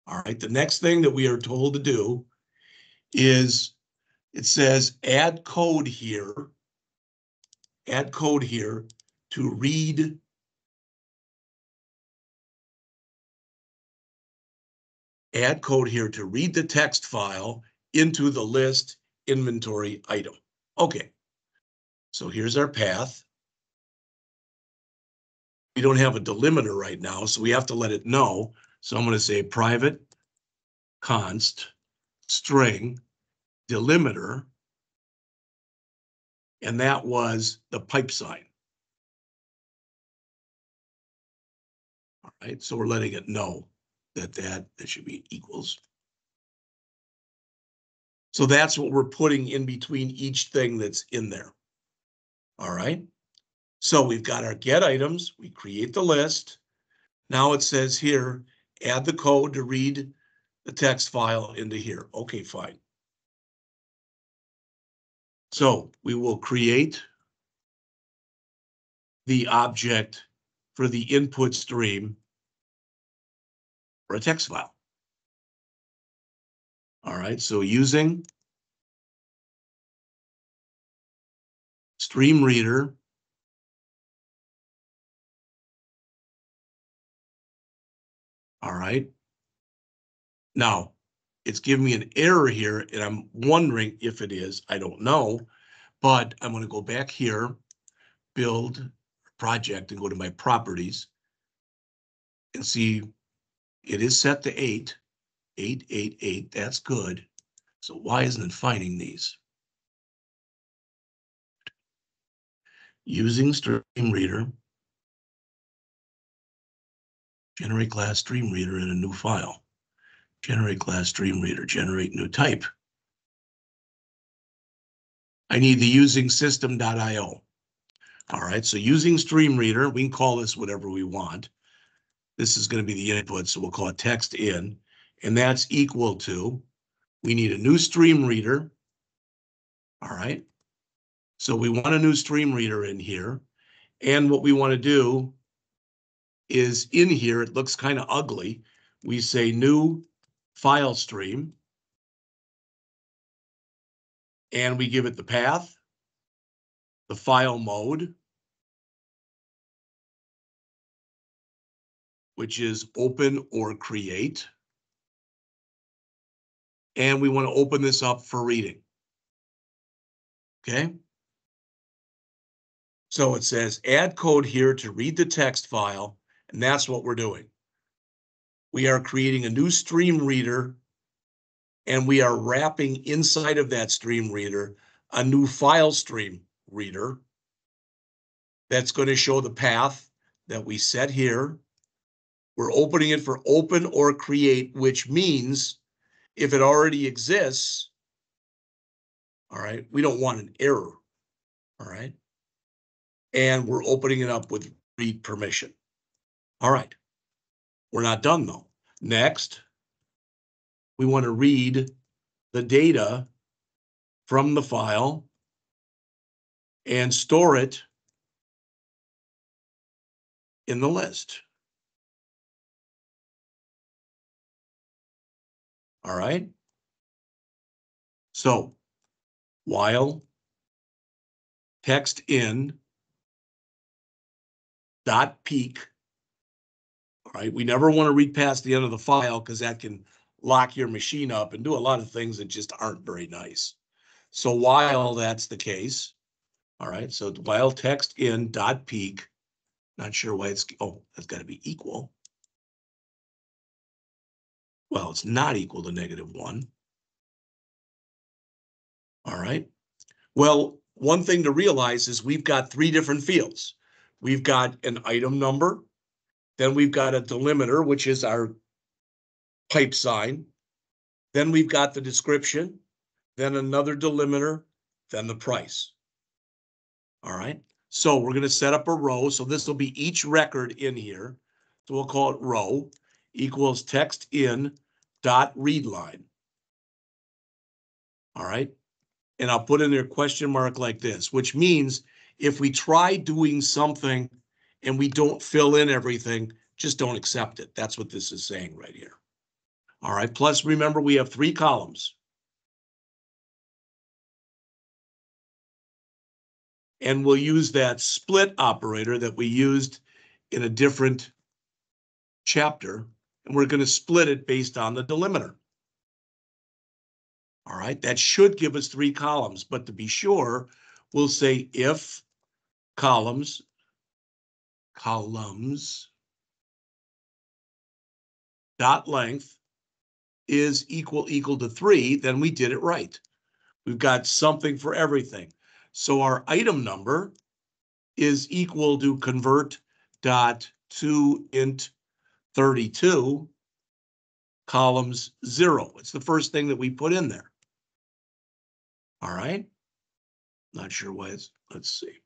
all right, the next thing that we are told to do is it says add code here, add code here to read add code here to read the text file into the list inventory item. Okay, so here's our path. we don't have a delimiter right now, so we have to let it know. So I'm gonna say private const string delimiter. And that was the pipe sign. All right, so we're letting it know that that, that should be equals. So that's what we're putting in between each thing that's in there. All right. So we've got our get items, we create the list. Now it says here, add the code to read the text file into here. Okay, fine. So we will create the object for the input stream for a text file. All right, so using stream reader All right. Now, it's giving me an error here and I'm wondering if it is, I don't know. But I'm gonna go back here, build project and go to my properties. And see, it is set to eight, eight, eight, eight, that's good. So why isn't it finding these? Using stream reader. Generate class stream reader in a new file. Generate class stream reader, generate new type. I need the using system.io. All right, so using stream reader, we can call this whatever we want. This is going to be the input, so we'll call it text in, and that's equal to, we need a new stream reader. All right, so we want a new stream reader in here. And what we want to do is in here, it looks kind of ugly. We say new file stream. And we give it the path, the file mode, which is open or create. And we want to open this up for reading. Okay. So it says add code here to read the text file and that's what we're doing. We are creating a new stream reader and we are wrapping inside of that stream reader a new file stream reader that's going to show the path that we set here. We're opening it for open or create, which means if it already exists, all right, we don't want an error, all right? And we're opening it up with read permission. All right. We're not done though. Next, we want to read the data from the file and store it in the list. All right. So while text in dot peek right? We never want to read past the end of the file because that can lock your machine up and do a lot of things that just aren't very nice. So while that's the case, all right, so while text in dot peek, not sure why it's, oh, that's got to be equal. Well, it's not equal to negative one. All right. Well, one thing to realize is we've got three different fields. We've got an item number, then we've got a delimiter, which is our pipe sign. Then we've got the description, then another delimiter, then the price. All right, so we're gonna set up a row. So this will be each record in here. So we'll call it row equals text in dot read line. All right, and I'll put in there question mark like this, which means if we try doing something and we don't fill in everything, just don't accept it. That's what this is saying right here. All right, plus remember we have three columns. And we'll use that split operator that we used in a different chapter, and we're going to split it based on the delimiter. All right, that should give us three columns, but to be sure, we'll say if columns columns dot length is equal equal to three, then we did it right. We've got something for everything. So our item number is equal to convert dot to int thirty-two columns zero. It's the first thing that we put in there. All right. Not sure why it's, let's see.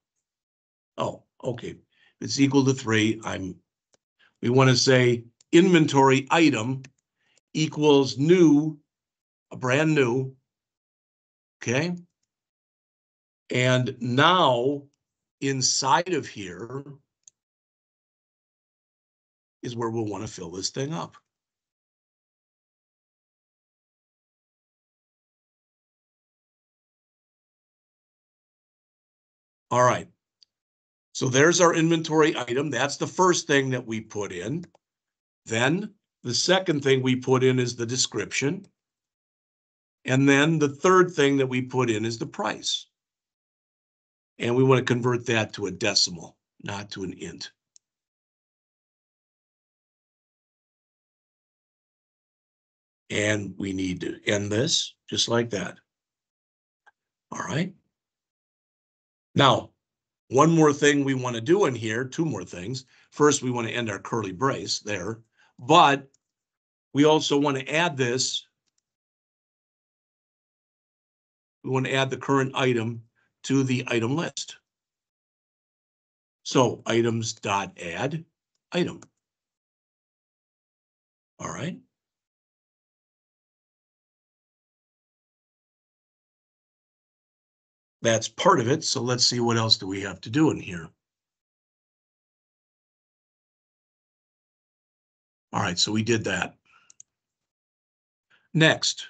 Oh, okay. It's equal to three. I'm, we want to say inventory item equals new, a brand new. Okay. And now inside of here is where we'll want to fill this thing up. All right. So there's our inventory item. That's the first thing that we put in. Then the second thing we put in is the description. And then the third thing that we put in is the price. And we want to convert that to a decimal, not to an int. And we need to end this just like that. All right. Now, one more thing we want to do in here, two more things. First, we want to end our curly brace there, but we also want to add this. We want to add the current item to the item list. So items dot add item. All right. That's part of it. So let's see what else do we have to do in here. All right, so we did that. Next.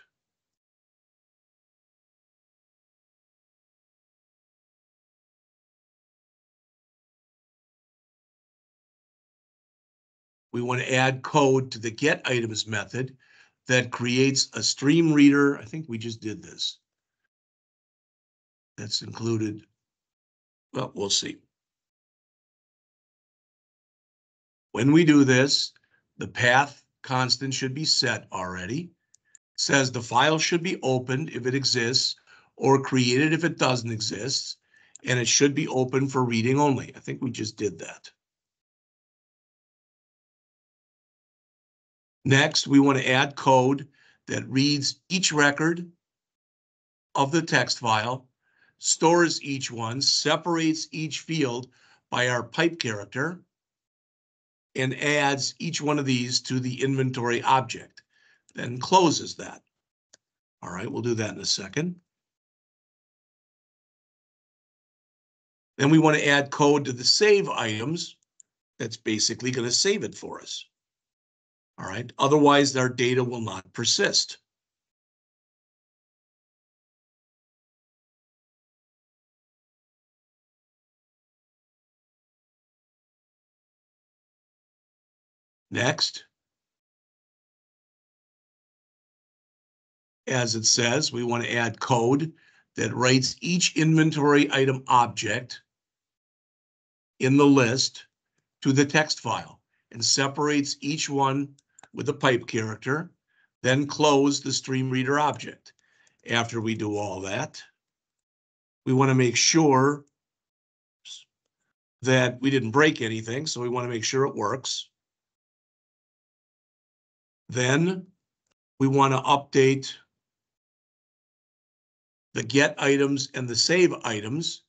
We want to add code to the get items method that creates a stream reader. I think we just did this that's included. Well, we'll see. When we do this, the path constant should be set already. Says the file should be opened if it exists or created if it doesn't exist, and it should be open for reading only. I think we just did that. Next, we want to add code that reads each record of the text file stores each one, separates each field by our pipe character, and adds each one of these to the inventory object, then closes that. All right, we'll do that in a second. Then we want to add code to the save items. That's basically going to save it for us. All right, otherwise our data will not persist. Next. As it says, we want to add code that writes each inventory item object in the list to the text file and separates each one with a pipe character, then close the stream reader object. After we do all that, we want to make sure that we didn't break anything, so we want to make sure it works. Then we want to update the get items and the save items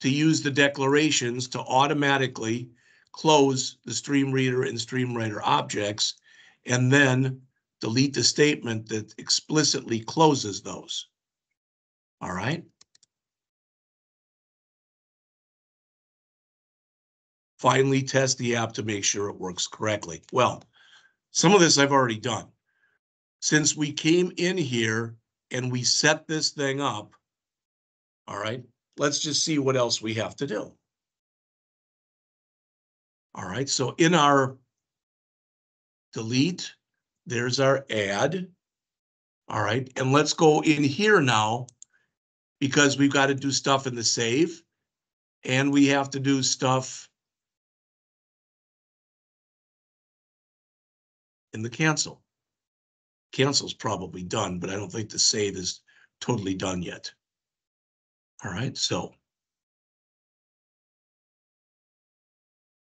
to use the declarations to automatically close the stream reader and stream writer objects and then delete the statement that explicitly closes those. All right. Finally, test the app to make sure it works correctly. Well, some of this I've already done. Since we came in here and we set this thing up, all right, let's just see what else we have to do. All right, so in our delete, there's our add. All right, and let's go in here now because we've got to do stuff in the save and we have to do stuff in the cancel. Cancel's probably done, but I don't think the save is totally done yet. All right, so.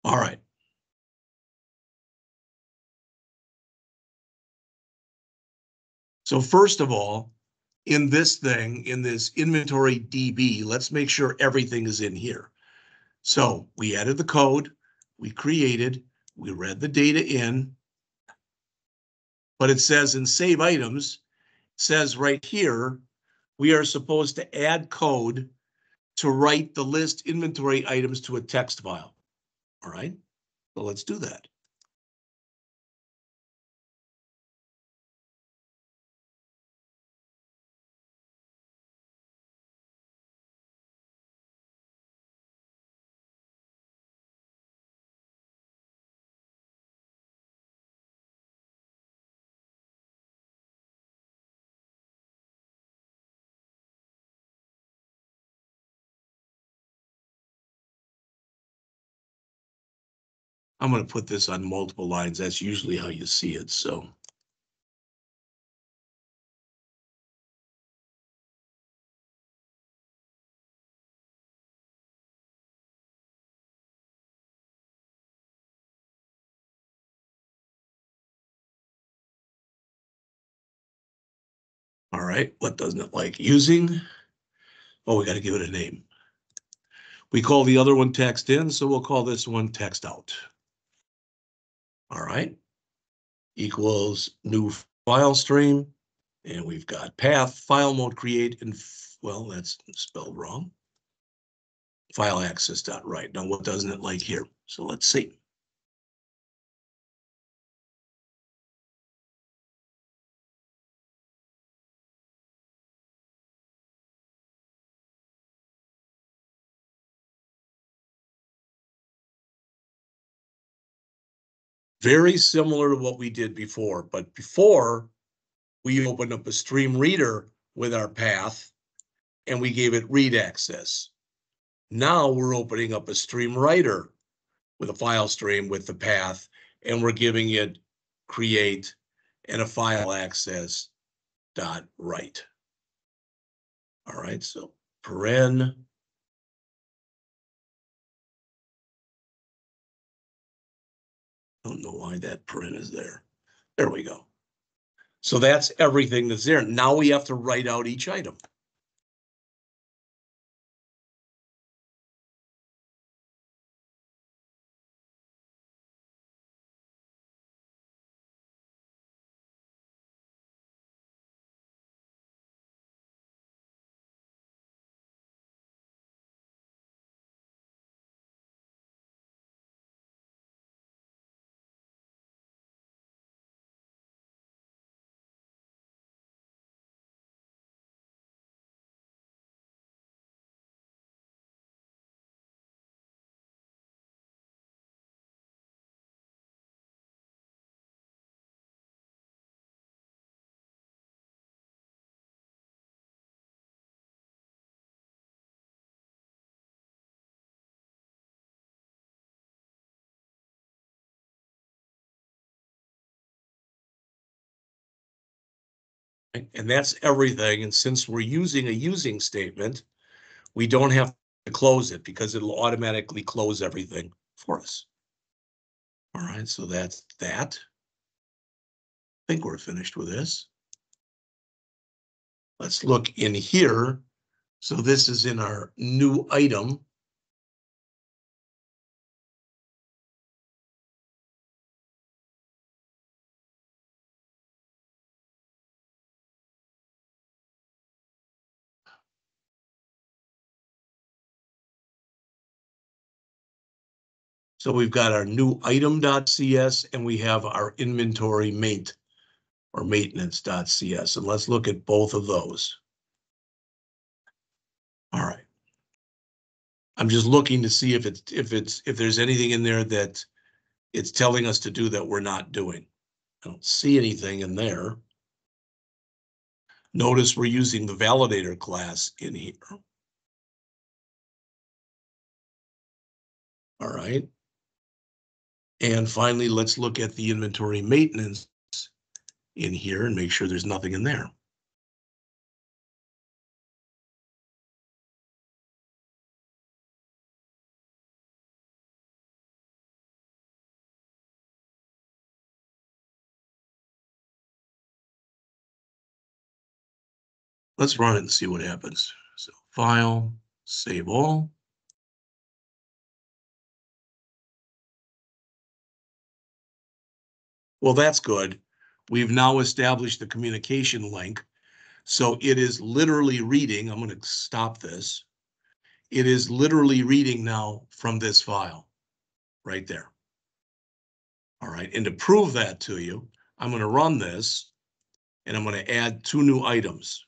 All right. So first of all, in this thing, in this inventory DB, let's make sure everything is in here. So we added the code, we created, we read the data in. But it says in save items, says right here, we are supposed to add code to write the list inventory items to a text file. All right, so let's do that. I'm gonna put this on multiple lines. That's usually how you see it, so. All right, what doesn't it like using? Oh, we gotta give it a name. We call the other one text in, so we'll call this one text out. All write. Equals new file stream. And we've got path, file mode create, and well, that's spelled wrong. File access dot right. Now, what doesn't it like here? So let's see. Very similar to what we did before, but before we opened up a stream reader with our path and we gave it read access. Now we're opening up a stream writer with a file stream with the path and we're giving it create and a file access dot write. All right, so paren Don't know why that print is there. There we go. So that's everything that's there. Now we have to write out each item. And that's everything. And since we're using a using statement, we don't have to close it because it'll automatically close everything for us. All right, so that's that. I think we're finished with this. Let's look in here. So this is in our new item. So we've got our new item.cs and we have our inventory mate or maintenance.cs. And let's look at both of those. All right. I'm just looking to see if it's, if it's, if there's anything in there that it's telling us to do that we're not doing. I don't see anything in there. Notice we're using the validator class in here. All right. And finally, let's look at the inventory maintenance in here and make sure there's nothing in there. Let's run it and see what happens. So file, save all. Well, that's good. We've now established the communication link. So it is literally reading, I'm gonna stop this. It is literally reading now from this file, right there. All right, and to prove that to you, I'm gonna run this and I'm gonna add two new items.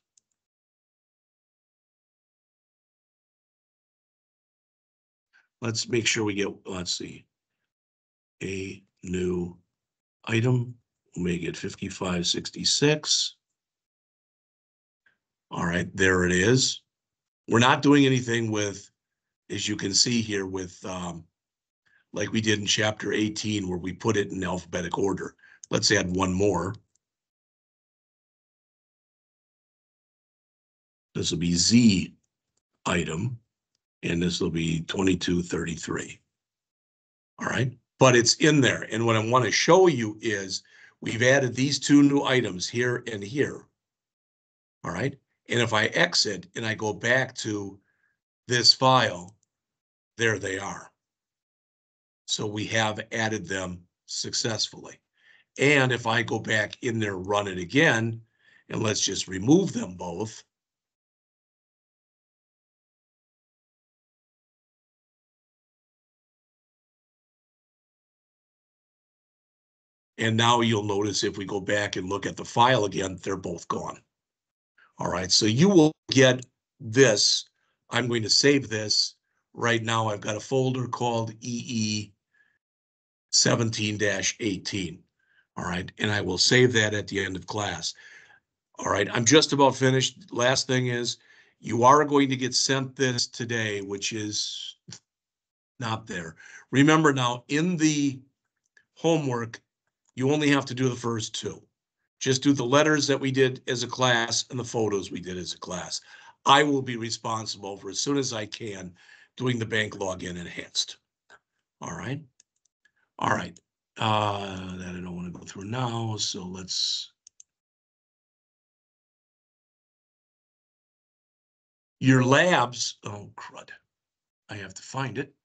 Let's make sure we get, let's see. A new item, make it fifty-five sixty-six. All right, there it is. We're not doing anything with, as you can see here with, um, like we did in chapter eighteen where we put it in alphabetic order. Let's add one more. This will be Z item, and this will be twenty-two thirty-three. All right, but it's in there, and what I want to show you is we've added these two new items here and here. All right, and if I exit and I go back to this file, there they are. So we have added them successfully. And if I go back in there, run it again, and let's just remove them both. And now you'll notice if we go back and look at the file again, they're both gone. All right, so you will get this. I'm going to save this. Right now, I've got a folder called EE 17-18. All right, and I will save that at the end of class. All right, I'm just about finished. Last thing is, you are going to get sent this today, which is not there. Remember now, in the homework, you only have to do the first two. Just do the letters that we did as a class and the photos we did as a class. I will be responsible for as soon as I can doing the bank login enhanced. All right. All right. Uh, that I don't want to go through now, so let's. Your labs, oh crud, I have to find it.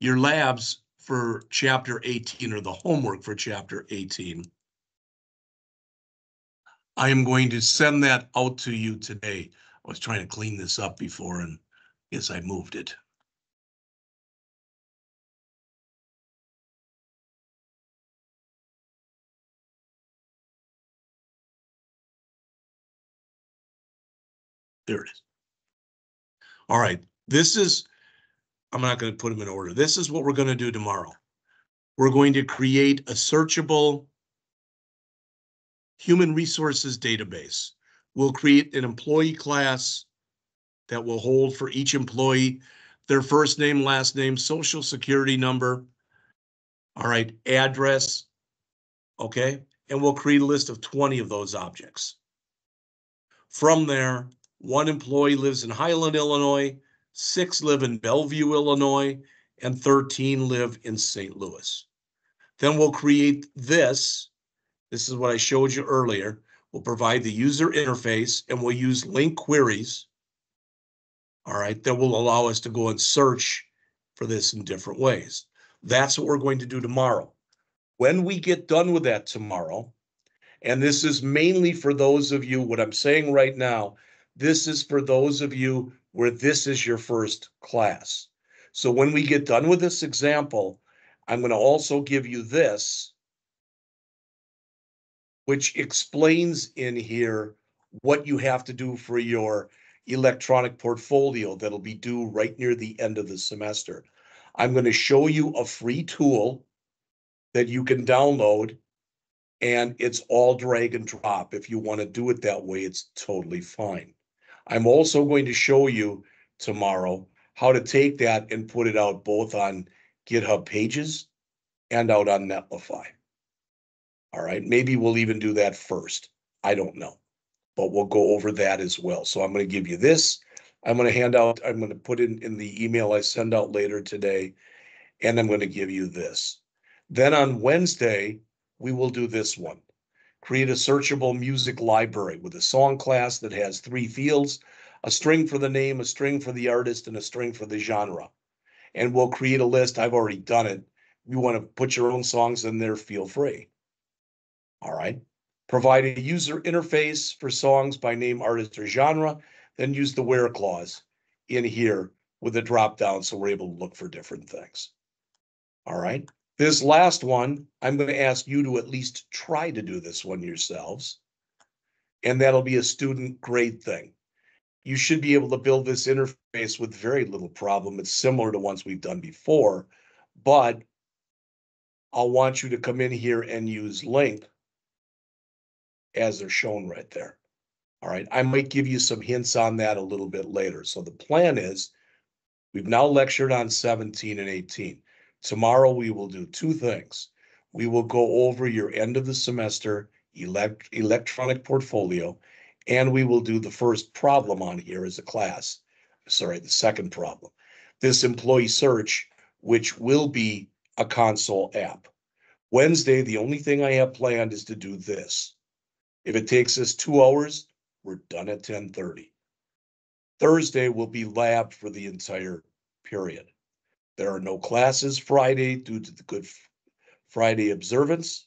Your labs for chapter eighteen or the homework for chapter eighteen. I am going to send that out to you today. I was trying to clean this up before and guess I moved it. There it is. All right, this is, I'm not going to put them in order. This is what we're going to do tomorrow. We're going to create a searchable human resources database. We'll create an employee class that will hold for each employee their first name, last name, social security number. All right, address. Okay, and we'll create a list of 20 of those objects. From there, one employee lives in Highland, Illinois, six live in Bellevue, Illinois, and 13 live in St. Louis. Then we'll create this. This is what I showed you earlier. We'll provide the user interface and we'll use LINQ queries. All right, that will allow us to go and search for this in different ways. That's what we're going to do tomorrow. When we get done with that tomorrow, and this is mainly for those of you, what I'm saying right now, this is for those of you where this is your first class. So when we get done with this example, I'm going to also give you this, which explains in here what you have to do for your electronic portfolio that'll be due right near the end of the semester. I'm going to show you a free tool that you can download and it's all drag and drop. If you want to do it that way, it's totally fine. I'm also going to show you tomorrow how to take that and put it out both on GitHub pages and out on Netlify. All right, maybe we'll even do that first. I don't know. But we'll go over that as well. So I'm gonna give you this. I'm gonna hand out, I'm gonna put in, in the email I send out later today. And I'm gonna give you this. Then on Wednesday, we will do this one. Create a searchable music library with a song class that has three fields, a string for the name, a string for the artist, and a string for the genre. And we'll create a list. I've already done it. You want to put your own songs in there, feel free. All right. Provide a user interface for songs by name, artist, or genre, then use the where clause in here with a drop down so we're able to look for different things. All right. This last one, I'm going to ask you to at least try to do this one yourselves. And that'll be a student grade thing. You should be able to build this interface with very little problem. It's similar to ones we've done before, but I'll want you to come in here and use LINQ as they're shown right there. All right, I might give you some hints on that a little bit later. So the plan is, we've now lectured on 17 and 18. Tomorrow, we will do two things. We will go over your end of the semester elect electronic portfolio, and we will do the first problem on here as a class. Sorry, the second problem. This employee search, which will be a console app. Wednesday, the only thing I have planned is to do this. If it takes us two hours, we're done at ten thirty. Thursday will be lab for the entire period. There are no classes Friday due to the Good Friday observance.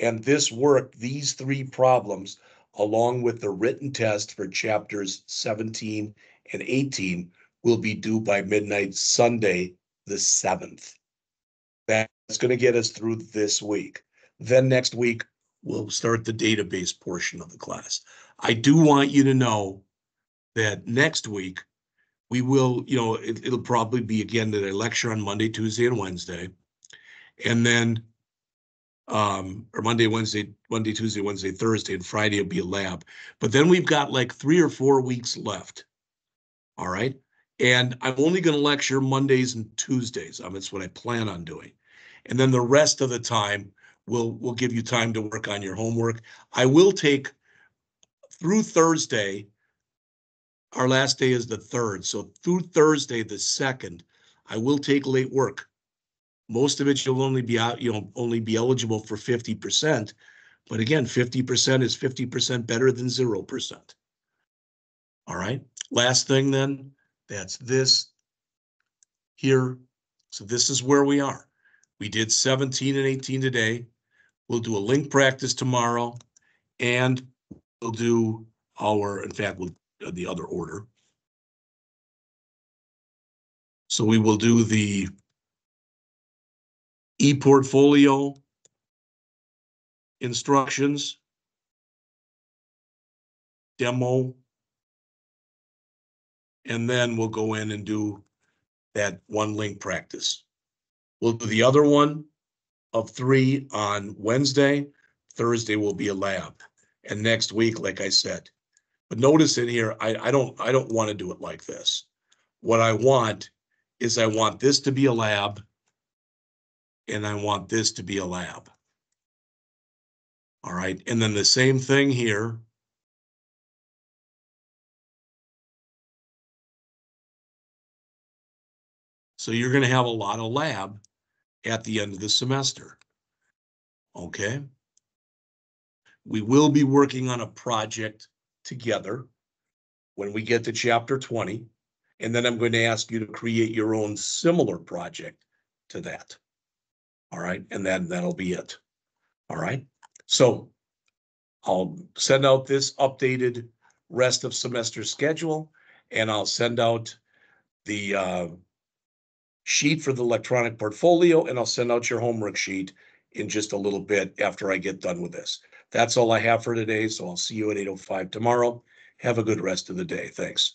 And this work, these three problems, along with the written test for chapters seventeen and eighteen, will be due by midnight Sunday, the seventh. That's gonna get us through this week. Then next week, we'll start the database portion of the class. I do want you to know that next week, we will, you know, it, it'll probably be again that I lecture on Monday, Tuesday, and Wednesday. And then, um, or Monday, Wednesday, Monday, Tuesday, Wednesday, Thursday, and Friday will be a lab. But then we've got like three or four weeks left. All right. And I'm only going to lecture Mondays and Tuesdays. Um, that's what I plan on doing. And then the rest of the time, we'll, we'll give you time to work on your homework. I will take through Thursday, our last day is the third, so through Thursday, the second, I will take late work. Most of it you'll only be out, you know, only be eligible for fifty percent. But again, fifty percent is fifty percent better than zero percent. All right, last thing then, that's this here. So this is where we are. We did seventeen and eighteen today. We'll do a LINQ practice tomorrow and we'll do our, in fact, we'll, Uh, the other order. So we will do the e-portfolio instructions, demo, and then we'll go in and do that one LINQ practice. We'll do the other one of three on Wednesday. Thursday will be a lab. And next week, like I said, but notice in here, I, I don't, I don't want to do it like this. What I want is I want this to be a lab. And I want this to be a lab. All right, and then the same thing here. So you're gonna have a lot of lab at the end of the semester. Okay? We will be working on a project together when we get to chapter twenty. And then I'm going to ask you to create your own similar project to that. All right, and then that'll be it. All right, so I'll send out this updated rest of semester schedule and I'll send out the uh, sheet for the electronic portfolio and I'll send out your homework sheet in just a little bit after I get done with this. That's all I have for today, so I'll see you at eight oh five tomorrow. Have a good rest of the day. Thanks.